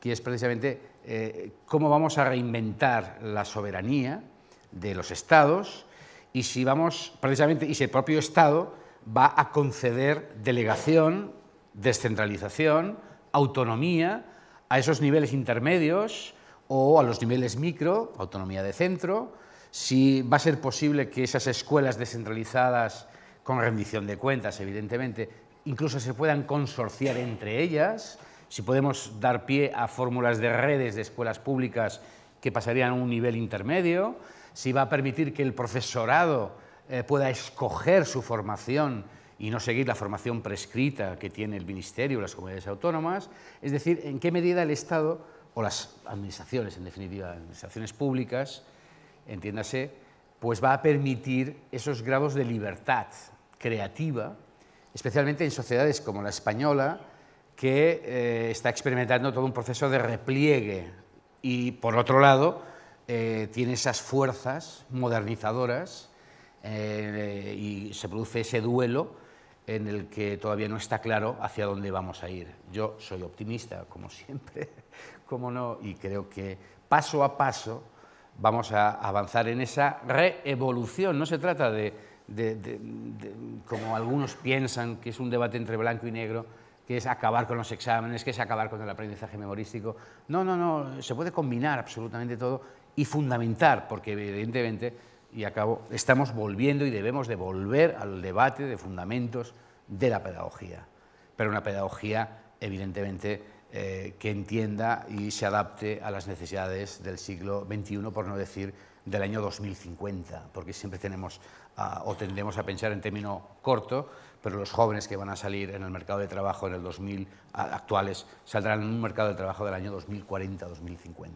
que es precisamente eh, cómo vamos a reinventar la soberanía de los estados y si vamos precisamente y si el propio estado va a conceder delegación, descentralización, autonomía a esos niveles intermedios o a los niveles micro, autonomía de centro, si va a ser posible que esas escuelas descentralizadas con rendición de cuentas, evidentemente, incluso se puedan consorciar entre ellas, si podemos dar pie a fórmulas de redes de escuelas públicas que pasarían a un nivel intermedio, si va a permitir que el profesorado eh, pueda escoger su formación y no seguir la formación prescrita que tiene el Ministerio o las comunidades autónomas, es decir, en qué medida el Estado o las administraciones, en definitiva, administraciones públicas, entiéndase, pues va a permitir esos grados de libertad creativa, especialmente en sociedades como la española, que eh, está experimentando todo un proceso de repliegue. Y, por otro lado, eh, tiene esas fuerzas modernizadoras eh, y se produce ese duelo en el que todavía no está claro hacia dónde vamos a ir. Yo soy optimista, como siempre, como no, y creo que paso a paso vamos a avanzar en esa reevolución. No se trata de, como algunos piensan, que es un debate entre blanco y negro, que es acabar con los exámenes, que es acabar con el aprendizaje memorístico. No, no, no, se puede combinar absolutamente todo y fundamentar, porque evidentemente, y acabo, estamos volviendo y debemos de volver al debate de fundamentos de la pedagogía, pero una pedagogía evidentemente eh, que entienda y se adapte a las necesidades del siglo XXI, por no decir del año 2050, porque siempre tenemos o tendemos a pensar en término corto, pero los jóvenes que van a salir en el mercado de trabajo en el 2000 actuales saldrán en un mercado de trabajo del año 2040-2050.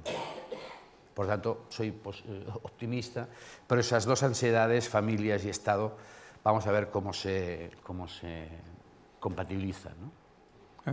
Por tanto, soy pues, eh, optimista, pero esas dos ansiedades, familias y Estado, vamos a ver cómo se, cómo se compatibilizan. ¿no?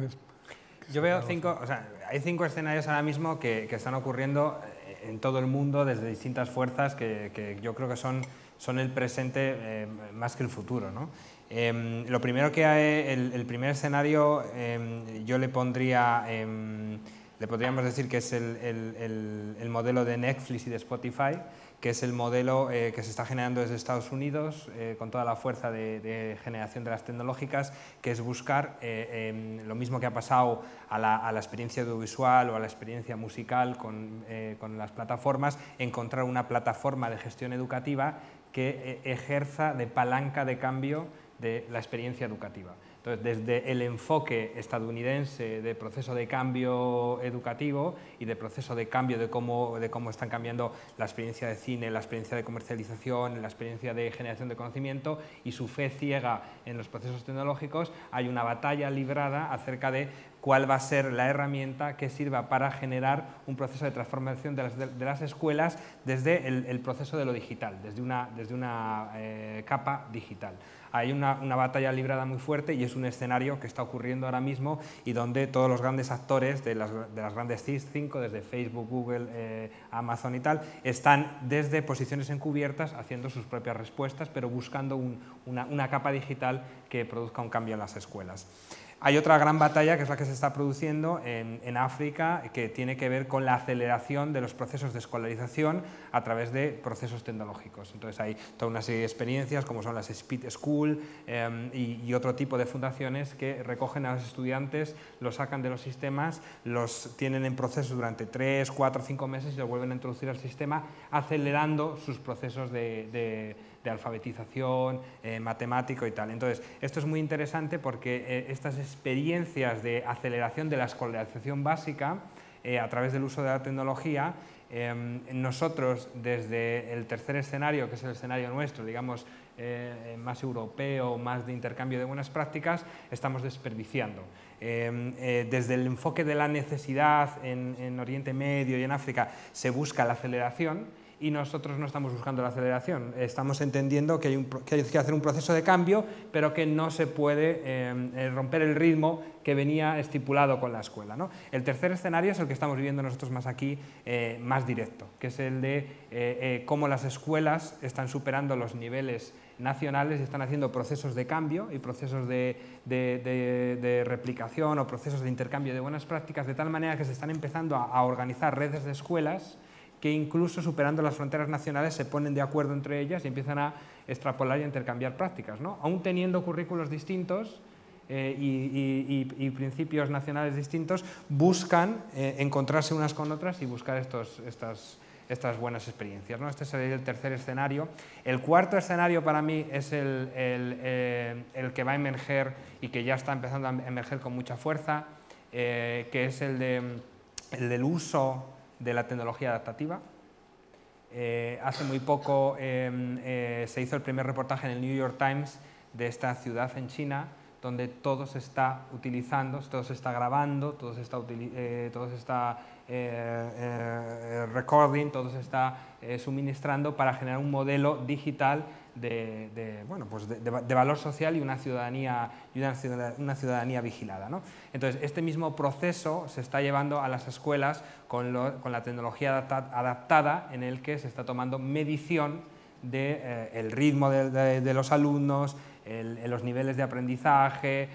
Yo veo cinco, o sea, hay cinco escenarios ahora mismo que, que, están ocurriendo eh, en todo el mundo desde distintas fuerzas que, que yo creo que son, son el presente eh, más que el futuro. ¿no? Em, lo primero que hay, el, el primer escenario em, yo le pondría, em, le podríamos decir que es el, el, el modelo de Netflix y de Spotify, que es el modelo eh, que se está generando desde Estados Unidos eh, con toda la fuerza de, generación de las tecnológicas, que es buscar eh, lo mismo que ha pasado a la, experiencia audiovisual o a la experiencia musical con, con, las plataformas, encontrar una plataforma de gestión educativa que ejerza de palanca de cambio de la experiencia educativa. Entonces, desde el enfoque estadounidense de proceso de cambio educativo y de proceso de cambio de cómo, de cómo están cambiando la experiencia de cine, la experiencia de comercialización, la experiencia de generación de conocimiento y su fe ciega en los procesos tecnológicos, hay una batalla librada acerca de cuál va a ser la herramienta que sirva para generar un proceso de transformación de las, de, las escuelas desde el, proceso de lo digital, desde una, desde una eh, capa digital hay una, batalla librada muy fuerte y es un escenario que está ocurriendo ahora mismo y donde todos los grandes actores de las, de las grandes CIS5, desde Facebook, Google, eh, Amazon y tal, están desde posiciones encubiertas haciendo sus propias respuestas, pero buscando una capa digital que produzca un cambio en las escuelas. Hay otra gran batalla que es la que se está produciendo en, África que tiene que ver con la aceleración de los procesos de escolarización a través de procesos tecnológicos. Entonces hay toda una serie de experiencias como son las Speed School em, y, otro tipo de fundaciones que recogen a los estudiantes, los sacan de los sistemas, los tienen en proceso durante 3, 4, 5 meses y los vuelven a introducir al sistema acelerando sus procesos de de alfabetización, eh, matemático y tal. Entonces, esto es muy interesante porque eh, estas experiencias de aceleración de la escolarización básica eh, a través del uso de la tecnología, em, nosotros desde el tercer escenario, que es el escenario nuestro, digamos, más europeo, más de intercambio de buenas prácticas, estamos desperdiciando. Em, desde el enfoque de la necesidad en Oriente Medio y en África se busca la aceleración y nosotros no estamos buscando la aceleración. Estamos entendiendo que hay, que, hacer un proceso de cambio, pero que no se puede eh, eh, romper el ritmo que venía estipulado con la escuela. ¿no? El tercer escenario es el que estamos viviendo nosotros más aquí, eh, más directo, que es el de cómo las escuelas están superando los niveles nacionales y están haciendo procesos de cambio y procesos de, de, replicación o procesos de intercambio de buenas prácticas, de tal manera que se están empezando a, a organizar redes de escuelas que incluso superando las fronteras nacionales se ponen de acuerdo entre ellas y empiezan a extrapolar y a intercambiar prácticas. ¿no? Aún teniendo currículos distintos eh, y, principios nacionales distintos, buscan eh, encontrarse unas con otras y buscar estos, estas, estas buenas experiencias. ¿no? Este sería el tercer escenario. El cuarto escenario para mí es el, el, eh, el, que va a emerger y que ya está empezando a emerger con mucha fuerza, que es el, de, el del uso de la tecnología adaptativa. Eh, hace muy poco em, eh, se hizo el primer reportaje en el New York Times de esta ciudad en China, donde todo se está utilizando, todo se está grabando, todo se está, eh, todo está recording, todo se está suministrando para generar un modelo digital de, bueno, pues de, valor social y una ciudadanía, y una ciudadanía, vigilada. ¿no? Entonces, este mismo proceso se está llevando a las escuelas con, la tecnología adaptada en el que se está tomando medición del de, eh, ritmo de, los alumnos, los niveles de aprendizaje,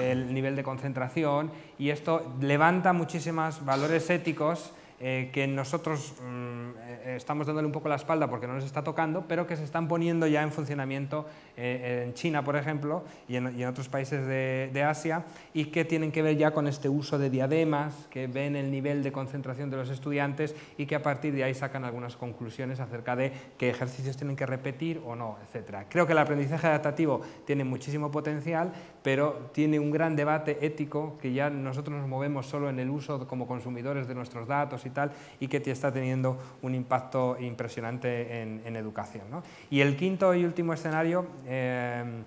el nivel de concentración, y esto levanta muchísimos valores éticos eh, que nosotros mm, eh, estamos dándole un poco la espalda porque no nos está tocando, pero que se están poniendo ya en funcionamiento eh, en China, por ejemplo, y en, otros países de, Asia, y que tienen que ver ya con este uso de diademas, que ven el nivel de concentración de los estudiantes y que a partir de ahí sacan algunas conclusiones acerca de qué ejercicios tienen que repetir o no, etc. Creo que el aprendizaje adaptativo tiene muchísimo potencial, pero tiene un gran debate ético que ya nosotros nos movemos solo en el uso como consumidores de nuestros datos y tal, y que está teniendo un impacto impresionante en, educación. Y el quinto y último escenario eh,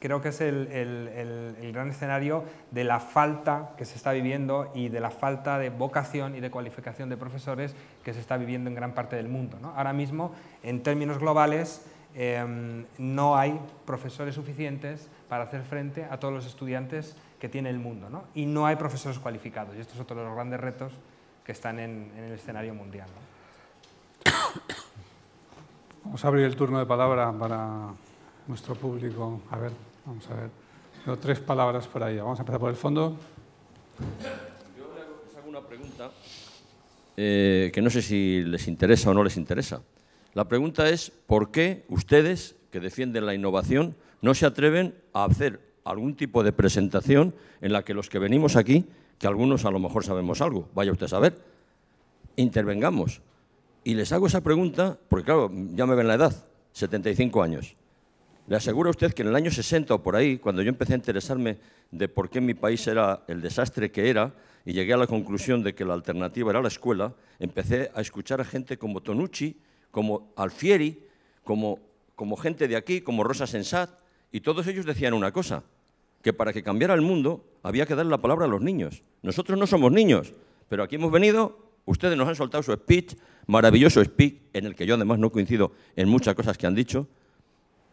creo que es el, gran escenario de la falta que se está viviendo y de la falta de vocación y de cualificación de profesores que se está viviendo en gran parte del mundo. Ahora mismo, en términos globales, eh, no hay profesores suficientes para hacer frente a todos los estudiantes que tiene el mundo. ¿no? Y no hay profesores cualificados. Y esto es otro de los grandes retos que están en, el escenario mundial. Vamos a abrir el turno de palabra para nuestro público. A ver, vamos a ver. Tengo tres palabras por ahí. Vamos a empezar por el fondo. Yo les hago una pregunta eh, que no sé si les interesa o no les interesa. La pregunta es, ¿por qué ustedes, que defienden la innovación, no se atreven a hacer algún tipo de presentación en la que los que venimos aquí que algunos a lo mejor sabemos algo, vaya usted a saber, intervengamos. Y les hago esa pregunta, porque claro, ya me ven la edad, 75 años. Le aseguro a usted que en el año 60 o por ahí, cuando yo empecé a interesarme de por qué mi país era el desastre que era, y llegué a la conclusión de que la alternativa era la escuela, empecé a escuchar a gente como Tonucci, como Alfieri, como, como gente de aquí, como Rosa Sensat, y todos ellos decían una cosa, que para que cambiara el mundo había que darle la palabra a los niños. Nosotros no somos niños, pero aquí hemos venido, ustedes nos han soltado su speech, maravilloso speech, en el que yo además no coincido en muchas cosas que han dicho,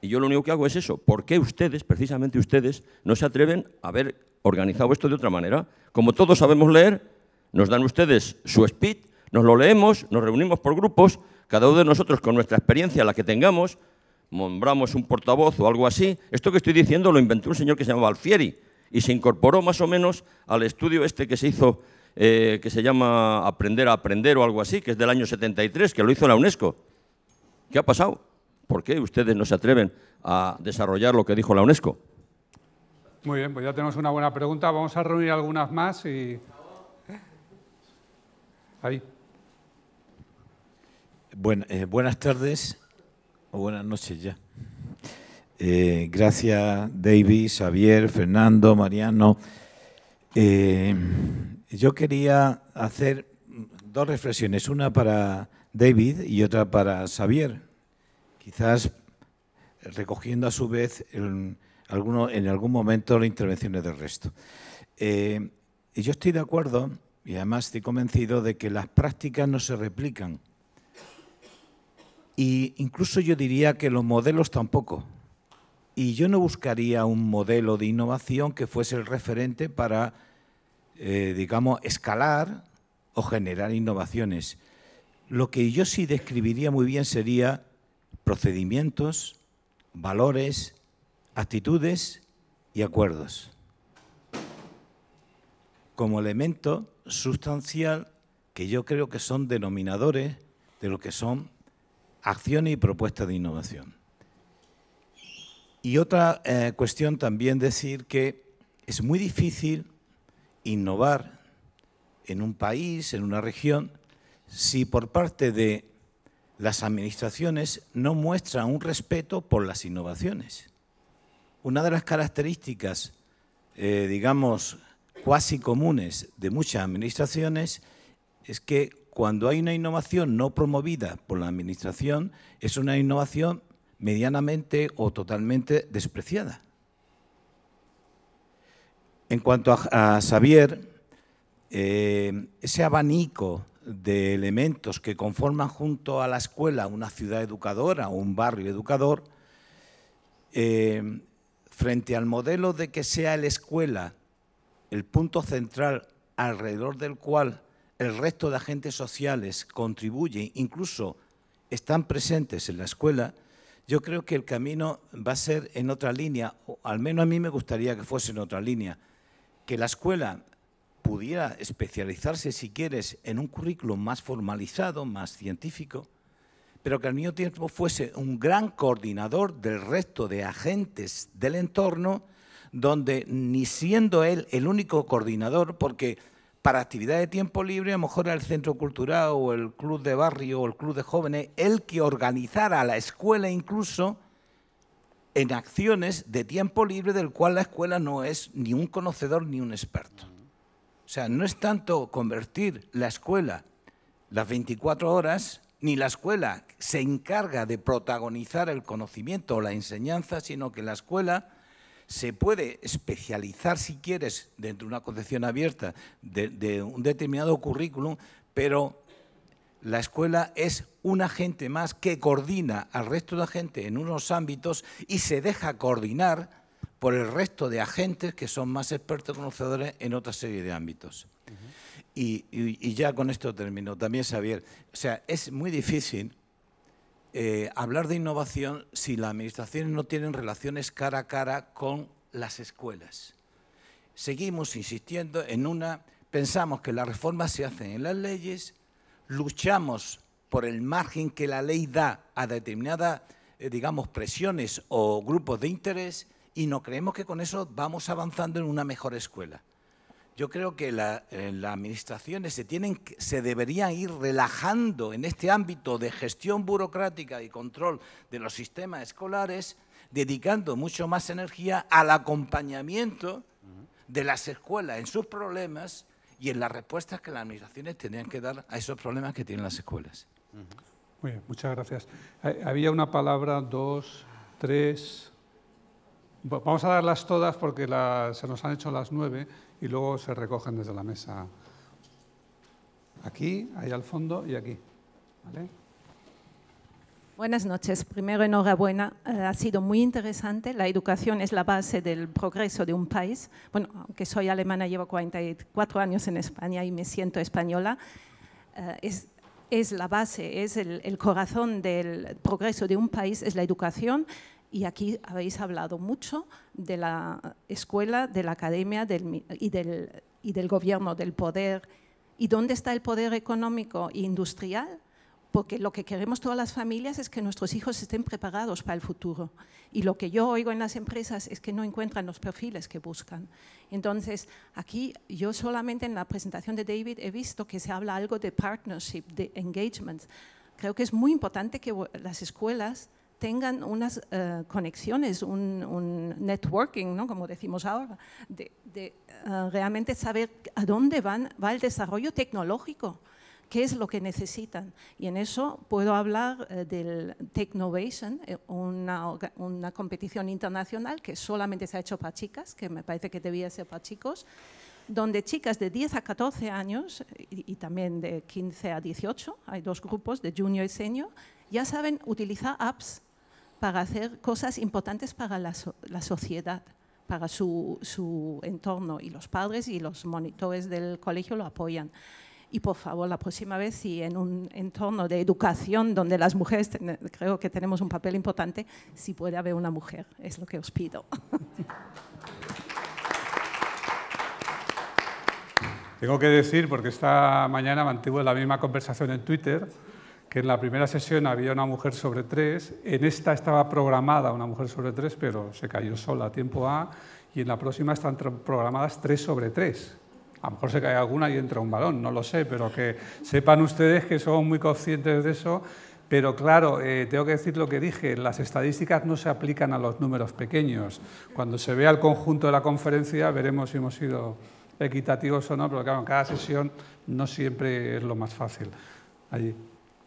y yo lo único que hago es eso. ¿Por qué ustedes, precisamente ustedes, no se atreven a haber organizado esto de otra manera? Como todos sabemos leer, nos dan ustedes su speech, nos lo leemos, nos reunimos por grupos, cada uno de nosotros con nuestra experiencia, la que tengamos, nombramos un portavoz o algo así. Esto que estoy diciendo lo inventó un señor que se llamaba Alfieri y se incorporó más o menos al estudio este que se hizo, eh, que se llama Aprender a Aprender o algo así, que es del año 73, que lo hizo la UNESCO. ¿Qué ha pasado? ¿Por qué ustedes no se atreven a desarrollar lo que dijo la UNESCO? Muy bien, pues ya tenemos una buena pregunta. Vamos a reunir algunas más y... Ahí. Eh, buenas tardes buenas noches ya. Eh, gracias David, Xavier, Fernando, Mariano. Eh, yo quería hacer dos reflexiones, una para David y otra para Xavier, quizás recogiendo a su vez en, en algún momento las intervenciones del resto. Eh, yo estoy de acuerdo y además estoy convencido de que las prácticas no se replican, Y incluso yo diría que los modelos tampoco. Y yo no buscaría un modelo de innovación que fuese el referente para, eh, digamos, escalar o generar innovaciones. Lo que yo sí describiría muy bien sería procedimientos, valores, actitudes y acuerdos como elemento sustancial que yo creo que son denominadores de lo que son acciones y propuestas de innovación. Y otra eh, cuestión también decir que es muy difícil innovar en un país, en una región, si por parte de las administraciones no muestran un respeto por las innovaciones. Una de las características, eh, digamos, cuasi comunes de muchas administraciones es que cuando hay una innovación no promovida por la administración, es una innovación medianamente o totalmente despreciada. En cuanto a, Xavier, eh, ese abanico de elementos que conforman junto a la escuela una ciudad educadora o un barrio educador, eh, frente al modelo de que sea la escuela el punto central alrededor del cual el resto de agentes sociales contribuyen, incluso están presentes en la escuela, yo creo que el camino va a ser en otra línea, o al menos a mí me gustaría que fuese en otra línea, que la escuela pudiera especializarse, si quieres, en un currículum más formalizado, más científico, pero que al mismo tiempo fuese un gran coordinador del resto de agentes del entorno, donde ni siendo él el único coordinador, porque para actividad de tiempo libre, a lo mejor era el centro cultural o el club de barrio o el club de jóvenes, el que organizara la escuela incluso en acciones de tiempo libre del cual la escuela no es ni un conocedor ni un experto. O sea, no es tanto convertir la escuela las 24 horas, ni la escuela se encarga de protagonizar el conocimiento o la enseñanza, sino que la escuela se puede especializar, si quieres, dentro de una concepción abierta de, un determinado currículum, pero la escuela es un agente más que coordina al resto de agentes en unos ámbitos y se deja coordinar por el resto de agentes que son más expertos conocedores en otra serie de ámbitos. y, y, ya con esto termino. También, Xavier, o sea, es muy difícil eh, hablar de innovación si las administraciones no tienen relaciones cara a cara con las escuelas. Seguimos insistiendo en una, pensamos que las reformas se hacen en las leyes, luchamos por el margen que la ley da a determinadas, eh, digamos, presiones o grupos de interés y no creemos que con eso vamos avanzando en una mejor escuela. Yo creo que las administraciones se, tienen, se deberían ir relajando en este ámbito de gestión burocrática y control de los sistemas escolares, dedicando mucho más energía al acompañamiento de las escuelas en sus problemas y en las respuestas que las administraciones tendrían que dar a esos problemas que tienen las escuelas. Muy bien, muchas gracias. Eh, había una palabra, dos, tres. Vamos a darlas todas porque se nos han hecho las nueve y luego se recogen desde la mesa. Aquí, ahí al fondo y aquí. Buenas noches. Primero, enhorabuena. Eh, ha sido muy interesante. La educación es la base del progreso de un país. Bueno, aunque soy alemana, llevo 44 años en España y me siento española. Eh, es, es, la base, es el, el, corazón del progreso de un país, es la educación. Y aquí habéis hablado mucho de la escuela, de la academia y, del, y del gobierno, del poder. ¿Y dónde está el poder económico e industrial? Porque lo que queremos todas las familias es que nuestros hijos estén preparados para el futuro. Y lo que yo oigo en las empresas es que no encuentran los perfiles que buscan. Entonces, aquí yo solamente en la presentación de David he visto que se habla algo de partnership, de engagement. Creo que es muy importante que las escuelas tengan unas eh, conexiones, un, networking, ¿no? como decimos ahora, de, eh, realmente saber a dónde van, va el desarrollo tecnológico, qué es lo que necesitan. Y en eso puedo hablar eh, del Technovation, una, una, competición internacional que solamente se ha hecho para chicas, que me parece que debía ser para chicos, donde chicas de 10 a 14 años y, y también de 15 a 18, hay dos grupos de junior y senior, ya saben utilizar apps para hacer cosas importantes para la, sociedad, para su, su, entorno. Y los padres y los monitores del colegio lo apoyan. Y por favor, la próxima vez, si en un entorno de educación donde las mujeres creo que tenemos un papel importante, si puede haber una mujer, es lo que os pido. Tengo que decir, porque esta mañana mantuve la misma conversación en Twitter, que en la primera sesión había una mujer sobre tres, en esta estaba programada una mujer sobre tres, pero se cayó sola a tiempo A, y en la próxima están programadas tres sobre tres. A lo mejor se cae alguna y entra un balón, no lo sé, pero que sepan ustedes que son muy conscientes de eso. Pero claro, eh, tengo que decir lo que dije, las estadísticas no se aplican a los números pequeños. Cuando se vea el conjunto de la conferencia veremos si hemos sido equitativos o no, pero claro, en cada sesión no siempre es lo más fácil. Allí.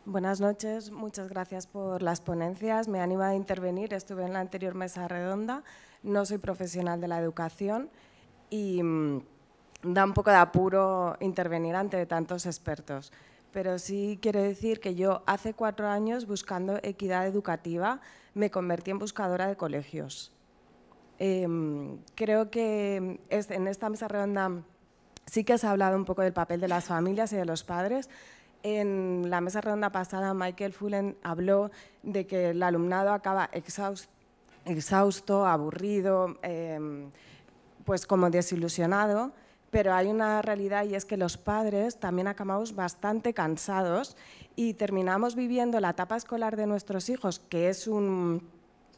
Buenas noches, muchas gracias por las ponencias. Me anima a intervenir, estuve en la anterior mesa redonda, no soy profesional de la educación y mm, da un poco de apuro intervenir ante tantos expertos. Pero sí quiero decir que yo hace cuatro años, buscando equidad educativa, me convertí en buscadora de colegios. Em, creo que en esta mesa redonda sí que se ha hablado un poco del papel de las familias y de los padres. En la mesa redonda pasada, Michael Fullen habló de que el alumnado acaba exhausto, aburrido, em, pues como desilusionado, pero hay una realidad y es que los padres también acabamos bastante cansados y terminamos viviendo la etapa escolar de nuestros hijos, que es un,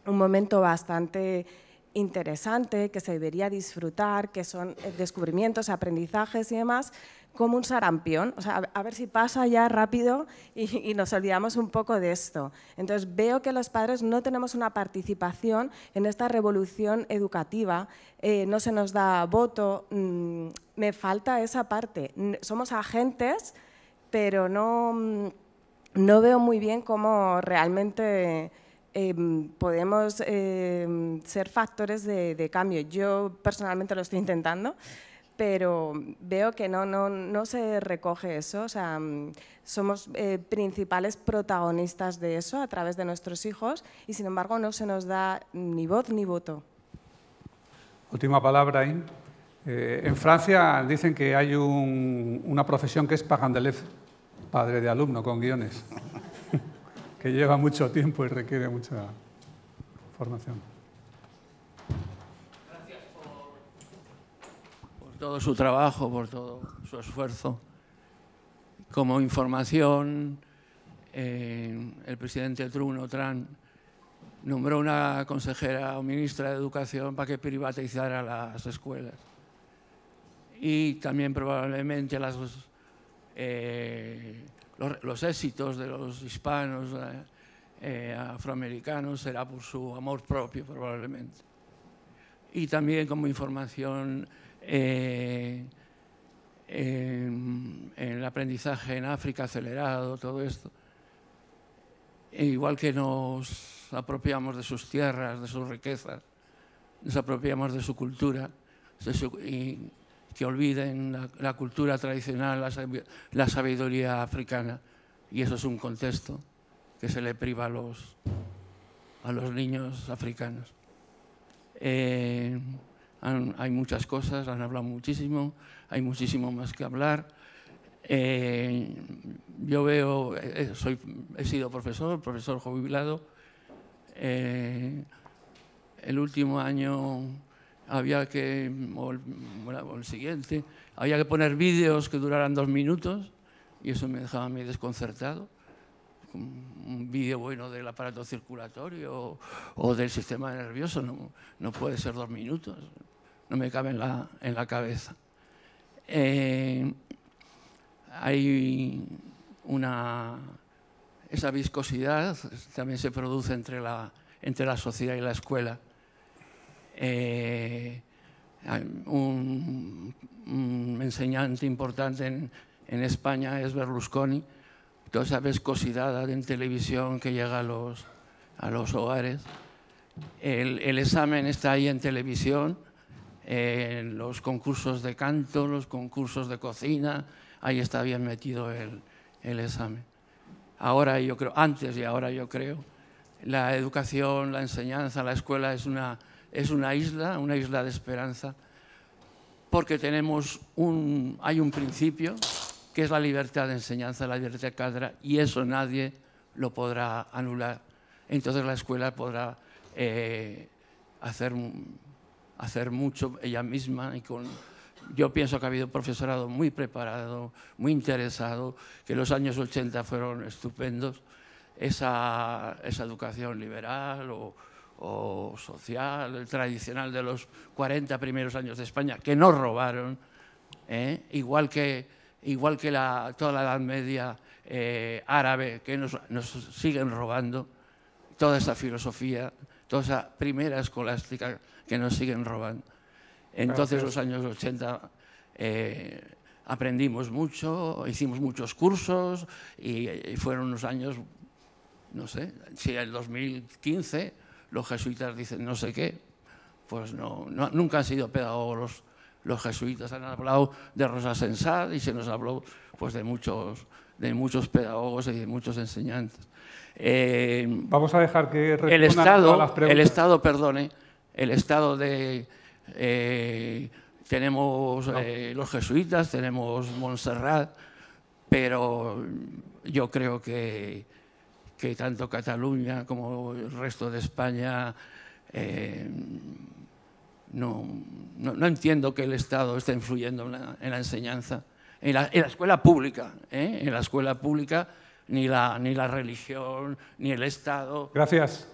un momento bastante interesante, que se debería disfrutar, que son eh, descubrimientos, aprendizajes y demás, como un sarampión, o sea, a ver si pasa ya rápido y, nos olvidamos un poco de esto. Entonces veo que los padres no tenemos una participación en esta revolución educativa, eh, no se nos da voto, mm, me falta esa parte. Somos agentes, pero no, mm, no veo muy bien cómo realmente Em, podemos em, ser factores de, cambio. Yo personalmente lo estoy intentando, pero veo que no, no, no se recoge eso. O sea, mm, somos eh, principales protagonistas de eso a través de nuestros hijos y sin embargo no se nos da ni voz ni voto. Última palabra, ahí. Eh, en Francia dicen que hay una profesión que es pagandelef, padre de alumno con guiones que lleva mucho tiempo y requiere mucha formación. Gracias por, todo su trabajo, por todo su esfuerzo. Como información, eh, el presidente Truno Tran nombró una consejera o ministra de Educación para que privatizara las escuelas. Y también probablemente eh, los, éxitos de los hispanos eh, afroamericanos será por su amor propio probablemente. Y también como información eh, el aprendizaje en África acelerado, todo esto. E igual que nos apropiamos de sus tierras, de sus riquezas, nos apropiamos de su cultura, y que olviden la, cultura tradicional, la, sabiduría africana. Y eso es un contexto que se le priva a los, a los niños africanos. Eh, hay muchas cosas, han hablado muchísimo, hay muchísimo más que hablar. Eh, yo veo, eh, soy, he sido profesor, profesor jubilado. el último año había que, o el, siguiente, había que poner vídeos que duraran dos minutos y eso me dejaba a mí desconcertado. Un vídeo bueno del aparato circulatorio o, del sistema nervioso no, puede ser dos minutos, no me cabe en la, en la cabeza. Eh, hay una, esa viscosidad también se produce entre la, entre la sociedad y la escuela eh, un, enseñante importante en, España es Berlusconi, toda esa viscosidad en televisión que llega a los, a los hogares. El, examen está ahí en televisión, en los concursos de canto, los concursos de cocina, ahí está bien metido el, el examen. ahora yo creo, antes y ahora yo creo, la educación, la enseñanza, la escuela es una, es una isla, una isla de esperanza, porque tenemos un, hay un principio que es la libertad de enseñanza, la libertad de cátedra, y eso nadie lo podrá anular. Entonces la escuela podrá eh, hacer, hacer mucho ella misma y con, yo pienso que ha habido profesorado muy preparado, muy interesado, que los años 80 fueron estupendos. Esa, esa educación liberal o, o, social, tradicional de los 40 primeros años de España, que nos robaron, ¿eh? igual que, igual que la, toda la Edad Media eh, árabe, que nos, nos siguen robando, toda esa filosofía, toda esa primera escolástica que nos siguen robando. Entonces, los años 80 eh, aprendimos mucho, hicimos muchos cursos y, fueron unos años, no sé, si el 2015 los jesuitas dicen no sé qué, pues no, nunca han sido pedagogos los, jesuitas, han hablado de Rosa Sensat y se nos habló pues, de, muchos, de muchos pedagogos y de muchos enseñantes. Eh, Vamos a dejar que el Estado, el Estado, perdone, el Estado de eh, tenemos eh, los jesuitas, tenemos Montserrat, pero yo creo que, que tanto Cataluña como el resto de España eh, no, no, entiendo que el Estado esté influyendo en la, enseñanza, en la, escuela pública, en la escuela pública ni la, ni la religión, ni el Estado. Gracias.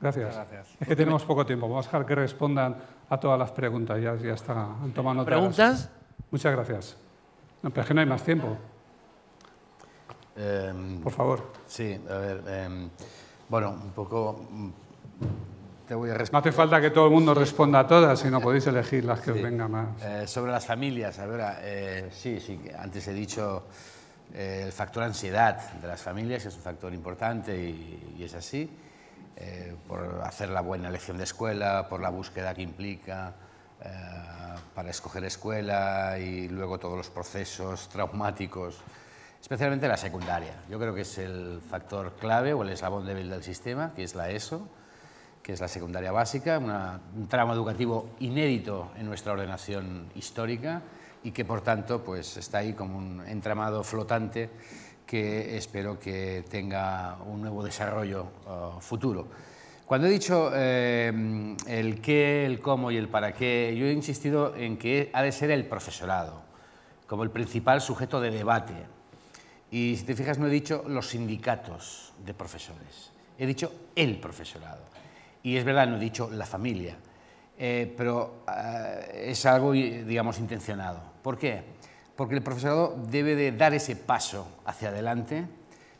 Gracias. Gracias. Es que tenemos poco tiempo. Vamos a dejar que respondan a todas las preguntas. Ya, ya está, han tomado nota. ¿Preguntas? Muchas gracias. No, pero es que no hay más tiempo. Em, Por favor. Sí, a ver. Em, bueno, un poco. Te voy a no hace falta que todo el mundo responda a todas, sino podéis elegir las que os vengan más. Eh, sobre las familias, a ver, eh, sí, sí, antes he dicho eh, el factor ansiedad de las familias, que es un factor importante y, y es así. Eh, por hacer la buena elección de escuela, por la búsqueda que implica eh, para escoger escuela y luego todos los procesos traumáticos, especialmente la secundaria. Yo creo que es el factor clave o el eslabón débil del sistema, que es la ESO, que es la secundaria básica, un tramo educativo inédito en nuestra ordenación histórica y que por tanto pues, está ahí como un entramado flotante que espero que tenga un nuevo desarrollo uh, futuro. Cuando he dicho eh, el qué, el cómo y el para qué, yo he insistido en que ha de ser el profesorado como el principal sujeto de debate. Y si te fijas, no he dicho los sindicatos de profesores, he dicho el profesorado. Y es verdad, no he dicho la familia, eh, pero uh, es algo, digamos, intencionado. ¿Por qué? Porque el profesorado debe de dar ese paso hacia adelante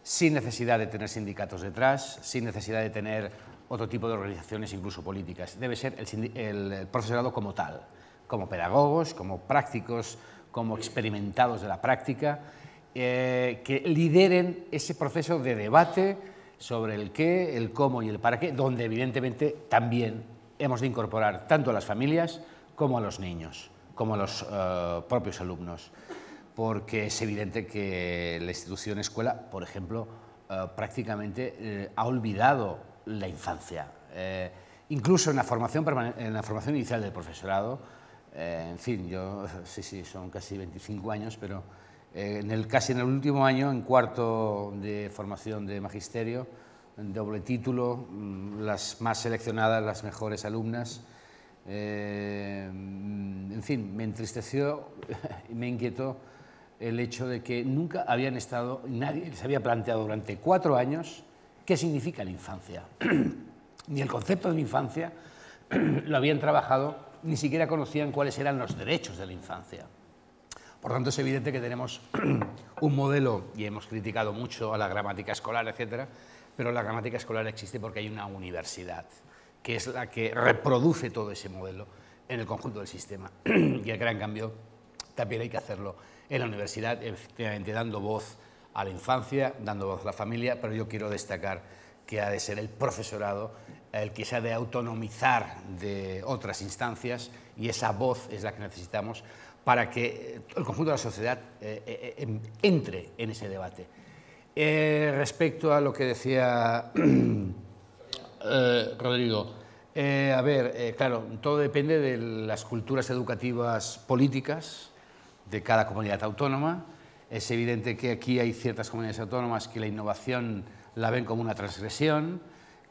sin necesidad de tener sindicatos detrás, sin necesidad de tener otro tipo de organizaciones, incluso políticas. Debe ser el, profesorado como tal, como pedagogos, como prácticos, como experimentados de la práctica, eh, que lideren ese proceso de debate sobre el qué, el cómo y el para qué, donde evidentemente también hemos de incorporar tanto a las familias como a los niños, como a los eh, propios alumnos porque es evidente que la institución escuela, por ejemplo, eh, prácticamente eh, ha olvidado la infancia. Eh, incluso en la, formación en la formación inicial del profesorado, en fin, yo sí, sí, son casi 25 años, pero en el, casi en el último año, en cuarto de formación de magisterio, en doble título, mm, las más seleccionadas, las mejores alumnas, en fin, me entristeció y me inquietó el hecho de que nunca habían estado, nadie les había planteado durante cuatro años qué significa la infancia. ni el concepto de la infancia lo habían trabajado, ni siquiera conocían cuáles eran los derechos de la infancia. Por tanto, es evidente que tenemos un modelo, y hemos criticado mucho a la gramática escolar, etcétera, pero la gramática escolar existe porque hay una universidad, que es la que reproduce todo ese modelo en el conjunto del sistema. y el gran cambio también hay que hacerlo en la universidad, efectivamente dando voz a la infancia, dando voz a la familia, pero yo quiero destacar que ha de ser el profesorado el que se ha de autonomizar de otras instancias y esa voz es la que necesitamos para que el conjunto de la sociedad eh, eh, em, entre en ese debate. Eh, respecto a lo que decía eh, Rodrigo, eh, a ver, claro, todo depende de las culturas educativas políticas de cada comunidad autónoma. Es evidente que aquí hay ciertas comunidades autónomas que la innovación la ven como una transgresión,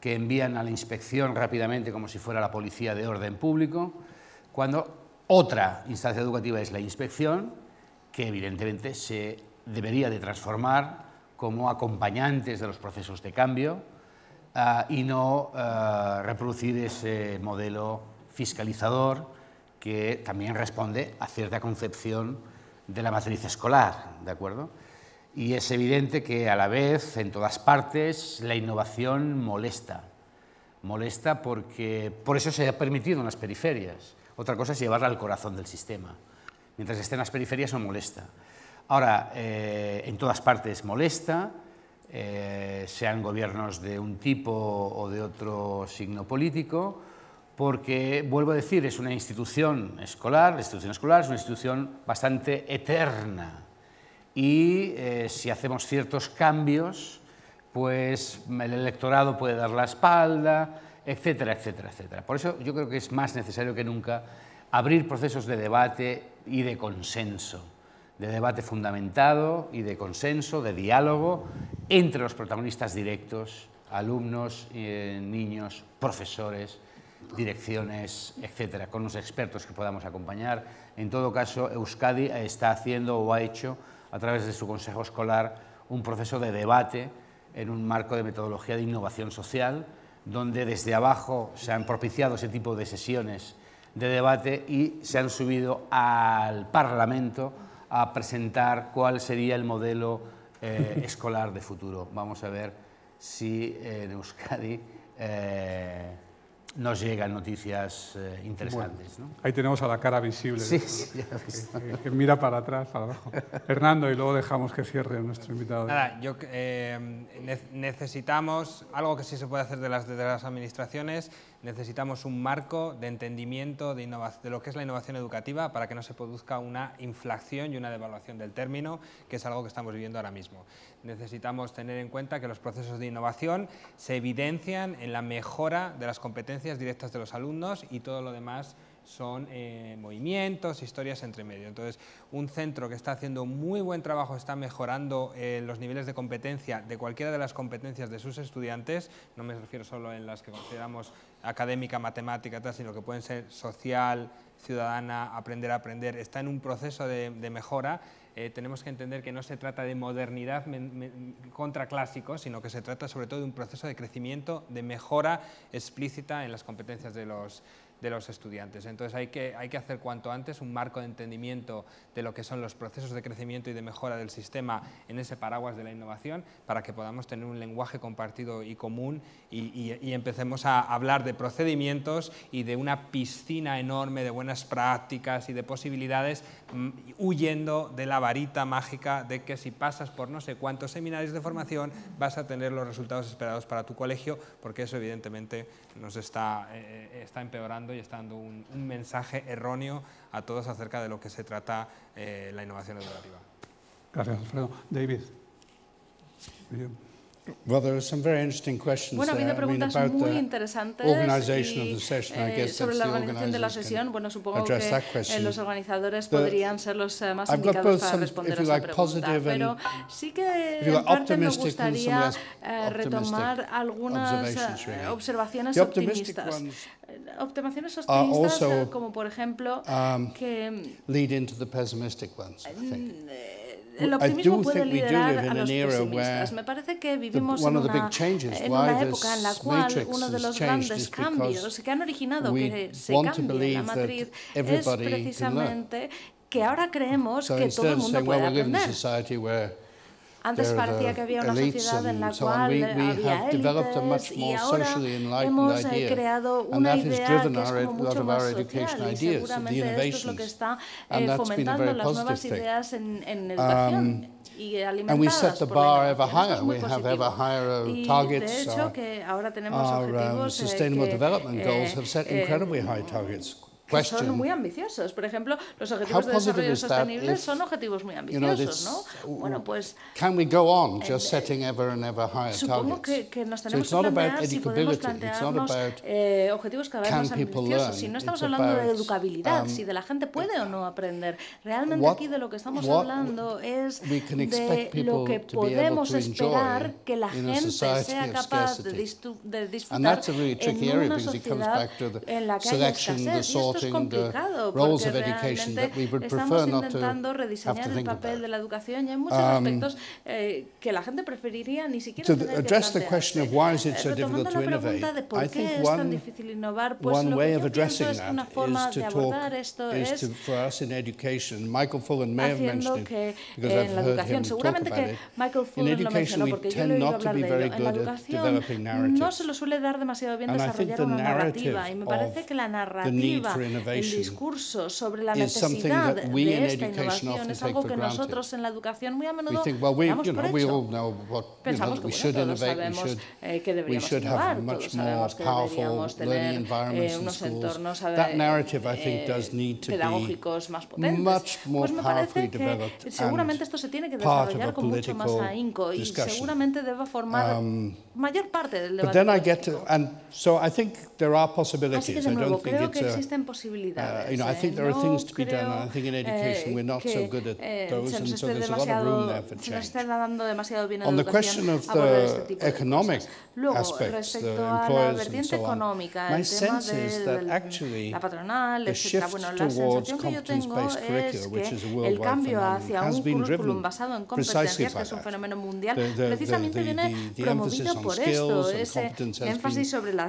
que envían a la inspección rápidamente como si fuera la policía de orden público, cuando otra instancia educativa es la inspección, que evidentemente se debería de transformar como acompañantes de los procesos de cambio uh, y no uh, reproducir ese modelo fiscalizador que también responde a cierta concepción de la matriz escolar, ¿de acuerdo? Y es evidente que a la vez, en todas partes, la innovación molesta. Molesta porque por eso se ha permitido en las periferias. Otra cosa es llevarla al corazón del sistema. Mientras esté en las periferias no molesta. Ahora, eh, en todas partes molesta, eh, sean gobiernos de un tipo o de otro signo político, porque, vuelvo a decir, es una institución escolar, la institución escolar es una institución bastante eterna y eh, si hacemos ciertos cambios, pues el electorado puede dar la espalda, etcétera, etcétera, etcétera. Por eso yo creo que es más necesario que nunca abrir procesos de debate y de consenso, de debate fundamentado y de consenso, de diálogo entre los protagonistas directos, alumnos, eh, niños, profesores, direcciones, etcétera, con los expertos que podamos acompañar. En todo caso, Euskadi está haciendo o ha hecho a través de su consejo escolar un proceso de debate en un marco de metodología de innovación social, donde desde abajo se han propiciado ese tipo de sesiones de debate y se han subido al Parlamento a presentar cuál sería el modelo eh, escolar de futuro. Vamos a ver si en Euskadi eh, nos llegan noticias eh, interesantes. ¿no? Ahí tenemos a la cara visible, sí, sí, que, que, mira para atrás, para abajo. Hernando, y luego dejamos que cierre nuestro invitado. Nada, yo, eh, necesitamos algo que sí se puede hacer de las, de las administraciones, necesitamos un marco de entendimiento de, lo que es la innovación educativa para que no se produzca una inflación y una devaluación del término, que es algo que estamos viviendo ahora mismo. Necesitamos tener en cuenta que los procesos de innovación se evidencian en la mejora de las competencias directas de los alumnos y todo lo demás son eh, movimientos, historias entre medio. Entonces, un centro que está haciendo muy buen trabajo, está mejorando eh, los niveles de competencia de cualquiera de las competencias de sus estudiantes, no me refiero solo en las que consideramos académica, matemática, tal, sino que pueden ser social, ciudadana, aprender a aprender, está en un proceso de, mejora, eh, tenemos que entender que no se trata de modernidad contra clásicos, sino que se trata sobre todo de un proceso de crecimiento, de mejora explícita en las competencias de los, de los estudiantes. Entonces hay que, hay que hacer cuanto antes un marco de entendimiento de lo que son los procesos de crecimiento y de mejora del sistema en ese paraguas de la innovación para que podamos tener un lenguaje compartido y común y, y, empecemos a hablar de procedimientos y de una piscina enorme de buenas prácticas y de posibilidades mm, huyendo de la varita mágica de que si pasas por no sé cuántos seminarios de formación vas a tener los resultados esperados para tu colegio porque eso evidentemente nos está, eh, eh, está empeorando y está dando un, mensaje erróneo a todos acerca de lo que se trata eh, la innovación educativa. Gracias, Alfredo. David. Well, there are some very interesting questions bueno, ha habido preguntas I mean, muy interesantes y, eh, sobre la organización de la sesión. Bueno, supongo que eh, los organizadores podrían ser los eh, más indicados para responder a esa like, pregunta. Pero sí que en parte me gustaría eh, retomar algunas uh, observaciones optimistas. Observaciones optimistas, also, como por ejemplo, um, que lead into the pessimistic ones, I think el optimismo puede liderar a los pesimistas. Me parece que vivimos en una, en una época en la cual uno de los grandes cambios que han originado que se cambie la matriz es precisamente que ahora creemos que todo el mundo puede aprender. Antes parecía que había una sociedad en la cual había élites y ahora hemos eh, creado una idea que es como mucho más social y seguramente esto es lo que está eh, fomentando las nuevas ideas en, en educación. y and we set the bar ever higher. We have ever higher uh, targets. Hecho, ahora tenemos our um, sustainable que, development goals have set incredibly high targets que son muy ambiciosos. Por ejemplo, los objetivos de desarrollo sostenible son objetivos muy ambiciosos, ¿no? Bueno, pues can we go on just setting ever and ever higher supongo que, nos tenemos so que plantear si podemos plantearnos eh, objetivos cada vez más ambiciosos. Si no estamos hablando de educabilidad, um, si de la gente puede o no aprender. Realmente what, aquí de lo que estamos hablando es de lo que podemos esperar que la gente sea capaz de, disfrutar en una sociedad en la que haya escasez es complicado porque realmente estamos intentando rediseñar el papel de la educación y hay muchos um, aspectos eh, que la gente preferiría ni siquiera tener que plantearse. Eh, retomando la pregunta de por qué es tan difícil innovar, pues lo que yo pienso es que una forma de abordar esto es haciendo que en la educación, seguramente que Michael Fuller lo mencionó porque yo le he oído hablar de ello, en la educación no se lo suele dar demasiado bien desarrollar una narrativa y me parece que la narrativa el discurso sobre la necesidad de esta innovación es algo que nosotros en la educación muy a menudo damos por hecho. Pensamos que todos eh, sabemos que deberíamos innovar, todos sabemos que deberíamos tener eh, unos entornos eh, pedagógicos más potentes. Pues me parece que seguramente esto se tiene que desarrollar con mucho más ahínco y seguramente debe formar mayor parte del debate. Así que de nuevo, creo que existen posibilidades. Uh, you know, I think there are uh, things to be done, and I think in education we're not so good at those, and so there's a lot of room there for change. On the question of the economic aspects, the employers and so on, my sense is that actually the shift towards competence-based curricula, which is a worldwide phenomenon, has been driven precisely by that. The, the, the, the, the emphasis on skills and competence has been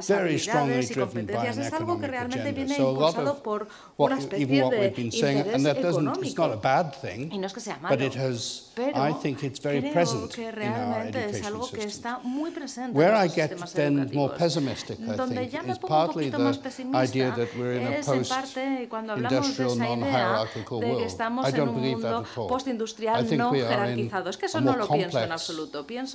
very strongly driven by an economic agenda. So a lot of por una especie de interés económico. It's not a bad thing, y no es que sea malo, but it has, I think it's very present que realmente es algo que está muy presente Where en I get then more pessimistic, I think, is partly the idea that we're in a post-industrial, non-hierarchical world. I don't believe that at all. I think we are in a more complex,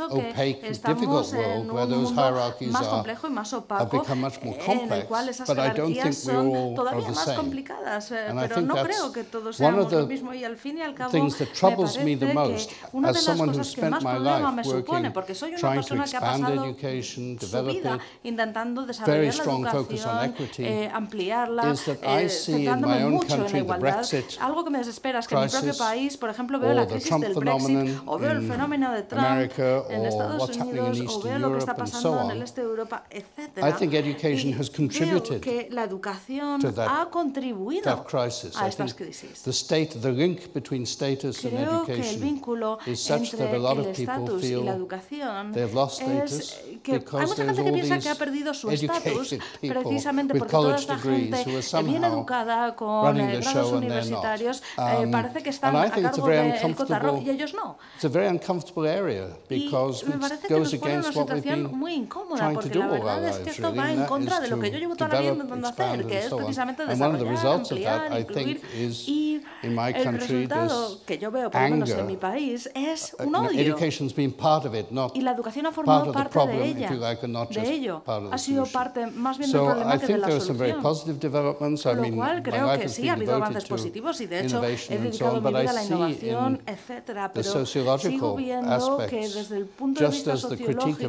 opaque, difficult world where those hierarchies are, have become much more complex, but I don't think we all todavía más complicadas, eh, pero no creo que todos seamos lo mismo y al fin y al cabo me parece que una de las cosas que más problema me supone, porque soy una persona que ha pasado su vida intentando desarrollar la educación, eh, ampliarla, eh, centrándome mucho en la igualdad. Algo que me desespera es que en mi propio país, por ejemplo, veo la crisis del Brexit o veo el fenómeno de Trump en Estados Unidos o veo lo que está pasando en el este de Europa, etc. Y creo que la educación ha contribuido a estas crisis. The state, the link between status Creo and education que el vínculo entre el estatus y la educación es que hay mucha gente que piensa que ha perdido su estatus precisamente porque toda esta gente bien educada con grados universitarios eh, um, parece que están a cargo del cotarro y ellos no. It's a very uncomfortable area because it goes against que situación muy incómoda porque la verdad es que esto va en contra de lo que yo llevo toda la vida intentando hacer, que es precisamente desarrollar, ampliar, incluir y el resultado que yo veo, por lo menos en mi país, es un odio. Y la educación ha formado parte de ella, de ello. Ha sido parte más bien del problema que de la solución. Lo cual creo que sí ha habido avances positivos y de hecho he dedicado mi vida a la innovación, etcétera, pero sigo viendo que desde el punto de vista sociológico,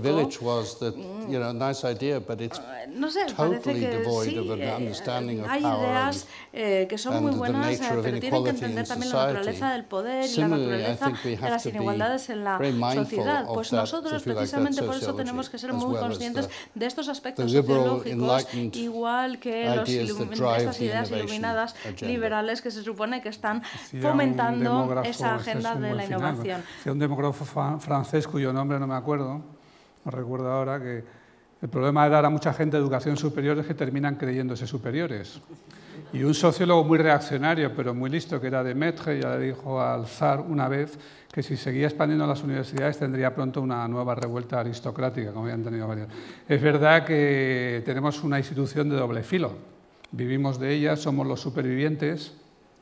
no sé, parece que sí, eh, hay ideas eh, que son muy buenas, eh, pero tienen que entender también la naturaleza del poder y la naturaleza de las inigualdades en la sociedad. Pues nosotros precisamente por eso tenemos que ser muy conscientes de estos aspectos sociológicos, igual que los estas ideas iluminadas liberales que se supone que están fomentando esa agenda de la innovación. un demógrafo francés cuyo nombre no me acuerdo, recuerdo ahora, que el problema de dar a mucha gente educación superior es que terminan creyéndose superiores. Y un sociólogo muy reaccionario, pero muy listo, que era de Metre, ya le dijo al zar una vez que si seguía expandiendo las universidades tendría pronto una nueva revuelta aristocrática, como habían tenido varios. Es verdad que tenemos una institución de doble filo. Vivimos de ella, somos los supervivientes,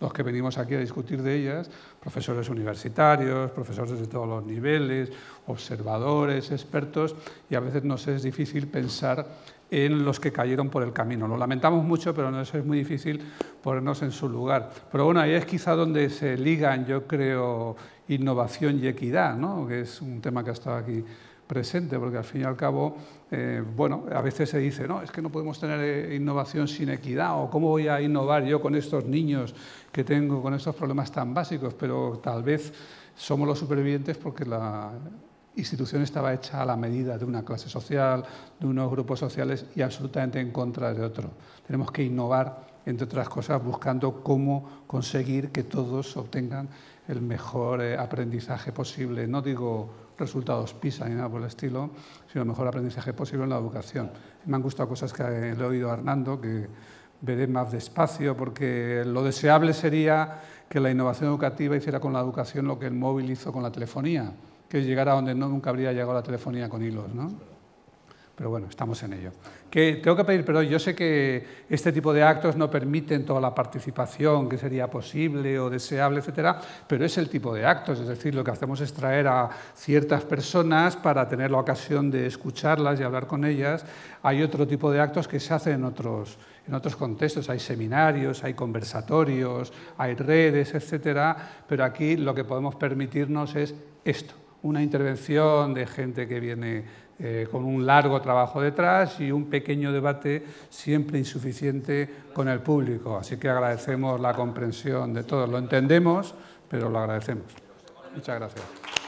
los que venimos aquí a discutir de ellas, profesores universitarios, profesores de todos los niveles, observadores, expertos, y a veces nos es difícil pensar en los que cayeron por el camino. Lo lamentamos mucho, pero nos es muy difícil ponernos en su lugar. Pero bueno, ahí es quizá donde se ligan, yo creo, innovación y equidad, ¿no? que es un tema que ha estado aquí presente, porque al fin y al cabo, eh, bueno, a veces se dice, no, es que no podemos tener eh, innovación sin equidad, o cómo voy a innovar yo con estos niños que tengo, con estos problemas tan básicos, pero tal vez somos los supervivientes porque la institución estaba hecha a la medida de una clase social, de unos grupos sociales y absolutamente en contra de otro. Tenemos que innovar, entre otras cosas, buscando cómo conseguir que todos obtengan el mejor eh, aprendizaje posible. No digo resultados PISA ni nada por el estilo, sino el mejor aprendizaje posible en la educación. Me han gustado cosas que le he oído a Hernando, que veré más despacio, porque lo deseable sería que la innovación educativa hiciera con la educación lo que el móvil hizo con la telefonía, que es llegar a donde no, nunca habría llegado la telefonía con hilos. ¿no? Pero bueno, estamos en ello. Que tengo que pedir perdón, yo sé que este tipo de actos no permiten toda la participación que sería posible o deseable, etcétera, pero es el tipo de actos, es decir, lo que hacemos es traer a ciertas personas para tener la ocasión de escucharlas y hablar con ellas. Hay otro tipo de actos que se hacen en otros, en otros contextos, hay seminarios, hay conversatorios, hay redes, etcétera, pero aquí lo que podemos permitirnos es esto, una intervención de gente que viene eh, con un largo trabajo detrás y un pequeño debate siempre insuficiente con el público. Así que agradecemos la comprensión de todos. Lo entendemos, pero lo agradecemos. Muchas gracias.